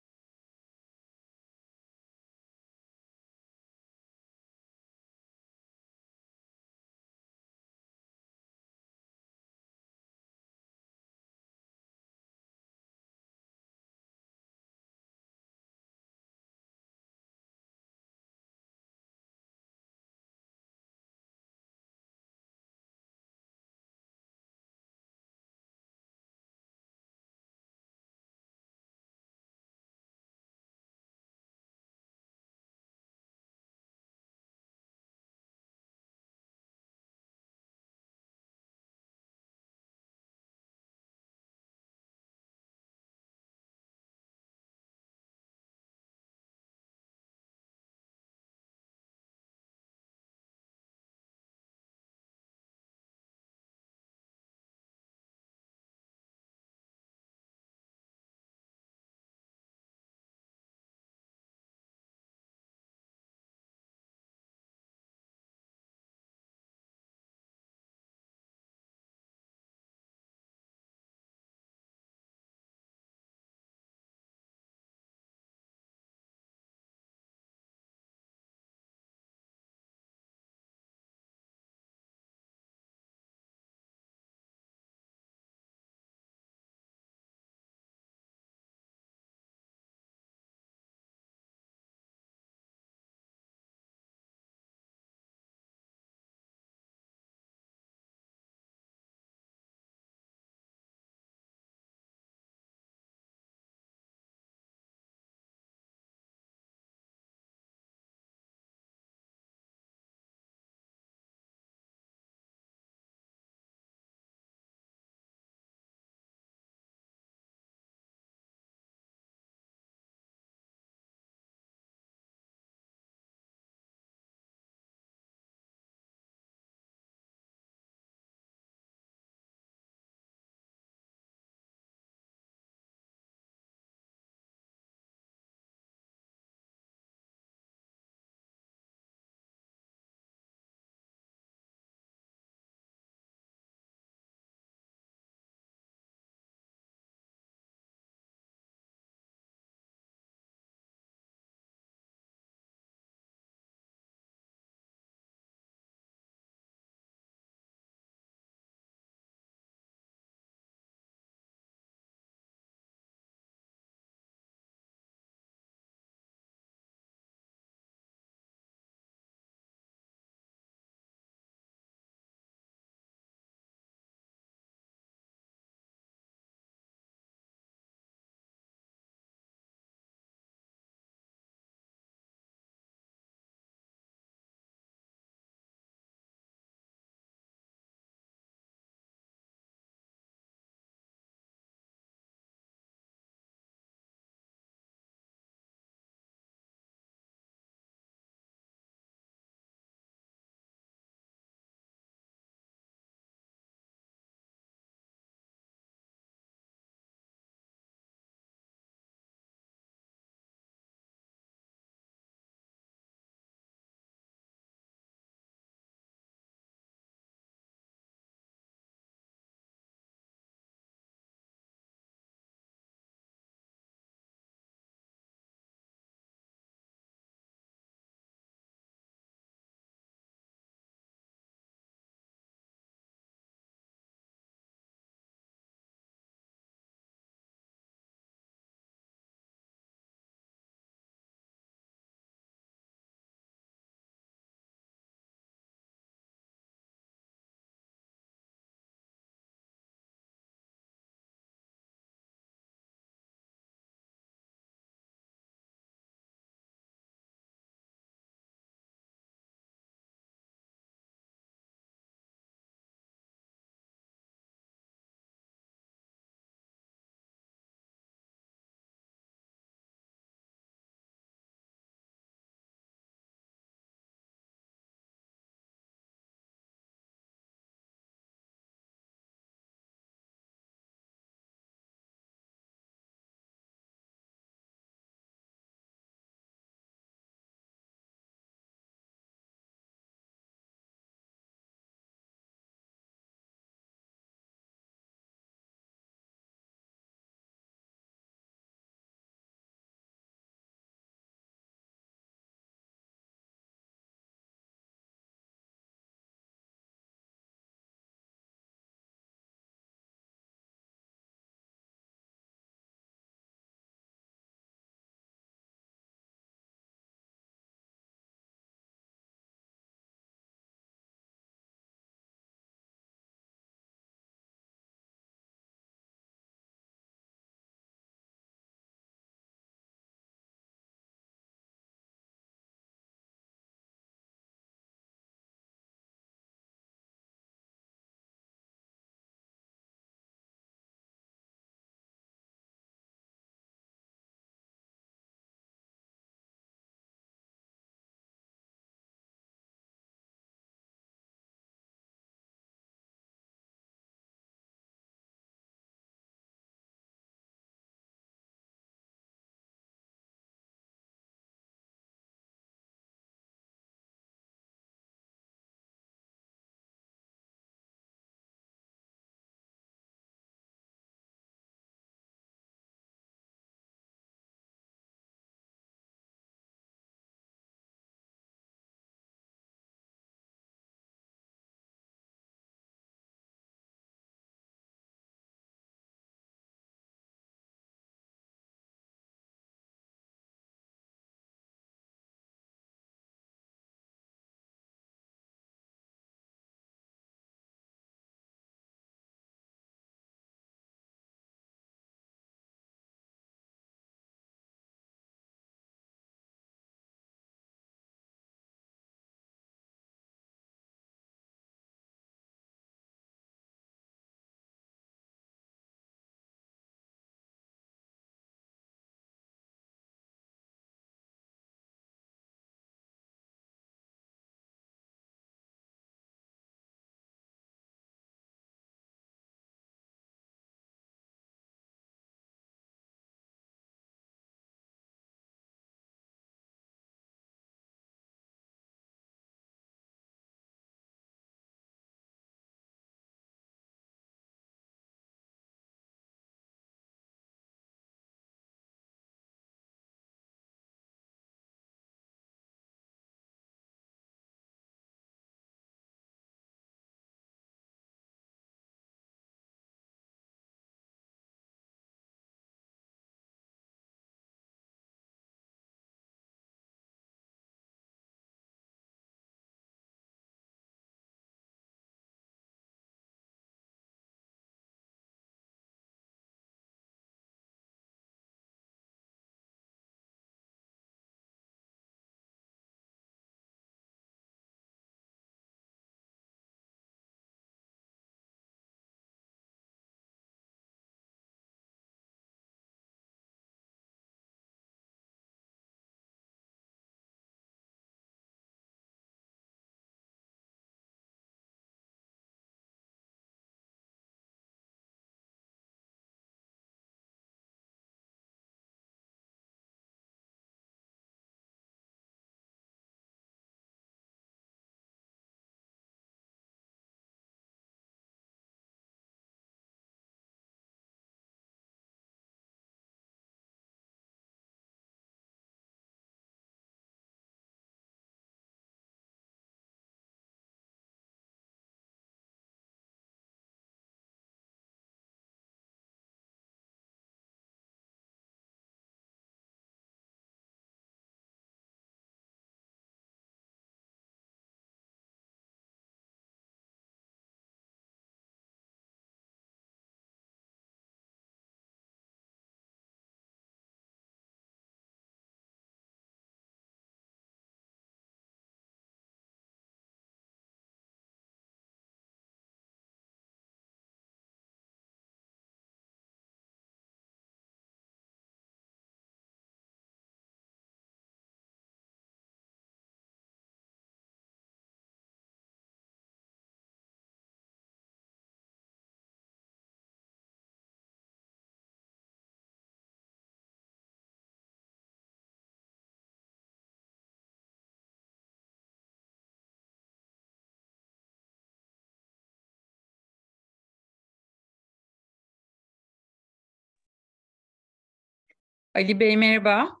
Ali Bey merhaba.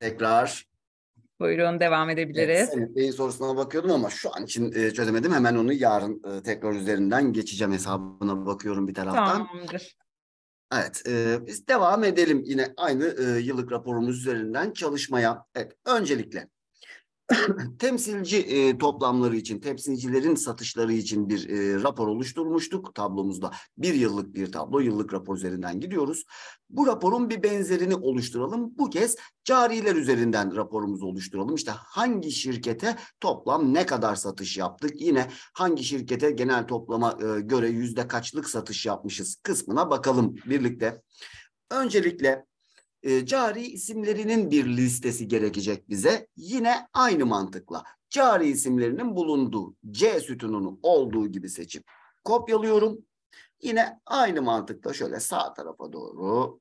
Tekrar. Buyurun devam edebiliriz. Evet, Bey'in sorusuna bakıyordum ama şu an için e, çözemedim. Hemen onu yarın e, tekrar üzerinden geçeceğim hesabına bakıyorum bir taraftan. Tamamdır. Evet, e, biz devam edelim yine aynı e, yıllık raporumuz üzerinden çalışmaya. Evet, öncelikle temsilci e, toplamları için, temsilcilerin satışları için bir e, rapor oluşturmuştuk tablomuzda. Bir yıllık bir tablo, yıllık rapor üzerinden gidiyoruz. Bu raporun bir benzerini oluşturalım. Bu kez cariler üzerinden raporumuzu oluşturalım. İşte hangi şirkete toplam ne kadar satış yaptık? Yine hangi şirkete genel toplama e, göre yüzde kaçlık satış yapmışız kısmına bakalım birlikte. Öncelikle e, cari isimlerinin bir listesi gerekecek bize. Yine aynı mantıkla cari isimlerinin bulunduğu C sütununu olduğu gibi seçip kopyalıyorum. Yine aynı mantıkla şöyle sağ tarafa doğru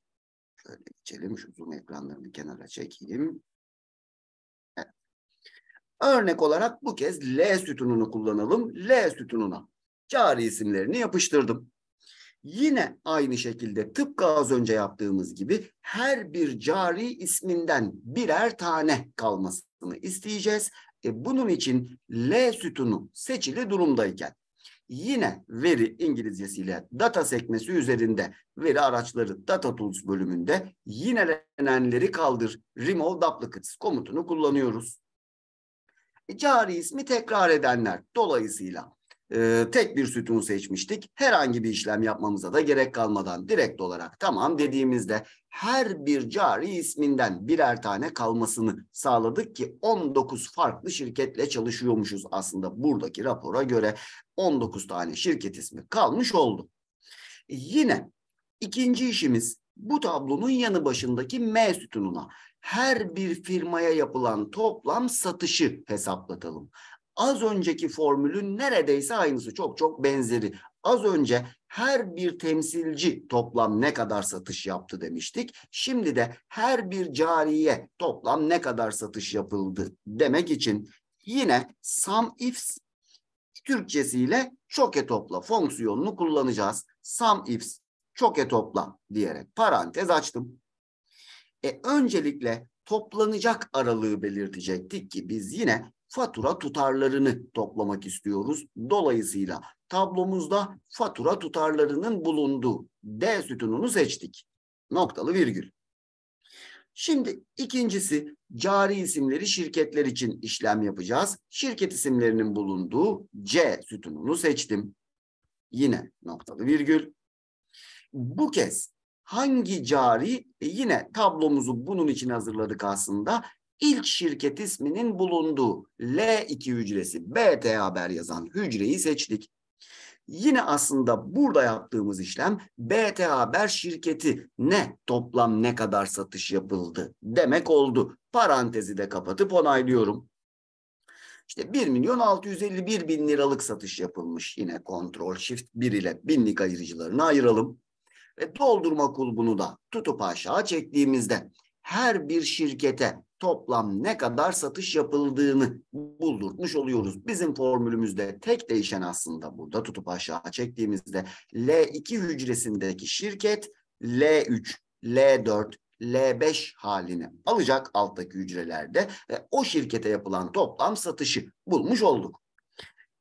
şöyle geçelim. Şu zoom ekranlarını kenara çekeyim. Örnek olarak bu kez L sütununu kullanalım. L sütununa cari isimlerini yapıştırdım. Yine aynı şekilde tıpkı az önce yaptığımız gibi her bir cari isminden birer tane kalmasını isteyeceğiz. E bunun için L sütunu seçili durumdayken yine veri İngilizcesiyle data sekmesi üzerinde veri araçları data tools bölümünde yinelenenleri kaldır remove duplicates komutunu kullanıyoruz. E, cari ismi tekrar edenler dolayısıyla e, tek bir sütun seçmiştik. Herhangi bir işlem yapmamıza da gerek kalmadan direkt olarak tamam dediğimizde her bir cari isminden birer tane kalmasını sağladık ki 19 farklı şirketle çalışıyormuşuz aslında buradaki rapora göre 19 tane şirket ismi kalmış oldu. Yine ikinci işimiz bu tablonun yanı başındaki M sütununa her bir firmaya yapılan toplam satışı hesaplatalım az önceki formülün neredeyse aynısı. Çok çok benzeri. Az önce her bir temsilci toplam ne kadar satış yaptı demiştik. Şimdi de her bir cariye toplam ne kadar satış yapıldı demek için yine sum ifs Türkçesiyle çoke topla fonksiyonunu kullanacağız. Sum ifs çoke topla diyerek parantez açtım. E öncelikle toplanacak aralığı belirtecektik ki biz yine fatura tutarlarını toplamak istiyoruz. Dolayısıyla tablomuzda fatura tutarlarının bulunduğu D sütununu seçtik. Noktalı virgül. Şimdi ikincisi cari isimleri şirketler için işlem yapacağız. Şirket isimlerinin bulunduğu C sütununu seçtim. Yine noktalı virgül. Bu kez hangi cari e yine tablomuzu bunun için hazırladık aslında ilk şirket isminin bulunduğu L2 hücresi BT haber yazan hücreyi seçtik. Yine aslında burada yaptığımız işlem BT Haber şirketi ne toplam ne kadar satış yapıldı demek oldu. Parantezi de kapatıp onaylıyorum. İşte 1 milyon 651 bin liralık satış yapılmış. Yine kontrol shift 1 ile binlik ayırıcılarını ayıralım. Ve doldurma kulbunu da tutup aşağı çektiğimizde her bir şirkete toplam ne kadar satış yapıldığını buldurtmuş oluyoruz. Bizim formülümüzde tek değişen aslında burada tutup aşağı çektiğimizde L2 hücresindeki şirket L3, L4, L5 halini alacak alttaki hücrelerde ve o şirkete yapılan toplam satışı bulmuş olduk.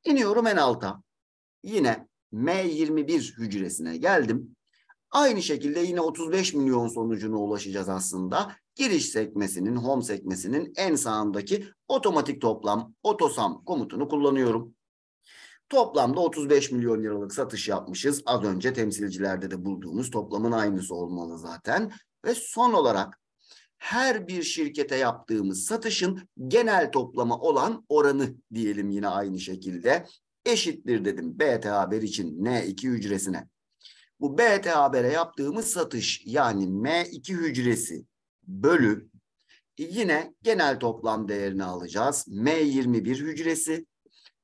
İniyorum en alta. Yine M21 hücresine geldim. Aynı şekilde yine 35 milyon sonucuna ulaşacağız aslında. Giriş sekmesinin, home sekmesinin en sağındaki otomatik toplam, otosam komutunu kullanıyorum. Toplamda 35 milyon liralık satış yapmışız. Az önce temsilcilerde de bulduğumuz toplamın aynısı olmalı zaten. Ve son olarak her bir şirkete yaptığımız satışın genel toplama olan oranı diyelim yine aynı şekilde eşittir dedim BT haber için N2 hücresine. Bu BT habere yaptığımız satış yani M2 hücresi bölü yine genel toplam değerini alacağız. M21 hücresi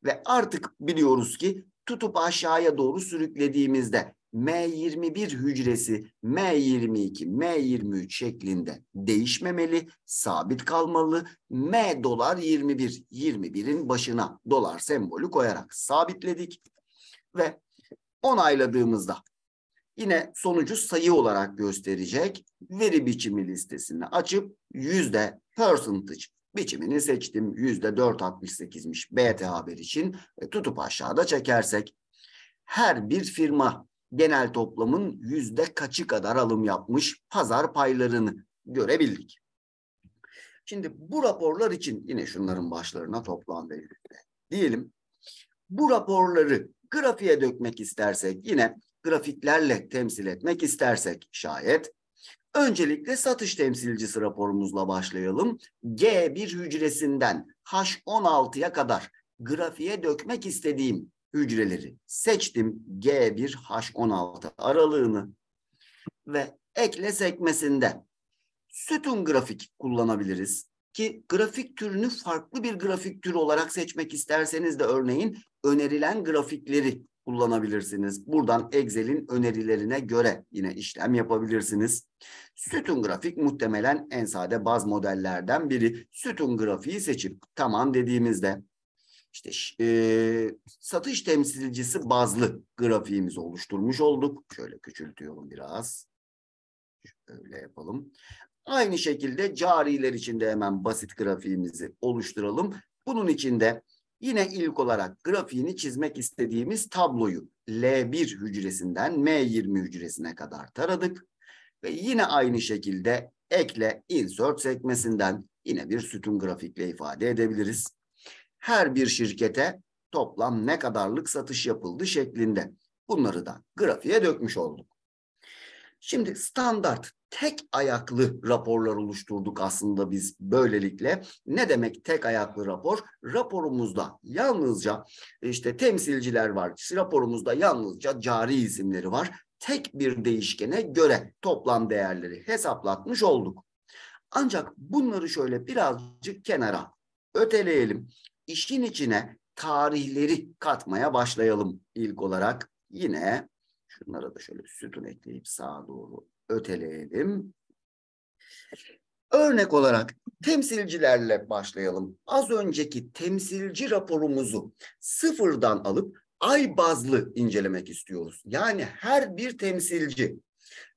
ve artık biliyoruz ki tutup aşağıya doğru sürüklediğimizde M21 hücresi M22, M23 şeklinde değişmemeli, sabit kalmalı. M dolar 21, 21'in başına dolar sembolü koyarak sabitledik ve onayladığımızda yine sonucu sayı olarak gösterecek veri biçimi listesini açıp yüzde percentage biçimini seçtim. Yüzde 4.68'miş BT haber için e, tutup aşağıda çekersek her bir firma genel toplamın yüzde kaçı kadar alım yapmış pazar paylarını görebildik. Şimdi bu raporlar için yine şunların başlarına toplam verildi. Diyelim bu raporları grafiğe dökmek istersek yine grafiklerle temsil etmek istersek şayet öncelikle satış temsilcisi raporumuzla başlayalım. G1 hücresinden H16'ya kadar grafiğe dökmek istediğim hücreleri seçtim. G1 H16 aralığını ve ekle sekmesinde sütun grafik kullanabiliriz ki grafik türünü farklı bir grafik türü olarak seçmek isterseniz de örneğin önerilen grafikleri kullanabilirsiniz. Buradan Excel'in önerilerine göre yine işlem yapabilirsiniz. Sütun grafik muhtemelen en sade baz modellerden biri. Sütun grafiği seçip tamam dediğimizde işte e, satış temsilcisi bazlı grafiğimizi oluşturmuş olduk. Şöyle küçültüyorum biraz. Şöyle yapalım. Aynı şekilde cariler için de hemen basit grafiğimizi oluşturalım. Bunun için de yine ilk olarak grafiğini çizmek istediğimiz tabloyu L1 hücresinden M20 hücresine kadar taradık. Ve yine aynı şekilde ekle insert sekmesinden yine bir sütun grafikle ifade edebiliriz. Her bir şirkete toplam ne kadarlık satış yapıldı şeklinde. Bunları da grafiğe dökmüş olduk. Şimdi standart tek ayaklı raporlar oluşturduk aslında biz böylelikle. Ne demek tek ayaklı rapor? Raporumuzda yalnızca işte temsilciler var. Raporumuzda yalnızca cari isimleri var. Tek bir değişkene göre toplam değerleri hesaplatmış olduk. Ancak bunları şöyle birazcık kenara öteleyelim. İşin içine tarihleri katmaya başlayalım ilk olarak. Yine şunlara da şöyle sütun ekleyip sağa doğru öteleyelim. Örnek olarak temsilcilerle başlayalım. Az önceki temsilci raporumuzu sıfırdan alıp ay bazlı incelemek istiyoruz. Yani her bir temsilci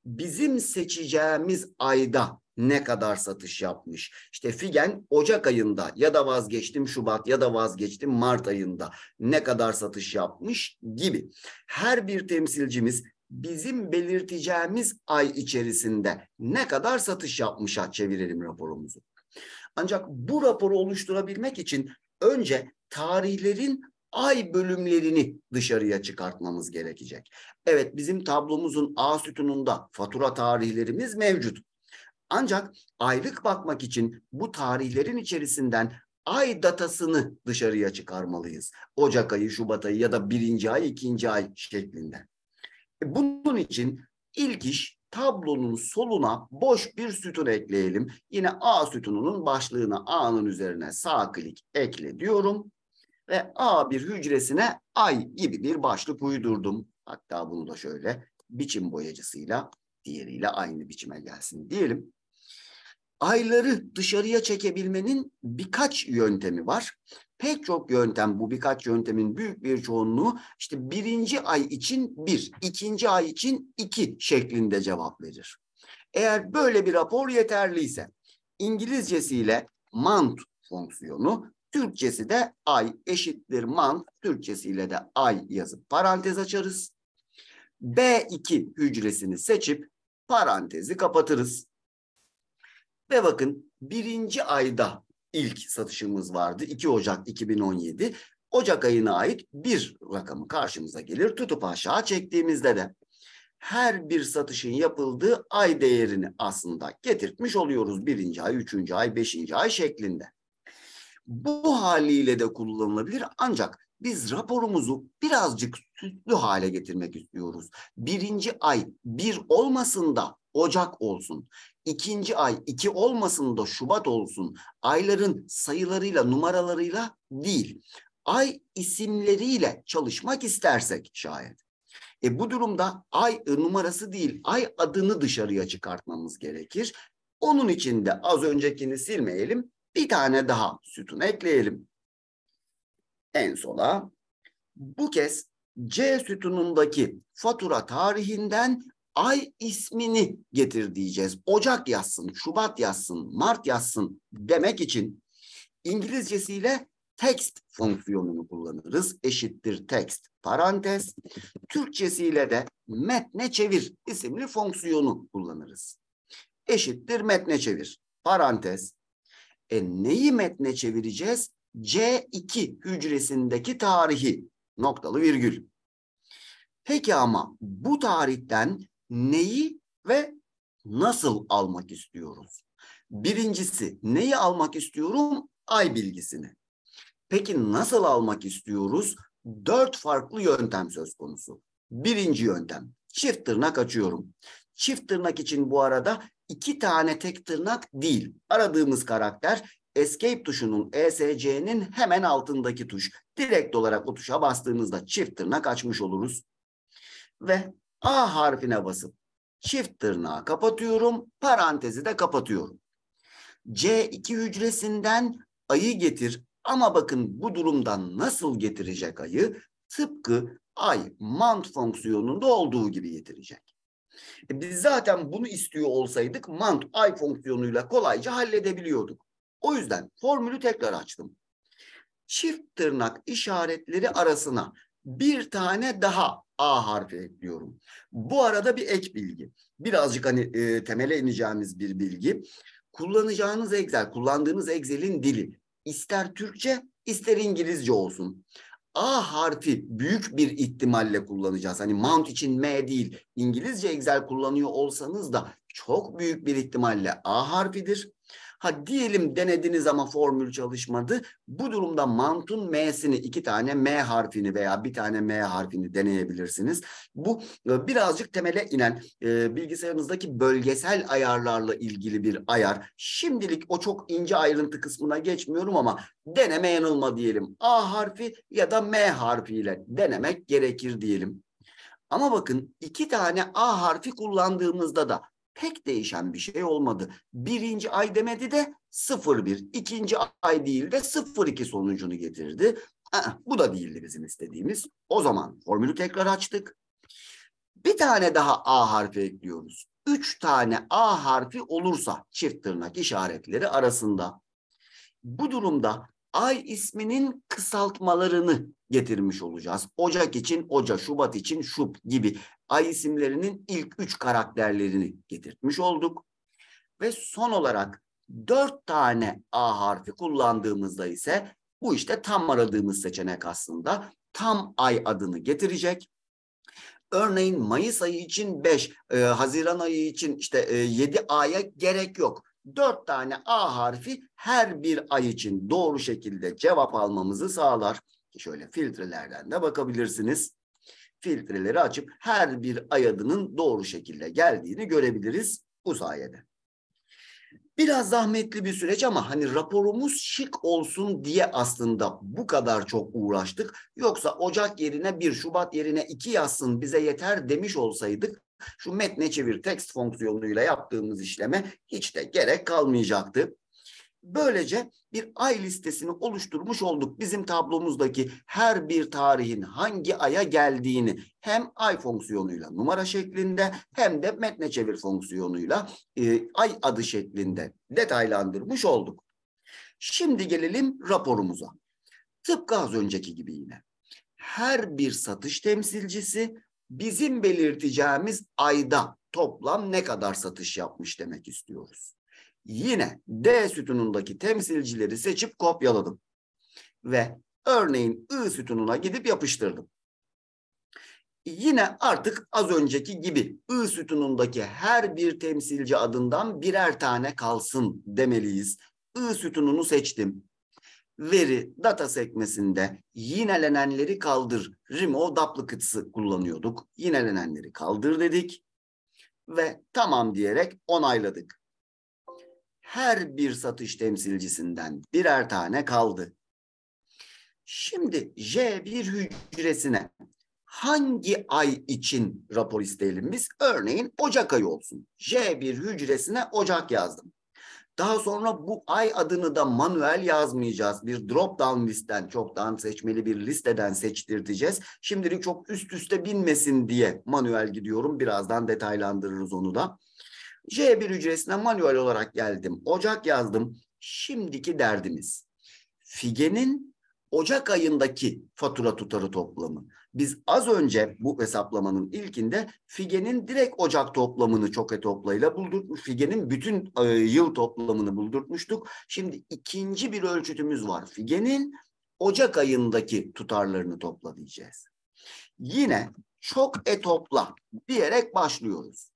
bizim seçeceğimiz ayda ne kadar satış yapmış? İşte Figen Ocak ayında ya da vazgeçtim Şubat ya da vazgeçtim Mart ayında ne kadar satış yapmış gibi. Her bir temsilcimiz bizim belirteceğimiz ay içerisinde ne kadar satış yapmışa çevirelim raporumuzu. Ancak bu raporu oluşturabilmek için önce tarihlerin ay bölümlerini dışarıya çıkartmamız gerekecek. Evet bizim tablomuzun A sütununda fatura tarihlerimiz mevcut. Ancak aylık bakmak için bu tarihlerin içerisinden ay datasını dışarıya çıkarmalıyız. Ocak ayı, Şubat ayı ya da birinci ay, ikinci ay şeklinde. E, bunun için ilk iş tablonun soluna boş bir sütun ekleyelim. Yine A sütununun başlığına A'nın üzerine sağ klik ekle diyorum. Ve A bir hücresine ay gibi bir başlık uydurdum. Hatta bunu da şöyle biçim boyacısıyla diğeriyle aynı biçime gelsin diyelim ayları dışarıya çekebilmenin birkaç yöntemi var. Pek çok yöntem bu birkaç yöntemin büyük bir çoğunluğu işte birinci ay için bir, ikinci ay için iki şeklinde cevap verir. Eğer böyle bir rapor yeterliyse İngilizcesiyle month fonksiyonu, Türkçesi de ay eşittir month, Türkçesiyle de ay yazıp parantez açarız. B2 hücresini seçip parantezi kapatırız. Ve bakın birinci ayda ilk satışımız vardı. 2 Ocak 2017. Ocak ayına ait bir rakamı karşımıza gelir. Tutup aşağı çektiğimizde de her bir satışın yapıldığı ay değerini aslında getirtmiş oluyoruz. Birinci ay, üçüncü ay, beşinci ay şeklinde. Bu haliyle de kullanılabilir ancak biz raporumuzu birazcık süslü hale getirmek istiyoruz. Birinci ay bir olmasın da Ocak olsun. İkinci ay iki olmasın da Şubat olsun. Ayların sayılarıyla, numaralarıyla değil. Ay isimleriyle çalışmak istersek şayet. E bu durumda ay numarası değil, ay adını dışarıya çıkartmamız gerekir. Onun için de az öncekini silmeyelim. Bir tane daha sütun ekleyelim. En sola. Bu kez C sütunundaki fatura tarihinden ay ismini getir diyeceğiz. Ocak yazsın, Şubat yazsın, Mart yazsın demek için İngilizcesiyle text fonksiyonunu kullanırız. Eşittir text parantez. Türkçesiyle de metne çevir isimli fonksiyonu kullanırız. Eşittir metne çevir parantez. E neyi metne çevireceğiz? C2 hücresindeki tarihi noktalı virgül. Peki ama bu tarihten neyi ve nasıl almak istiyoruz? Birincisi neyi almak istiyorum? Ay bilgisini. Peki nasıl almak istiyoruz? Dört farklı yöntem söz konusu. Birinci yöntem çift tırnak açıyorum. Çift tırnak için bu arada iki tane tek tırnak değil. Aradığımız karakter Escape tuşunun ESC'nin hemen altındaki tuş. Direkt olarak o tuşa bastığımızda çift tırnak açmış oluruz. Ve A harfine basıp çift tırnağı kapatıyorum. Parantezi de kapatıyorum. C2 hücresinden ayı getir. Ama bakın bu durumdan nasıl getirecek ayı? Tıpkı ay mant fonksiyonunda olduğu gibi getirecek. E biz zaten bunu istiyor olsaydık mant ay fonksiyonuyla kolayca halledebiliyorduk. O yüzden formülü tekrar açtım. Çift tırnak işaretleri arasına bir tane daha A harfi ekliyorum. Bu arada bir ek bilgi. Birazcık hani e, temele ineceğimiz bir bilgi. Kullanacağınız Excel, kullandığınız Excel'in dili ister Türkçe ister İngilizce olsun. A harfi büyük bir ihtimalle kullanacağız. Hani mount için M değil. İngilizce Excel kullanıyor olsanız da çok büyük bir ihtimalle A harfidir. Ha diyelim denediniz ama formül çalışmadı. Bu durumda mantun M'sini iki tane M harfini veya bir tane M harfini deneyebilirsiniz. Bu e, birazcık temele inen e, bilgisayarınızdaki bölgesel ayarlarla ilgili bir ayar. Şimdilik o çok ince ayrıntı kısmına geçmiyorum ama deneme yanılma diyelim. A harfi ya da M harfiyle denemek gerekir diyelim. Ama bakın iki tane A harfi kullandığımızda da pek değişen bir şey olmadı. Birinci ay demedi de 0-1. ikinci ay değil de 0-2 sonucunu getirdi. Aa, bu da değildi bizim istediğimiz. O zaman formülü tekrar açtık. Bir tane daha A harfi ekliyoruz. Üç tane A harfi olursa çift tırnak işaretleri arasında. Bu durumda ay isminin kısaltmalarını getirmiş olacağız. Ocak için Oca, Şubat için Şub gibi ay isimlerinin ilk üç karakterlerini getirtmiş olduk. Ve son olarak dört tane A harfi kullandığımızda ise bu işte tam aradığımız seçenek aslında tam ay adını getirecek. Örneğin Mayıs ayı için 5, e, Haziran ayı için işte e, 7 A'ya gerek yok. Dört tane A harfi her bir ay için doğru şekilde cevap almamızı sağlar. Şöyle filtrelerden de bakabilirsiniz. Filtreleri açıp her bir ay adının doğru şekilde geldiğini görebiliriz bu sayede. Biraz zahmetli bir süreç ama hani raporumuz şık olsun diye aslında bu kadar çok uğraştık. Yoksa Ocak yerine 1 Şubat yerine 2 yazsın bize yeter demiş olsaydık şu metne çevir text fonksiyonuyla yaptığımız işleme hiç de gerek kalmayacaktı. Böylece bir ay listesini oluşturmuş olduk. Bizim tablomuzdaki her bir tarihin hangi aya geldiğini hem ay fonksiyonuyla numara şeklinde hem de metne çevir fonksiyonuyla e, ay adı şeklinde detaylandırmış olduk. Şimdi gelelim raporumuza. Tıpkı az önceki gibi yine. Her bir satış temsilcisi bizim belirteceğimiz ayda toplam ne kadar satış yapmış demek istiyoruz. Yine D sütunundaki temsilcileri seçip kopyaladım. Ve örneğin I sütununa gidip yapıştırdım. Yine artık az önceki gibi I sütunundaki her bir temsilci adından birer tane kalsın demeliyiz. I sütununu seçtim. Veri data sekmesinde yinelenenleri kaldır. Remove duplicate'sı kullanıyorduk. Yinelenenleri kaldır dedik. Ve tamam diyerek onayladık her bir satış temsilcisinden birer tane kaldı. Şimdi J1 hücresine hangi ay için rapor isteyelim biz? Örneğin Ocak ayı olsun. J1 hücresine Ocak yazdım. Daha sonra bu ay adını da manuel yazmayacağız. Bir drop down listten çoktan seçmeli bir listeden seçtirteceğiz. Şimdilik çok üst üste binmesin diye manuel gidiyorum. Birazdan detaylandırırız onu da. J1 hücresine manuel olarak geldim. Ocak yazdım. Şimdiki derdimiz Figen'in Ocak ayındaki fatura tutarı toplamı. Biz az önce bu hesaplamanın ilkinde Figen'in direkt Ocak toplamını çok toplayla buldurmuş. Figen'in bütün e, yıl toplamını buldurtmuştuk. Şimdi ikinci bir ölçütümüz var. Figen'in Ocak ayındaki tutarlarını topla diyeceğiz. Yine çok e topla diyerek başlıyoruz.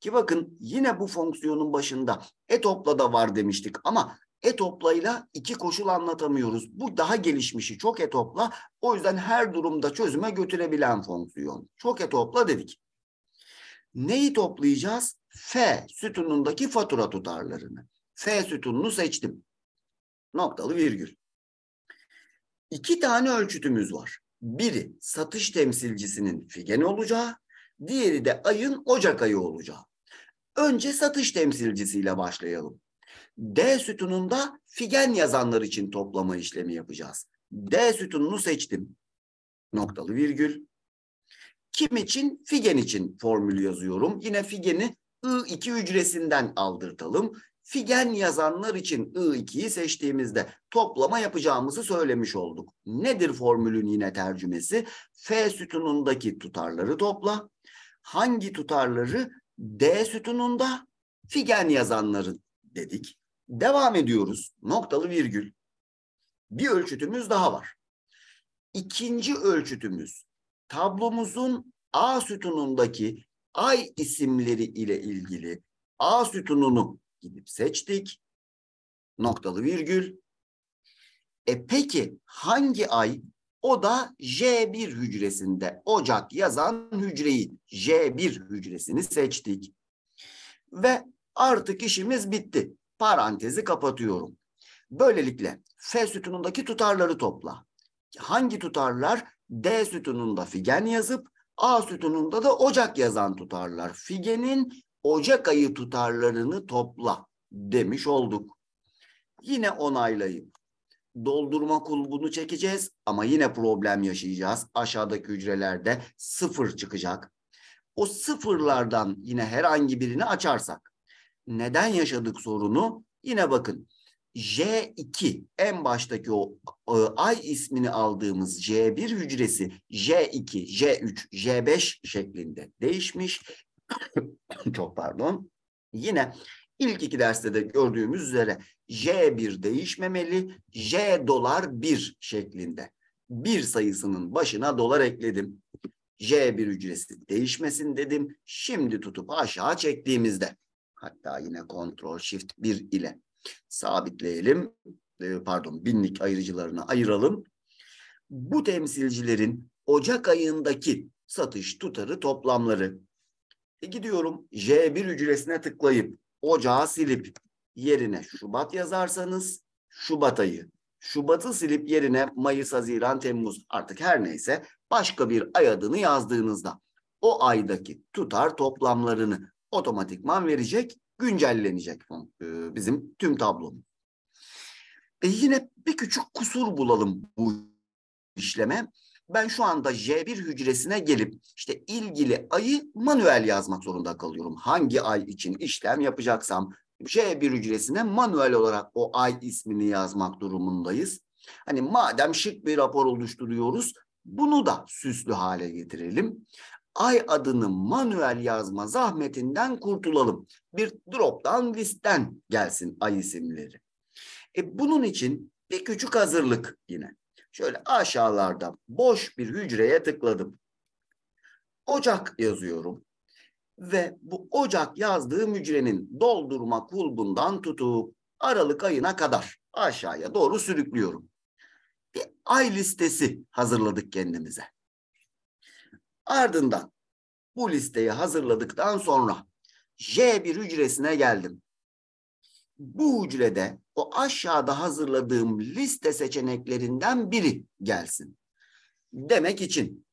Ki bakın yine bu fonksiyonun başında e topla da var demiştik ama etoplayla iki koşul anlatamıyoruz. Bu daha gelişmişi çok etopla. O yüzden her durumda çözüme götürebilen fonksiyon. Çok etopla dedik. Neyi toplayacağız? F sütunundaki fatura tutarlarını. F sütununu seçtim. Noktalı virgül. İki tane ölçütümüz var. Biri satış temsilcisinin figen olacağı, diğeri de ayın Ocak ayı olacağı. Önce satış temsilcisiyle başlayalım. D sütununda figen yazanlar için toplama işlemi yapacağız. D sütununu seçtim. Noktalı virgül. Kim için? Figen için formülü yazıyorum. Yine figeni I2 hücresinden aldırtalım. Figen yazanlar için I2'yi seçtiğimizde toplama yapacağımızı söylemiş olduk. Nedir formülün yine tercümesi? F sütunundaki tutarları topla. Hangi tutarları? D sütununda figen yazanların dedik. Devam ediyoruz. Noktalı virgül. Bir ölçütümüz daha var. İkinci ölçütümüz tablomuzun A sütunundaki ay isimleri ile ilgili A sütununu gidip seçtik. Noktalı virgül. E peki hangi ay? O da J1 hücresinde Ocak yazan hücreyi J1 hücresini seçtik. Ve artık işimiz bitti parantezi kapatıyorum. Böylelikle F sütunundaki tutarları topla. Hangi tutarlar? D sütununda figen yazıp A sütununda da Ocak yazan tutarlar. Figenin Ocak ayı tutarlarını topla demiş olduk. Yine onaylayıp doldurma kulbunu çekeceğiz ama yine problem yaşayacağız. Aşağıdaki hücrelerde sıfır çıkacak. O sıfırlardan yine herhangi birini açarsak neden yaşadık sorunu? Yine bakın J2 en baştaki o e, ay ismini aldığımız J1 hücresi J2, J3, J5 şeklinde değişmiş. Çok pardon. Yine ilk iki derste de gördüğümüz üzere J1 değişmemeli, J dolar 1 şeklinde. Bir sayısının başına dolar ekledim. J1 hücresi değişmesin dedim. Şimdi tutup aşağı çektiğimizde Hatta yine Ctrl Shift 1 ile sabitleyelim. Ee, pardon binlik ayırıcılarını ayıralım. Bu temsilcilerin Ocak ayındaki satış tutarı toplamları. E gidiyorum J1 hücresine tıklayıp ocağı silip yerine Şubat yazarsanız Şubat ayı. Şubat'ı silip yerine Mayıs, Haziran, Temmuz artık her neyse başka bir ay adını yazdığınızda o aydaki tutar toplamlarını otomatikman verecek, güncellenecek e, bizim tüm tablomuz. E yine bir küçük kusur bulalım bu işleme. Ben şu anda J1 hücresine gelip işte ilgili ayı manuel yazmak zorunda kalıyorum. Hangi ay için işlem yapacaksam J1 hücresine manuel olarak o ay ismini yazmak durumundayız. Hani madem şık bir rapor oluşturuyoruz bunu da süslü hale getirelim ay adını manuel yazma zahmetinden kurtulalım. Bir drop-down listten gelsin ay isimleri. E bunun için bir küçük hazırlık yine. Şöyle aşağılarda boş bir hücreye tıkladım. Ocak yazıyorum. Ve bu Ocak yazdığım hücrenin doldurma kulbundan tutup Aralık ayına kadar aşağıya doğru sürüklüyorum. Bir ay listesi hazırladık kendimize. Ardından bu listeyi hazırladıktan sonra J1 hücresine geldim. Bu hücrede o aşağıda hazırladığım liste seçeneklerinden biri gelsin. Demek için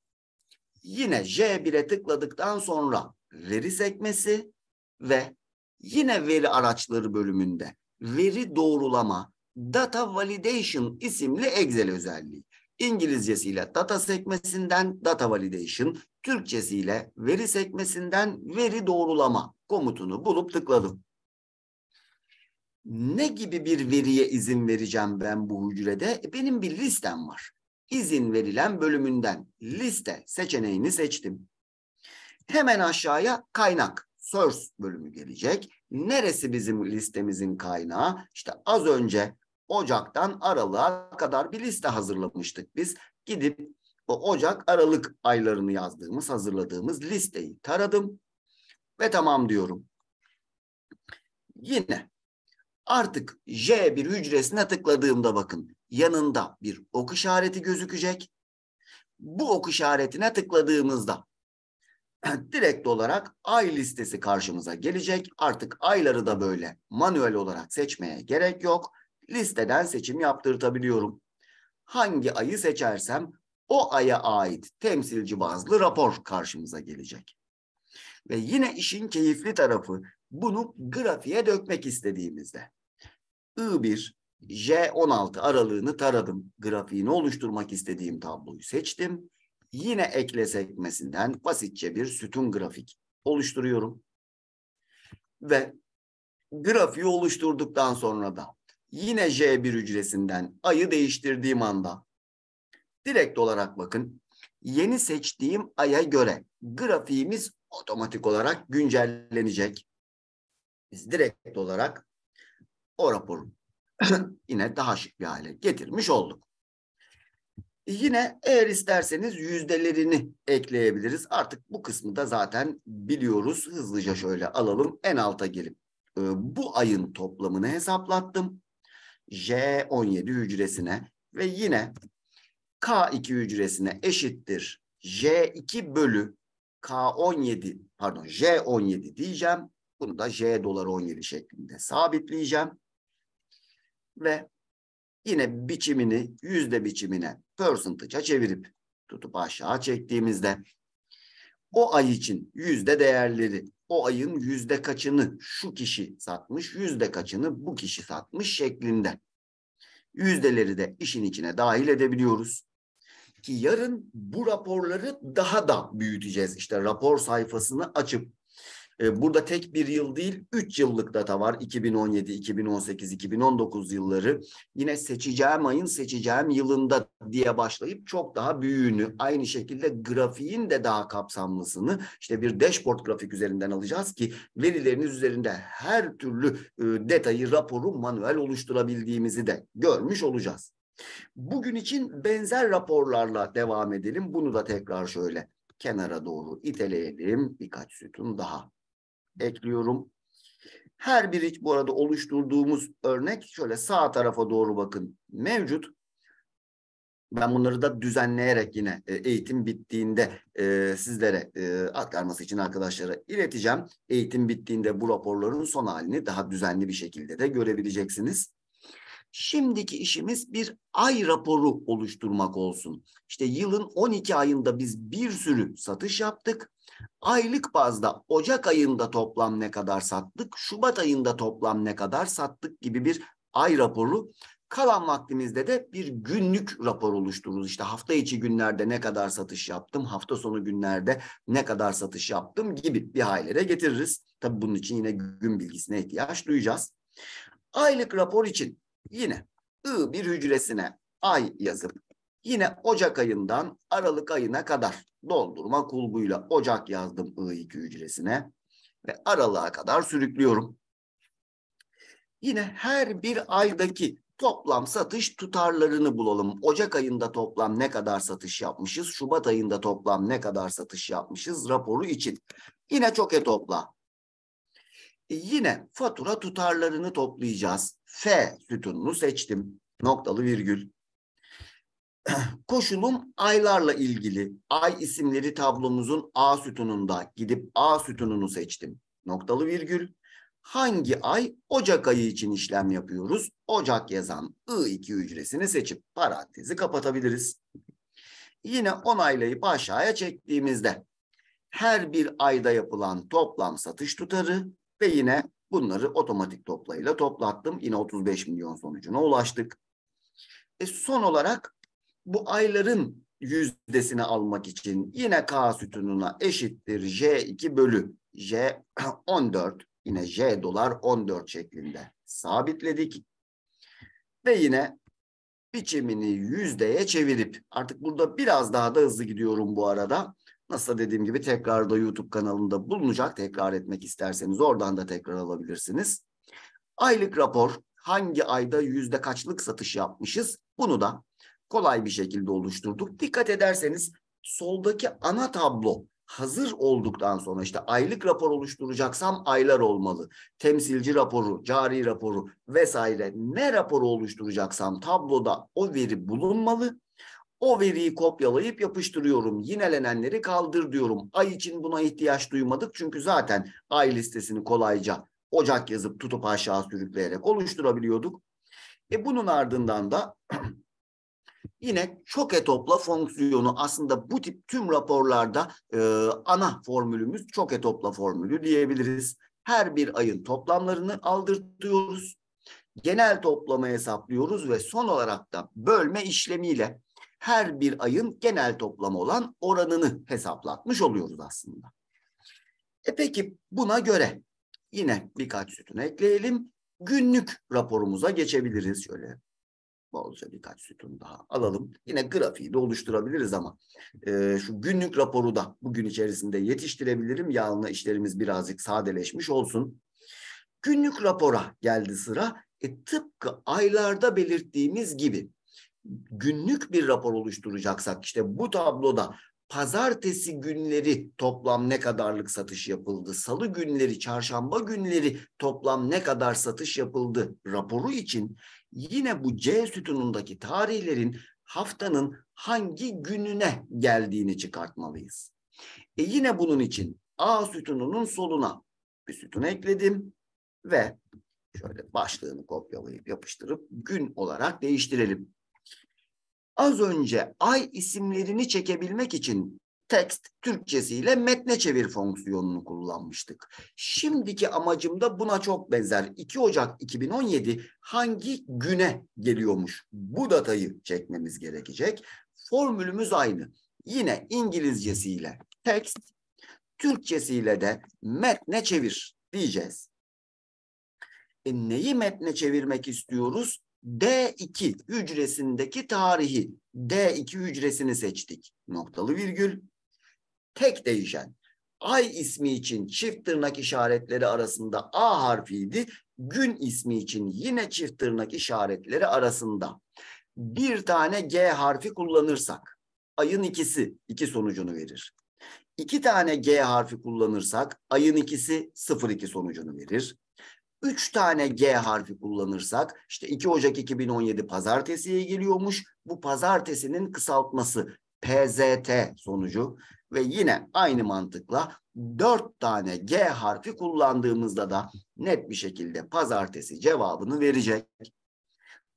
yine J1'e tıkladıktan sonra veri sekmesi ve yine veri araçları bölümünde veri doğrulama data validation isimli Excel özelliği. İngilizcesiyle data sekmesinden data validation, Türkçesiyle veri sekmesinden veri doğrulama komutunu bulup tıkladım. Ne gibi bir veriye izin vereceğim ben bu hücrede? E, benim bir listem var. İzin verilen bölümünden liste seçeneğini seçtim. Hemen aşağıya kaynak, source bölümü gelecek. Neresi bizim listemizin kaynağı? İşte az önce Ocak'tan Aralık'a kadar bir liste hazırlamıştık biz. Gidip o Ocak, Aralık aylarını yazdığımız, hazırladığımız listeyi taradım ve tamam diyorum. Yine artık J1 hücresine tıkladığımda bakın yanında bir ok işareti gözükecek. Bu ok işaretine tıkladığımızda direkt olarak ay listesi karşımıza gelecek. Artık ayları da böyle manuel olarak seçmeye gerek yok. Listeden seçim yaptırtabiliyorum. Hangi ayı seçersem o aya ait temsilci bazlı rapor karşımıza gelecek. Ve yine işin keyifli tarafı bunu grafiğe dökmek istediğimizde. I1, J16 aralığını taradım. Grafiğini oluşturmak istediğim tabloyu seçtim. Yine ekle sekmesinden basitçe bir sütun grafik oluşturuyorum. Ve grafiği oluşturduktan sonra da yine J1 hücresinden ayı değiştirdiğim anda direkt olarak bakın yeni seçtiğim aya göre grafiğimiz otomatik olarak güncellenecek. Biz direkt olarak o raporu yine daha şık bir hale getirmiş olduk. Yine eğer isterseniz yüzdelerini ekleyebiliriz. Artık bu kısmı da zaten biliyoruz. Hızlıca şöyle alalım. En alta gelip e, bu ayın toplamını hesaplattım. J17 hücresine ve yine K2 hücresine eşittir. J2 bölü K17 pardon J17 diyeceğim. Bunu da J dolar 17 şeklinde sabitleyeceğim. Ve yine biçimini yüzde biçimine percentage'a çevirip tutup aşağı çektiğimizde o ay için yüzde değerleri o ayın yüzde kaçını şu kişi satmış, yüzde kaçını bu kişi satmış şeklinde. Yüzdeleri de işin içine dahil edebiliyoruz. Ki yarın bu raporları daha da büyüteceğiz. İşte rapor sayfasını açıp e, burada tek bir yıl değil, üç yıllık data var. 2017, 2018, 2019 yılları. Yine seçeceğim ayın seçeceğim yılında diye başlayıp çok daha büyüğünü, aynı şekilde grafiğin de daha kapsamlısını işte bir dashboard grafik üzerinden alacağız ki verileriniz üzerinde her türlü e, detayı, raporu manuel oluşturabildiğimizi de görmüş olacağız. Bugün için benzer raporlarla devam edelim. Bunu da tekrar şöyle kenara doğru iteleyelim. Birkaç sütun daha ekliyorum. Her biri bu arada oluşturduğumuz örnek şöyle sağ tarafa doğru bakın mevcut. Ben bunları da düzenleyerek yine e, eğitim bittiğinde e, sizlere e, aktarması için arkadaşlara ileteceğim. Eğitim bittiğinde bu raporların son halini daha düzenli bir şekilde de görebileceksiniz. Şimdiki işimiz bir ay raporu oluşturmak olsun. İşte yılın 12 ayında biz bir sürü satış yaptık. Aylık bazda Ocak ayında toplam ne kadar sattık, Şubat ayında toplam ne kadar sattık gibi bir ay raporu. Kalan vaktimizde de bir günlük rapor oluştururuz. İşte hafta içi günlerde ne kadar satış yaptım, hafta sonu günlerde ne kadar satış yaptım gibi bir hallere getiririz. Tabii bunun için yine gün bilgisine ihtiyaç duyacağız. Aylık rapor için yine I bir hücresine ay yazıp yine Ocak ayından Aralık ayına kadar doldurma kulbuyla Ocak yazdım I2 hücresine ve Aralık'a kadar sürüklüyorum. Yine her bir aydaki toplam satış tutarlarını bulalım. Ocak ayında toplam ne kadar satış yapmışız? Şubat ayında toplam ne kadar satış yapmışız raporu için. Yine çok e topla. E yine fatura tutarlarını toplayacağız. F sütununu seçtim. Noktalı virgül. Koşulum aylarla ilgili. Ay isimleri tablomuzun A sütununda gidip A sütununu seçtim. Noktalı virgül. Hangi ay? Ocak ayı için işlem yapıyoruz. Ocak yazan I2 hücresini seçip parantezi kapatabiliriz. Yine onaylayıp aşağıya çektiğimizde her bir ayda yapılan toplam satış tutarı ve yine Bunları otomatik toplayla toplattım. Yine 35 milyon sonucuna ulaştık. E son olarak bu ayların yüzdesini almak için yine K sütununa eşittir J2 bölü J 14 yine J dolar 14 şeklinde sabitledik. Ve yine biçimini yüzdeye çevirip artık burada biraz daha da hızlı gidiyorum bu arada. Nasıl dediğim gibi tekrar da YouTube kanalında bulunacak. Tekrar etmek isterseniz oradan da tekrar alabilirsiniz. Aylık rapor hangi ayda yüzde kaçlık satış yapmışız? Bunu da kolay bir şekilde oluşturduk. Dikkat ederseniz soldaki ana tablo hazır olduktan sonra işte aylık rapor oluşturacaksam aylar olmalı. Temsilci raporu, cari raporu vesaire ne raporu oluşturacaksam tabloda o veri bulunmalı. O veriyi kopyalayıp yapıştırıyorum. Yinelenenleri kaldır diyorum. Ay için buna ihtiyaç duymadık. Çünkü zaten ay listesini kolayca Ocak yazıp tutup aşağı sürükleyerek oluşturabiliyorduk. E bunun ardından da Yine çok etopla fonksiyonu aslında bu tip tüm raporlarda e, ana formülümüz çok etopla formülü diyebiliriz. Her bir ayın toplamlarını aldırtıyoruz. Genel toplamı hesaplıyoruz ve son olarak da bölme işlemiyle her bir ayın genel toplamı olan oranını hesaplatmış oluyoruz aslında. E peki buna göre yine birkaç sütun ekleyelim. Günlük raporumuza geçebiliriz. Şöyle bolca birkaç sütun daha alalım. Yine grafiği de oluşturabiliriz ama e, şu günlük raporu da bugün içerisinde yetiştirebilirim. Yağına işlerimiz birazcık sadeleşmiş olsun. Günlük rapora geldi sıra. E, tıpkı aylarda belirttiğimiz gibi günlük bir rapor oluşturacaksak işte bu tabloda pazartesi günleri toplam ne kadarlık satış yapıldı, salı günleri, çarşamba günleri toplam ne kadar satış yapıldı raporu için yine bu C sütunundaki tarihlerin haftanın hangi gününe geldiğini çıkartmalıyız. E yine bunun için A sütununun soluna bir sütun ekledim ve şöyle başlığını kopyalayıp yapıştırıp gün olarak değiştirelim. Az önce ay isimlerini çekebilmek için text Türkçesiyle metne çevir fonksiyonunu kullanmıştık. Şimdiki amacım da buna çok benzer. 2 Ocak 2017 hangi güne geliyormuş? Bu datayı çekmemiz gerekecek. Formülümüz aynı. Yine İngilizcesiyle text, Türkçesiyle de metne çevir diyeceğiz. E neyi metne çevirmek istiyoruz? D2 hücresindeki tarihi D2 hücresini seçtik. Noktalı virgül. Tek değişen. Ay ismi için çift tırnak işaretleri arasında A harfiydi. Gün ismi için yine çift tırnak işaretleri arasında. Bir tane G harfi kullanırsak ayın ikisi iki sonucunu verir. İki tane G harfi kullanırsak ayın ikisi 02 sonucunu verir. 3 tane G harfi kullanırsak işte 2 Ocak 2017 pazartesiye geliyormuş. Bu pazartesinin kısaltması PZT sonucu ve yine aynı mantıkla 4 tane G harfi kullandığımızda da net bir şekilde pazartesi cevabını verecek.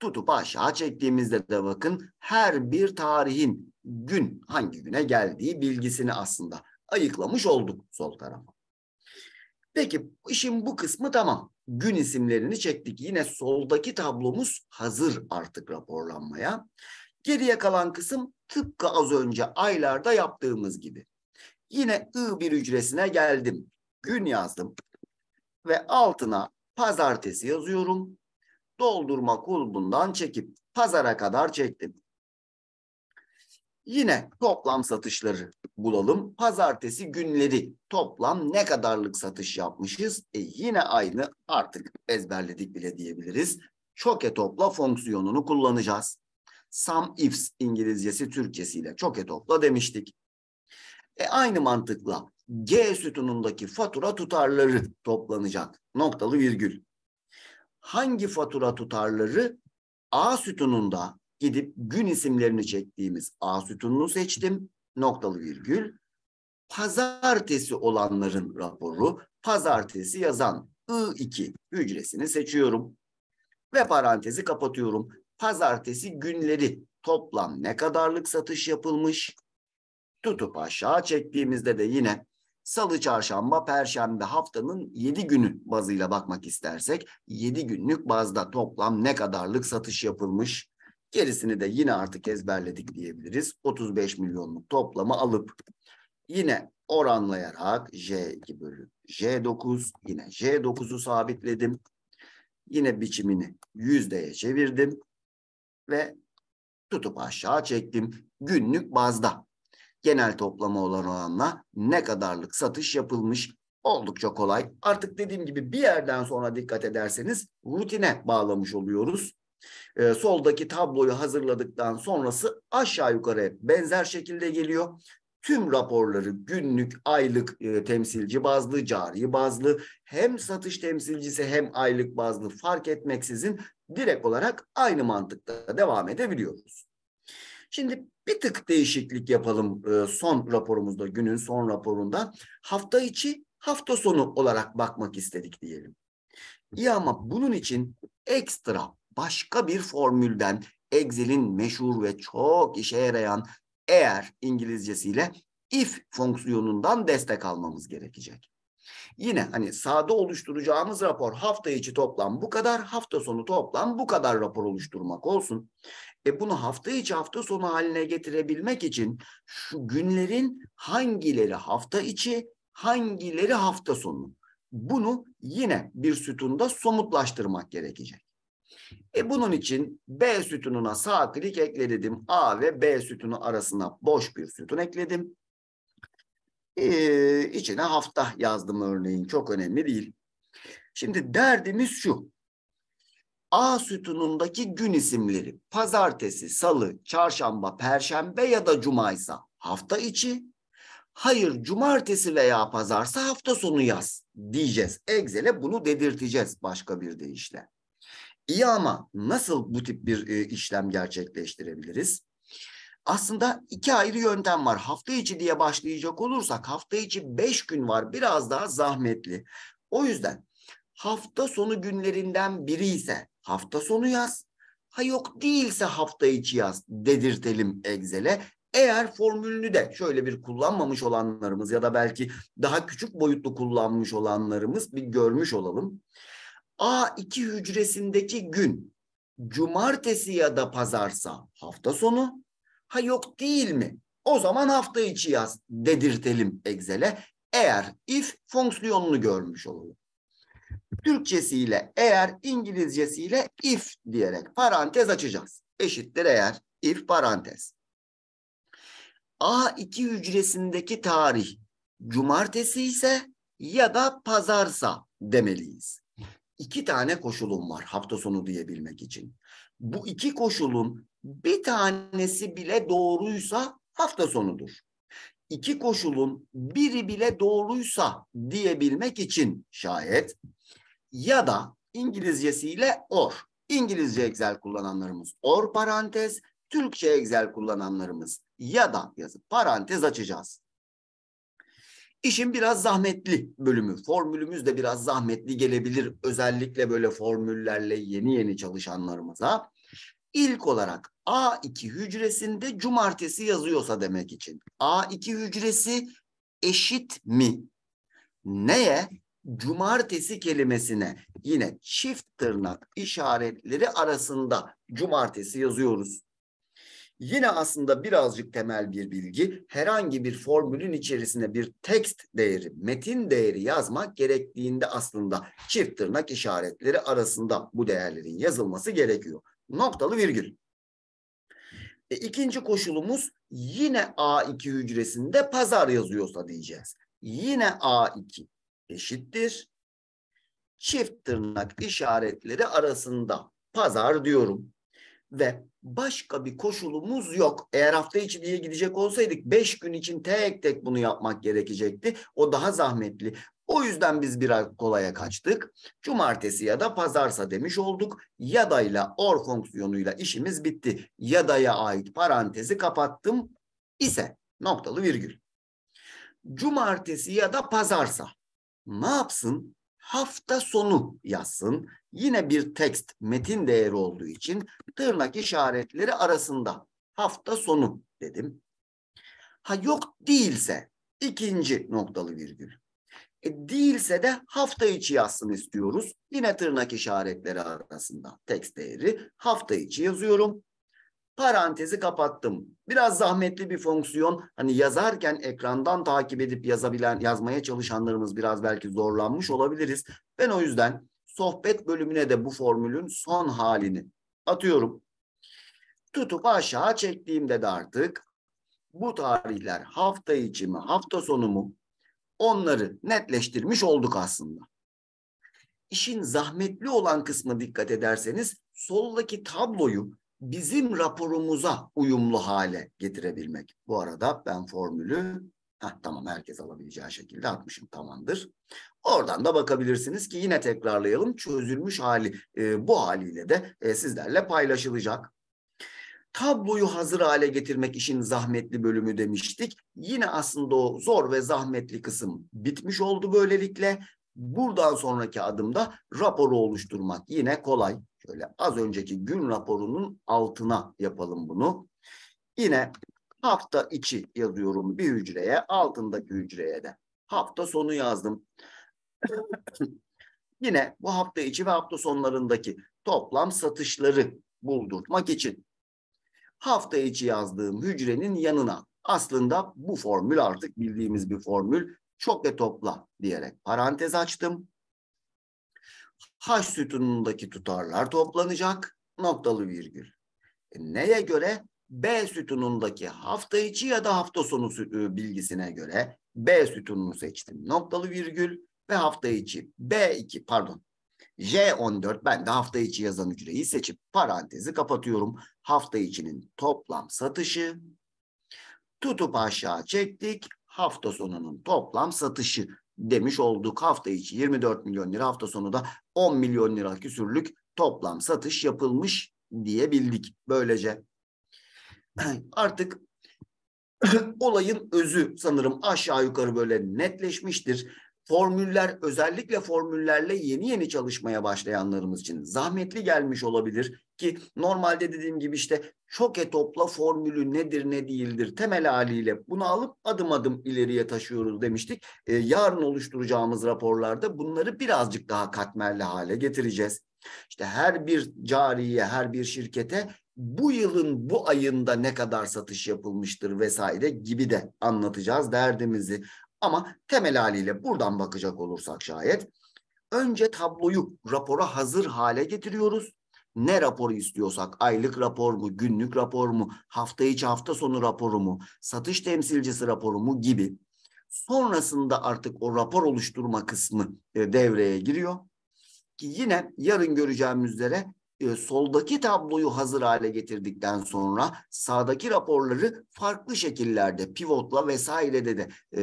Tutup aşağı çektiğimizde de bakın her bir tarihin gün hangi güne geldiği bilgisini aslında ayıklamış olduk sol tarafa. Peki işin bu kısmı tamam. Gün isimlerini çektik. Yine soldaki tablomuz hazır artık raporlanmaya. Geriye kalan kısım tıpkı az önce aylarda yaptığımız gibi. Yine I bir hücresine geldim. Gün yazdım. Ve altına pazartesi yazıyorum. Doldurma kulbundan çekip pazara kadar çektim. Yine toplam satışları bulalım. Pazartesi günleri toplam ne kadarlık satış yapmışız? E yine aynı artık ezberledik bile diyebiliriz. Çoke topla fonksiyonunu kullanacağız. Sum ifs İngilizcesi Türkçesiyle çoke topla demiştik. E aynı mantıkla G sütunundaki fatura tutarları toplanacak. Noktalı virgül. Hangi fatura tutarları A sütununda gidip gün isimlerini çektiğimiz A sütununu seçtim. Noktalı virgül. Pazartesi olanların raporu pazartesi yazan I2 hücresini seçiyorum. Ve parantezi kapatıyorum. Pazartesi günleri toplam ne kadarlık satış yapılmış? Tutup aşağı çektiğimizde de yine Salı, çarşamba, perşembe haftanın 7 günü bazıyla bakmak istersek 7 günlük bazda toplam ne kadarlık satış yapılmış? Gerisini de yine artık ezberledik diyebiliriz. 35 milyonluk toplamı alıp yine oranlayarak J2 bölü J9 yine J9'u sabitledim. Yine biçimini yüzdeye çevirdim ve tutup aşağı çektim. Günlük bazda genel toplama olan oranla ne kadarlık satış yapılmış oldukça kolay. Artık dediğim gibi bir yerden sonra dikkat ederseniz rutine bağlamış oluyoruz. Ee, soldaki tabloyu hazırladıktan sonrası aşağı yukarı benzer şekilde geliyor tüm raporları günlük, aylık e, temsilci bazlı, cari bazlı hem satış temsilcisi hem aylık bazlı fark etmeksizin direkt olarak aynı mantıkta devam edebiliyoruz. Şimdi bir tık değişiklik yapalım e, son raporumuzda, günün son raporunda. Hafta içi, hafta sonu olarak bakmak istedik diyelim. İyi ama bunun için ekstra başka bir formülden Excel'in meşhur ve çok işe yarayan eğer İngilizcesiyle if fonksiyonundan destek almamız gerekecek. Yine hani sağda oluşturacağımız rapor hafta içi toplam bu kadar, hafta sonu toplam bu kadar rapor oluşturmak olsun. E bunu hafta içi hafta sonu haline getirebilmek için şu günlerin hangileri hafta içi, hangileri hafta sonu? Bunu yine bir sütunda somutlaştırmak gerekecek. E bunun için B sütununa sağ klik ekledim. A ve B sütunu arasına boş bir sütun ekledim. Ee, içine hafta yazdım örneğin. Çok önemli değil. Şimdi derdimiz şu. A sütunundaki gün isimleri pazartesi, salı, çarşamba, perşembe ya da cumaysa hafta içi. Hayır cumartesi veya pazarsa hafta sonu yaz diyeceğiz. Excel'e bunu dedirteceğiz başka bir deyişle. İyi ama nasıl bu tip bir e, işlem gerçekleştirebiliriz? Aslında iki ayrı yöntem var. Hafta içi diye başlayacak olursak hafta içi beş gün var. Biraz daha zahmetli. O yüzden hafta sonu günlerinden biri ise hafta sonu yaz. Ha yok değilse hafta içi yaz dedirtelim Excel'e. Eğer formülünü de şöyle bir kullanmamış olanlarımız ya da belki daha küçük boyutlu kullanmış olanlarımız bir görmüş olalım. A2 hücresindeki gün cumartesi ya da pazarsa hafta sonu. Ha yok değil mi? O zaman hafta içi yaz dedirtelim Excel'e. Eğer if fonksiyonunu görmüş olalım. Türkçesiyle eğer İngilizcesiyle if diyerek parantez açacağız. Eşittir eğer if parantez. A2 hücresindeki tarih cumartesi ise ya da pazarsa demeliyiz iki tane koşulum var hafta sonu diyebilmek için. Bu iki koşulun bir tanesi bile doğruysa hafta sonudur. İki koşulun biri bile doğruysa diyebilmek için şayet ya da İngilizcesiyle or. İngilizce Excel kullananlarımız or parantez, Türkçe Excel kullananlarımız ya da yazıp parantez açacağız. İşin biraz zahmetli bölümü. Formülümüz de biraz zahmetli gelebilir. Özellikle böyle formüllerle yeni yeni çalışanlarımıza. İlk olarak A2 hücresinde cumartesi yazıyorsa demek için. A2 hücresi eşit mi? Neye? Cumartesi kelimesine yine çift tırnak işaretleri arasında cumartesi yazıyoruz. Yine aslında birazcık temel bir bilgi. Herhangi bir formülün içerisine bir text değeri, metin değeri yazmak gerektiğinde aslında çift tırnak işaretleri arasında bu değerlerin yazılması gerekiyor. Noktalı virgül. E, ikinci koşulumuz yine A2 hücresinde pazar yazıyorsa diyeceğiz. Yine A2 eşittir. Çift tırnak işaretleri arasında pazar diyorum ve başka bir koşulumuz yok. Eğer hafta içi diye gidecek olsaydık beş gün için tek tek bunu yapmak gerekecekti. O daha zahmetli. O yüzden biz biraz kolaya kaçtık. Cumartesi ya da pazarsa demiş olduk. Yadayla or fonksiyonuyla işimiz bitti. Yadaya ait parantezi kapattım ise noktalı virgül. Cumartesi ya da pazarsa ne yapsın? Hafta sonu yazsın Yine bir tekst metin değeri olduğu için tırnak işaretleri arasında hafta sonu dedim. Ha yok değilse İkinci noktalı virgül. E, değilse de hafta içi yazsın istiyoruz. Yine tırnak işaretleri arasında text değeri hafta içi yazıyorum. Parantezi kapattım. Biraz zahmetli bir fonksiyon. Hani yazarken ekrandan takip edip yazabilen, yazmaya çalışanlarımız biraz belki zorlanmış olabiliriz. Ben o yüzden sohbet bölümüne de bu formülün son halini atıyorum. Tutup aşağı çektiğimde de artık bu tarihler hafta içi mi, hafta sonu mu onları netleştirmiş olduk aslında. İşin zahmetli olan kısmı dikkat ederseniz soldaki tabloyu bizim raporumuza uyumlu hale getirebilmek. Bu arada ben formülü heh, tamam herkes alabileceği şekilde atmışım tamamdır. Oradan da bakabilirsiniz ki yine tekrarlayalım çözülmüş hali e, bu haliyle de e, sizlerle paylaşılacak. Tabloyu hazır hale getirmek işin zahmetli bölümü demiştik. Yine aslında o zor ve zahmetli kısım bitmiş oldu böylelikle. Buradan sonraki adımda raporu oluşturmak yine kolay. Şöyle az önceki gün raporunun altına yapalım bunu. Yine hafta içi yazıyorum bir hücreye, altındaki hücreye de. Hafta sonu yazdım. Yine bu hafta içi ve hafta sonlarındaki toplam satışları buldurtmak için hafta içi yazdığım hücrenin yanına aslında bu formül artık bildiğimiz bir formül çok ve topla diyerek parantez açtım. H sütunundaki tutarlar toplanacak noktalı virgül. E neye göre? B sütunundaki hafta içi ya da hafta sonu e, bilgisine göre B sütununu seçtim. Noktalı virgül ve hafta içi B2 pardon J14 ben de hafta içi yazan hücreyi seçip parantezi kapatıyorum. Hafta içinin toplam satışı tutup aşağı çektik. Hafta sonunun toplam satışı demiş olduk. Hafta içi 24 milyon lira hafta sonu da 10 milyon lira küsürlük toplam satış yapılmış diyebildik böylece. Artık olayın özü sanırım aşağı yukarı böyle netleşmiştir formüller özellikle formüllerle yeni yeni çalışmaya başlayanlarımız için zahmetli gelmiş olabilir ki normalde dediğim gibi işte çok etopla formülü nedir ne değildir temel haliyle bunu alıp adım adım ileriye taşıyoruz demiştik. Ee, yarın oluşturacağımız raporlarda bunları birazcık daha katmerli hale getireceğiz. İşte her bir cariye, her bir şirkete bu yılın bu ayında ne kadar satış yapılmıştır vesaire gibi de anlatacağız derdimizi. Ama temel haliyle buradan bakacak olursak şayet önce tabloyu rapora hazır hale getiriyoruz. Ne raporu istiyorsak aylık rapor mu, günlük rapor mu, hafta içi hafta sonu raporu mu, satış temsilcisi raporu mu gibi. Sonrasında artık o rapor oluşturma kısmı e, devreye giriyor. Ki yine yarın göreceğimiz üzere e, soldaki tabloyu hazır hale getirdikten sonra sağdaki raporları farklı şekillerde pivotla vesairede de e,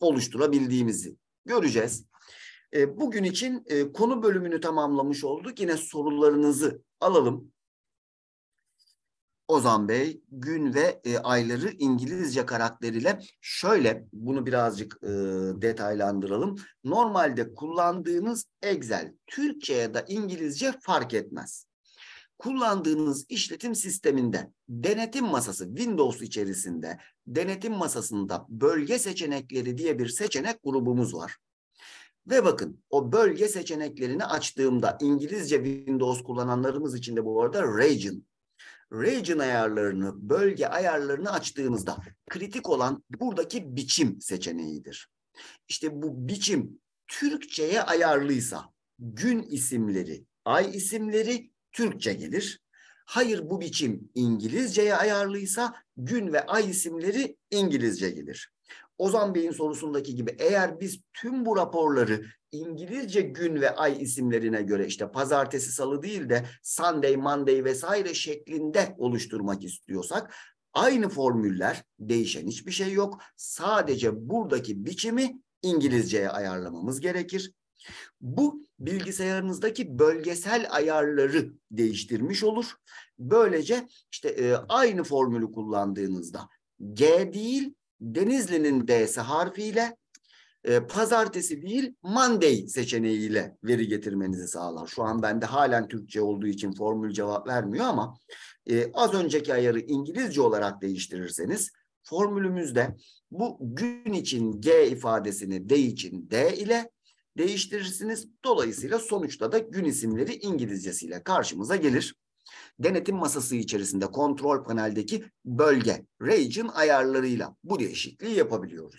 oluşturabildiğimizi göreceğiz. E, bugün için e, konu bölümünü tamamlamış olduk. Yine sorularınızı alalım. Ozan Bey gün ve e, ayları İngilizce karakteriyle şöyle bunu birazcık e, detaylandıralım. Normalde kullandığınız Excel Türkçe ya da İngilizce fark etmez. Kullandığınız işletim sisteminde denetim masası Windows içerisinde denetim masasında bölge seçenekleri diye bir seçenek grubumuz var. Ve bakın o bölge seçeneklerini açtığımda İngilizce Windows kullananlarımız için de bu arada region region ayarlarını, bölge ayarlarını açtığınızda kritik olan buradaki biçim seçeneğidir. İşte bu biçim Türkçe'ye ayarlıysa gün isimleri, ay isimleri Türkçe gelir. Hayır bu biçim İngilizce'ye ayarlıysa gün ve ay isimleri İngilizce gelir. Ozan Bey'in sorusundaki gibi eğer biz tüm bu raporları İngilizce gün ve ay isimlerine göre işte pazartesi salı değil de Sunday, Monday vesaire şeklinde oluşturmak istiyorsak aynı formüller değişen hiçbir şey yok. Sadece buradaki biçimi İngilizceye ayarlamamız gerekir. Bu bilgisayarınızdaki bölgesel ayarları değiştirmiş olur. Böylece işte e, aynı formülü kullandığınızda G değil Denizli'nin D'si harfiyle e, pazartesi değil Monday seçeneğiyle veri getirmenizi sağlar. Şu an bende halen Türkçe olduğu için formül cevap vermiyor ama e, az önceki ayarı İngilizce olarak değiştirirseniz formülümüzde bu gün için G ifadesini D için D ile değiştirirsiniz. Dolayısıyla sonuçta da gün isimleri İngilizcesiyle karşımıza gelir. Denetim masası içerisinde kontrol paneldeki bölge, region ayarlarıyla bu değişikliği yapabiliyoruz.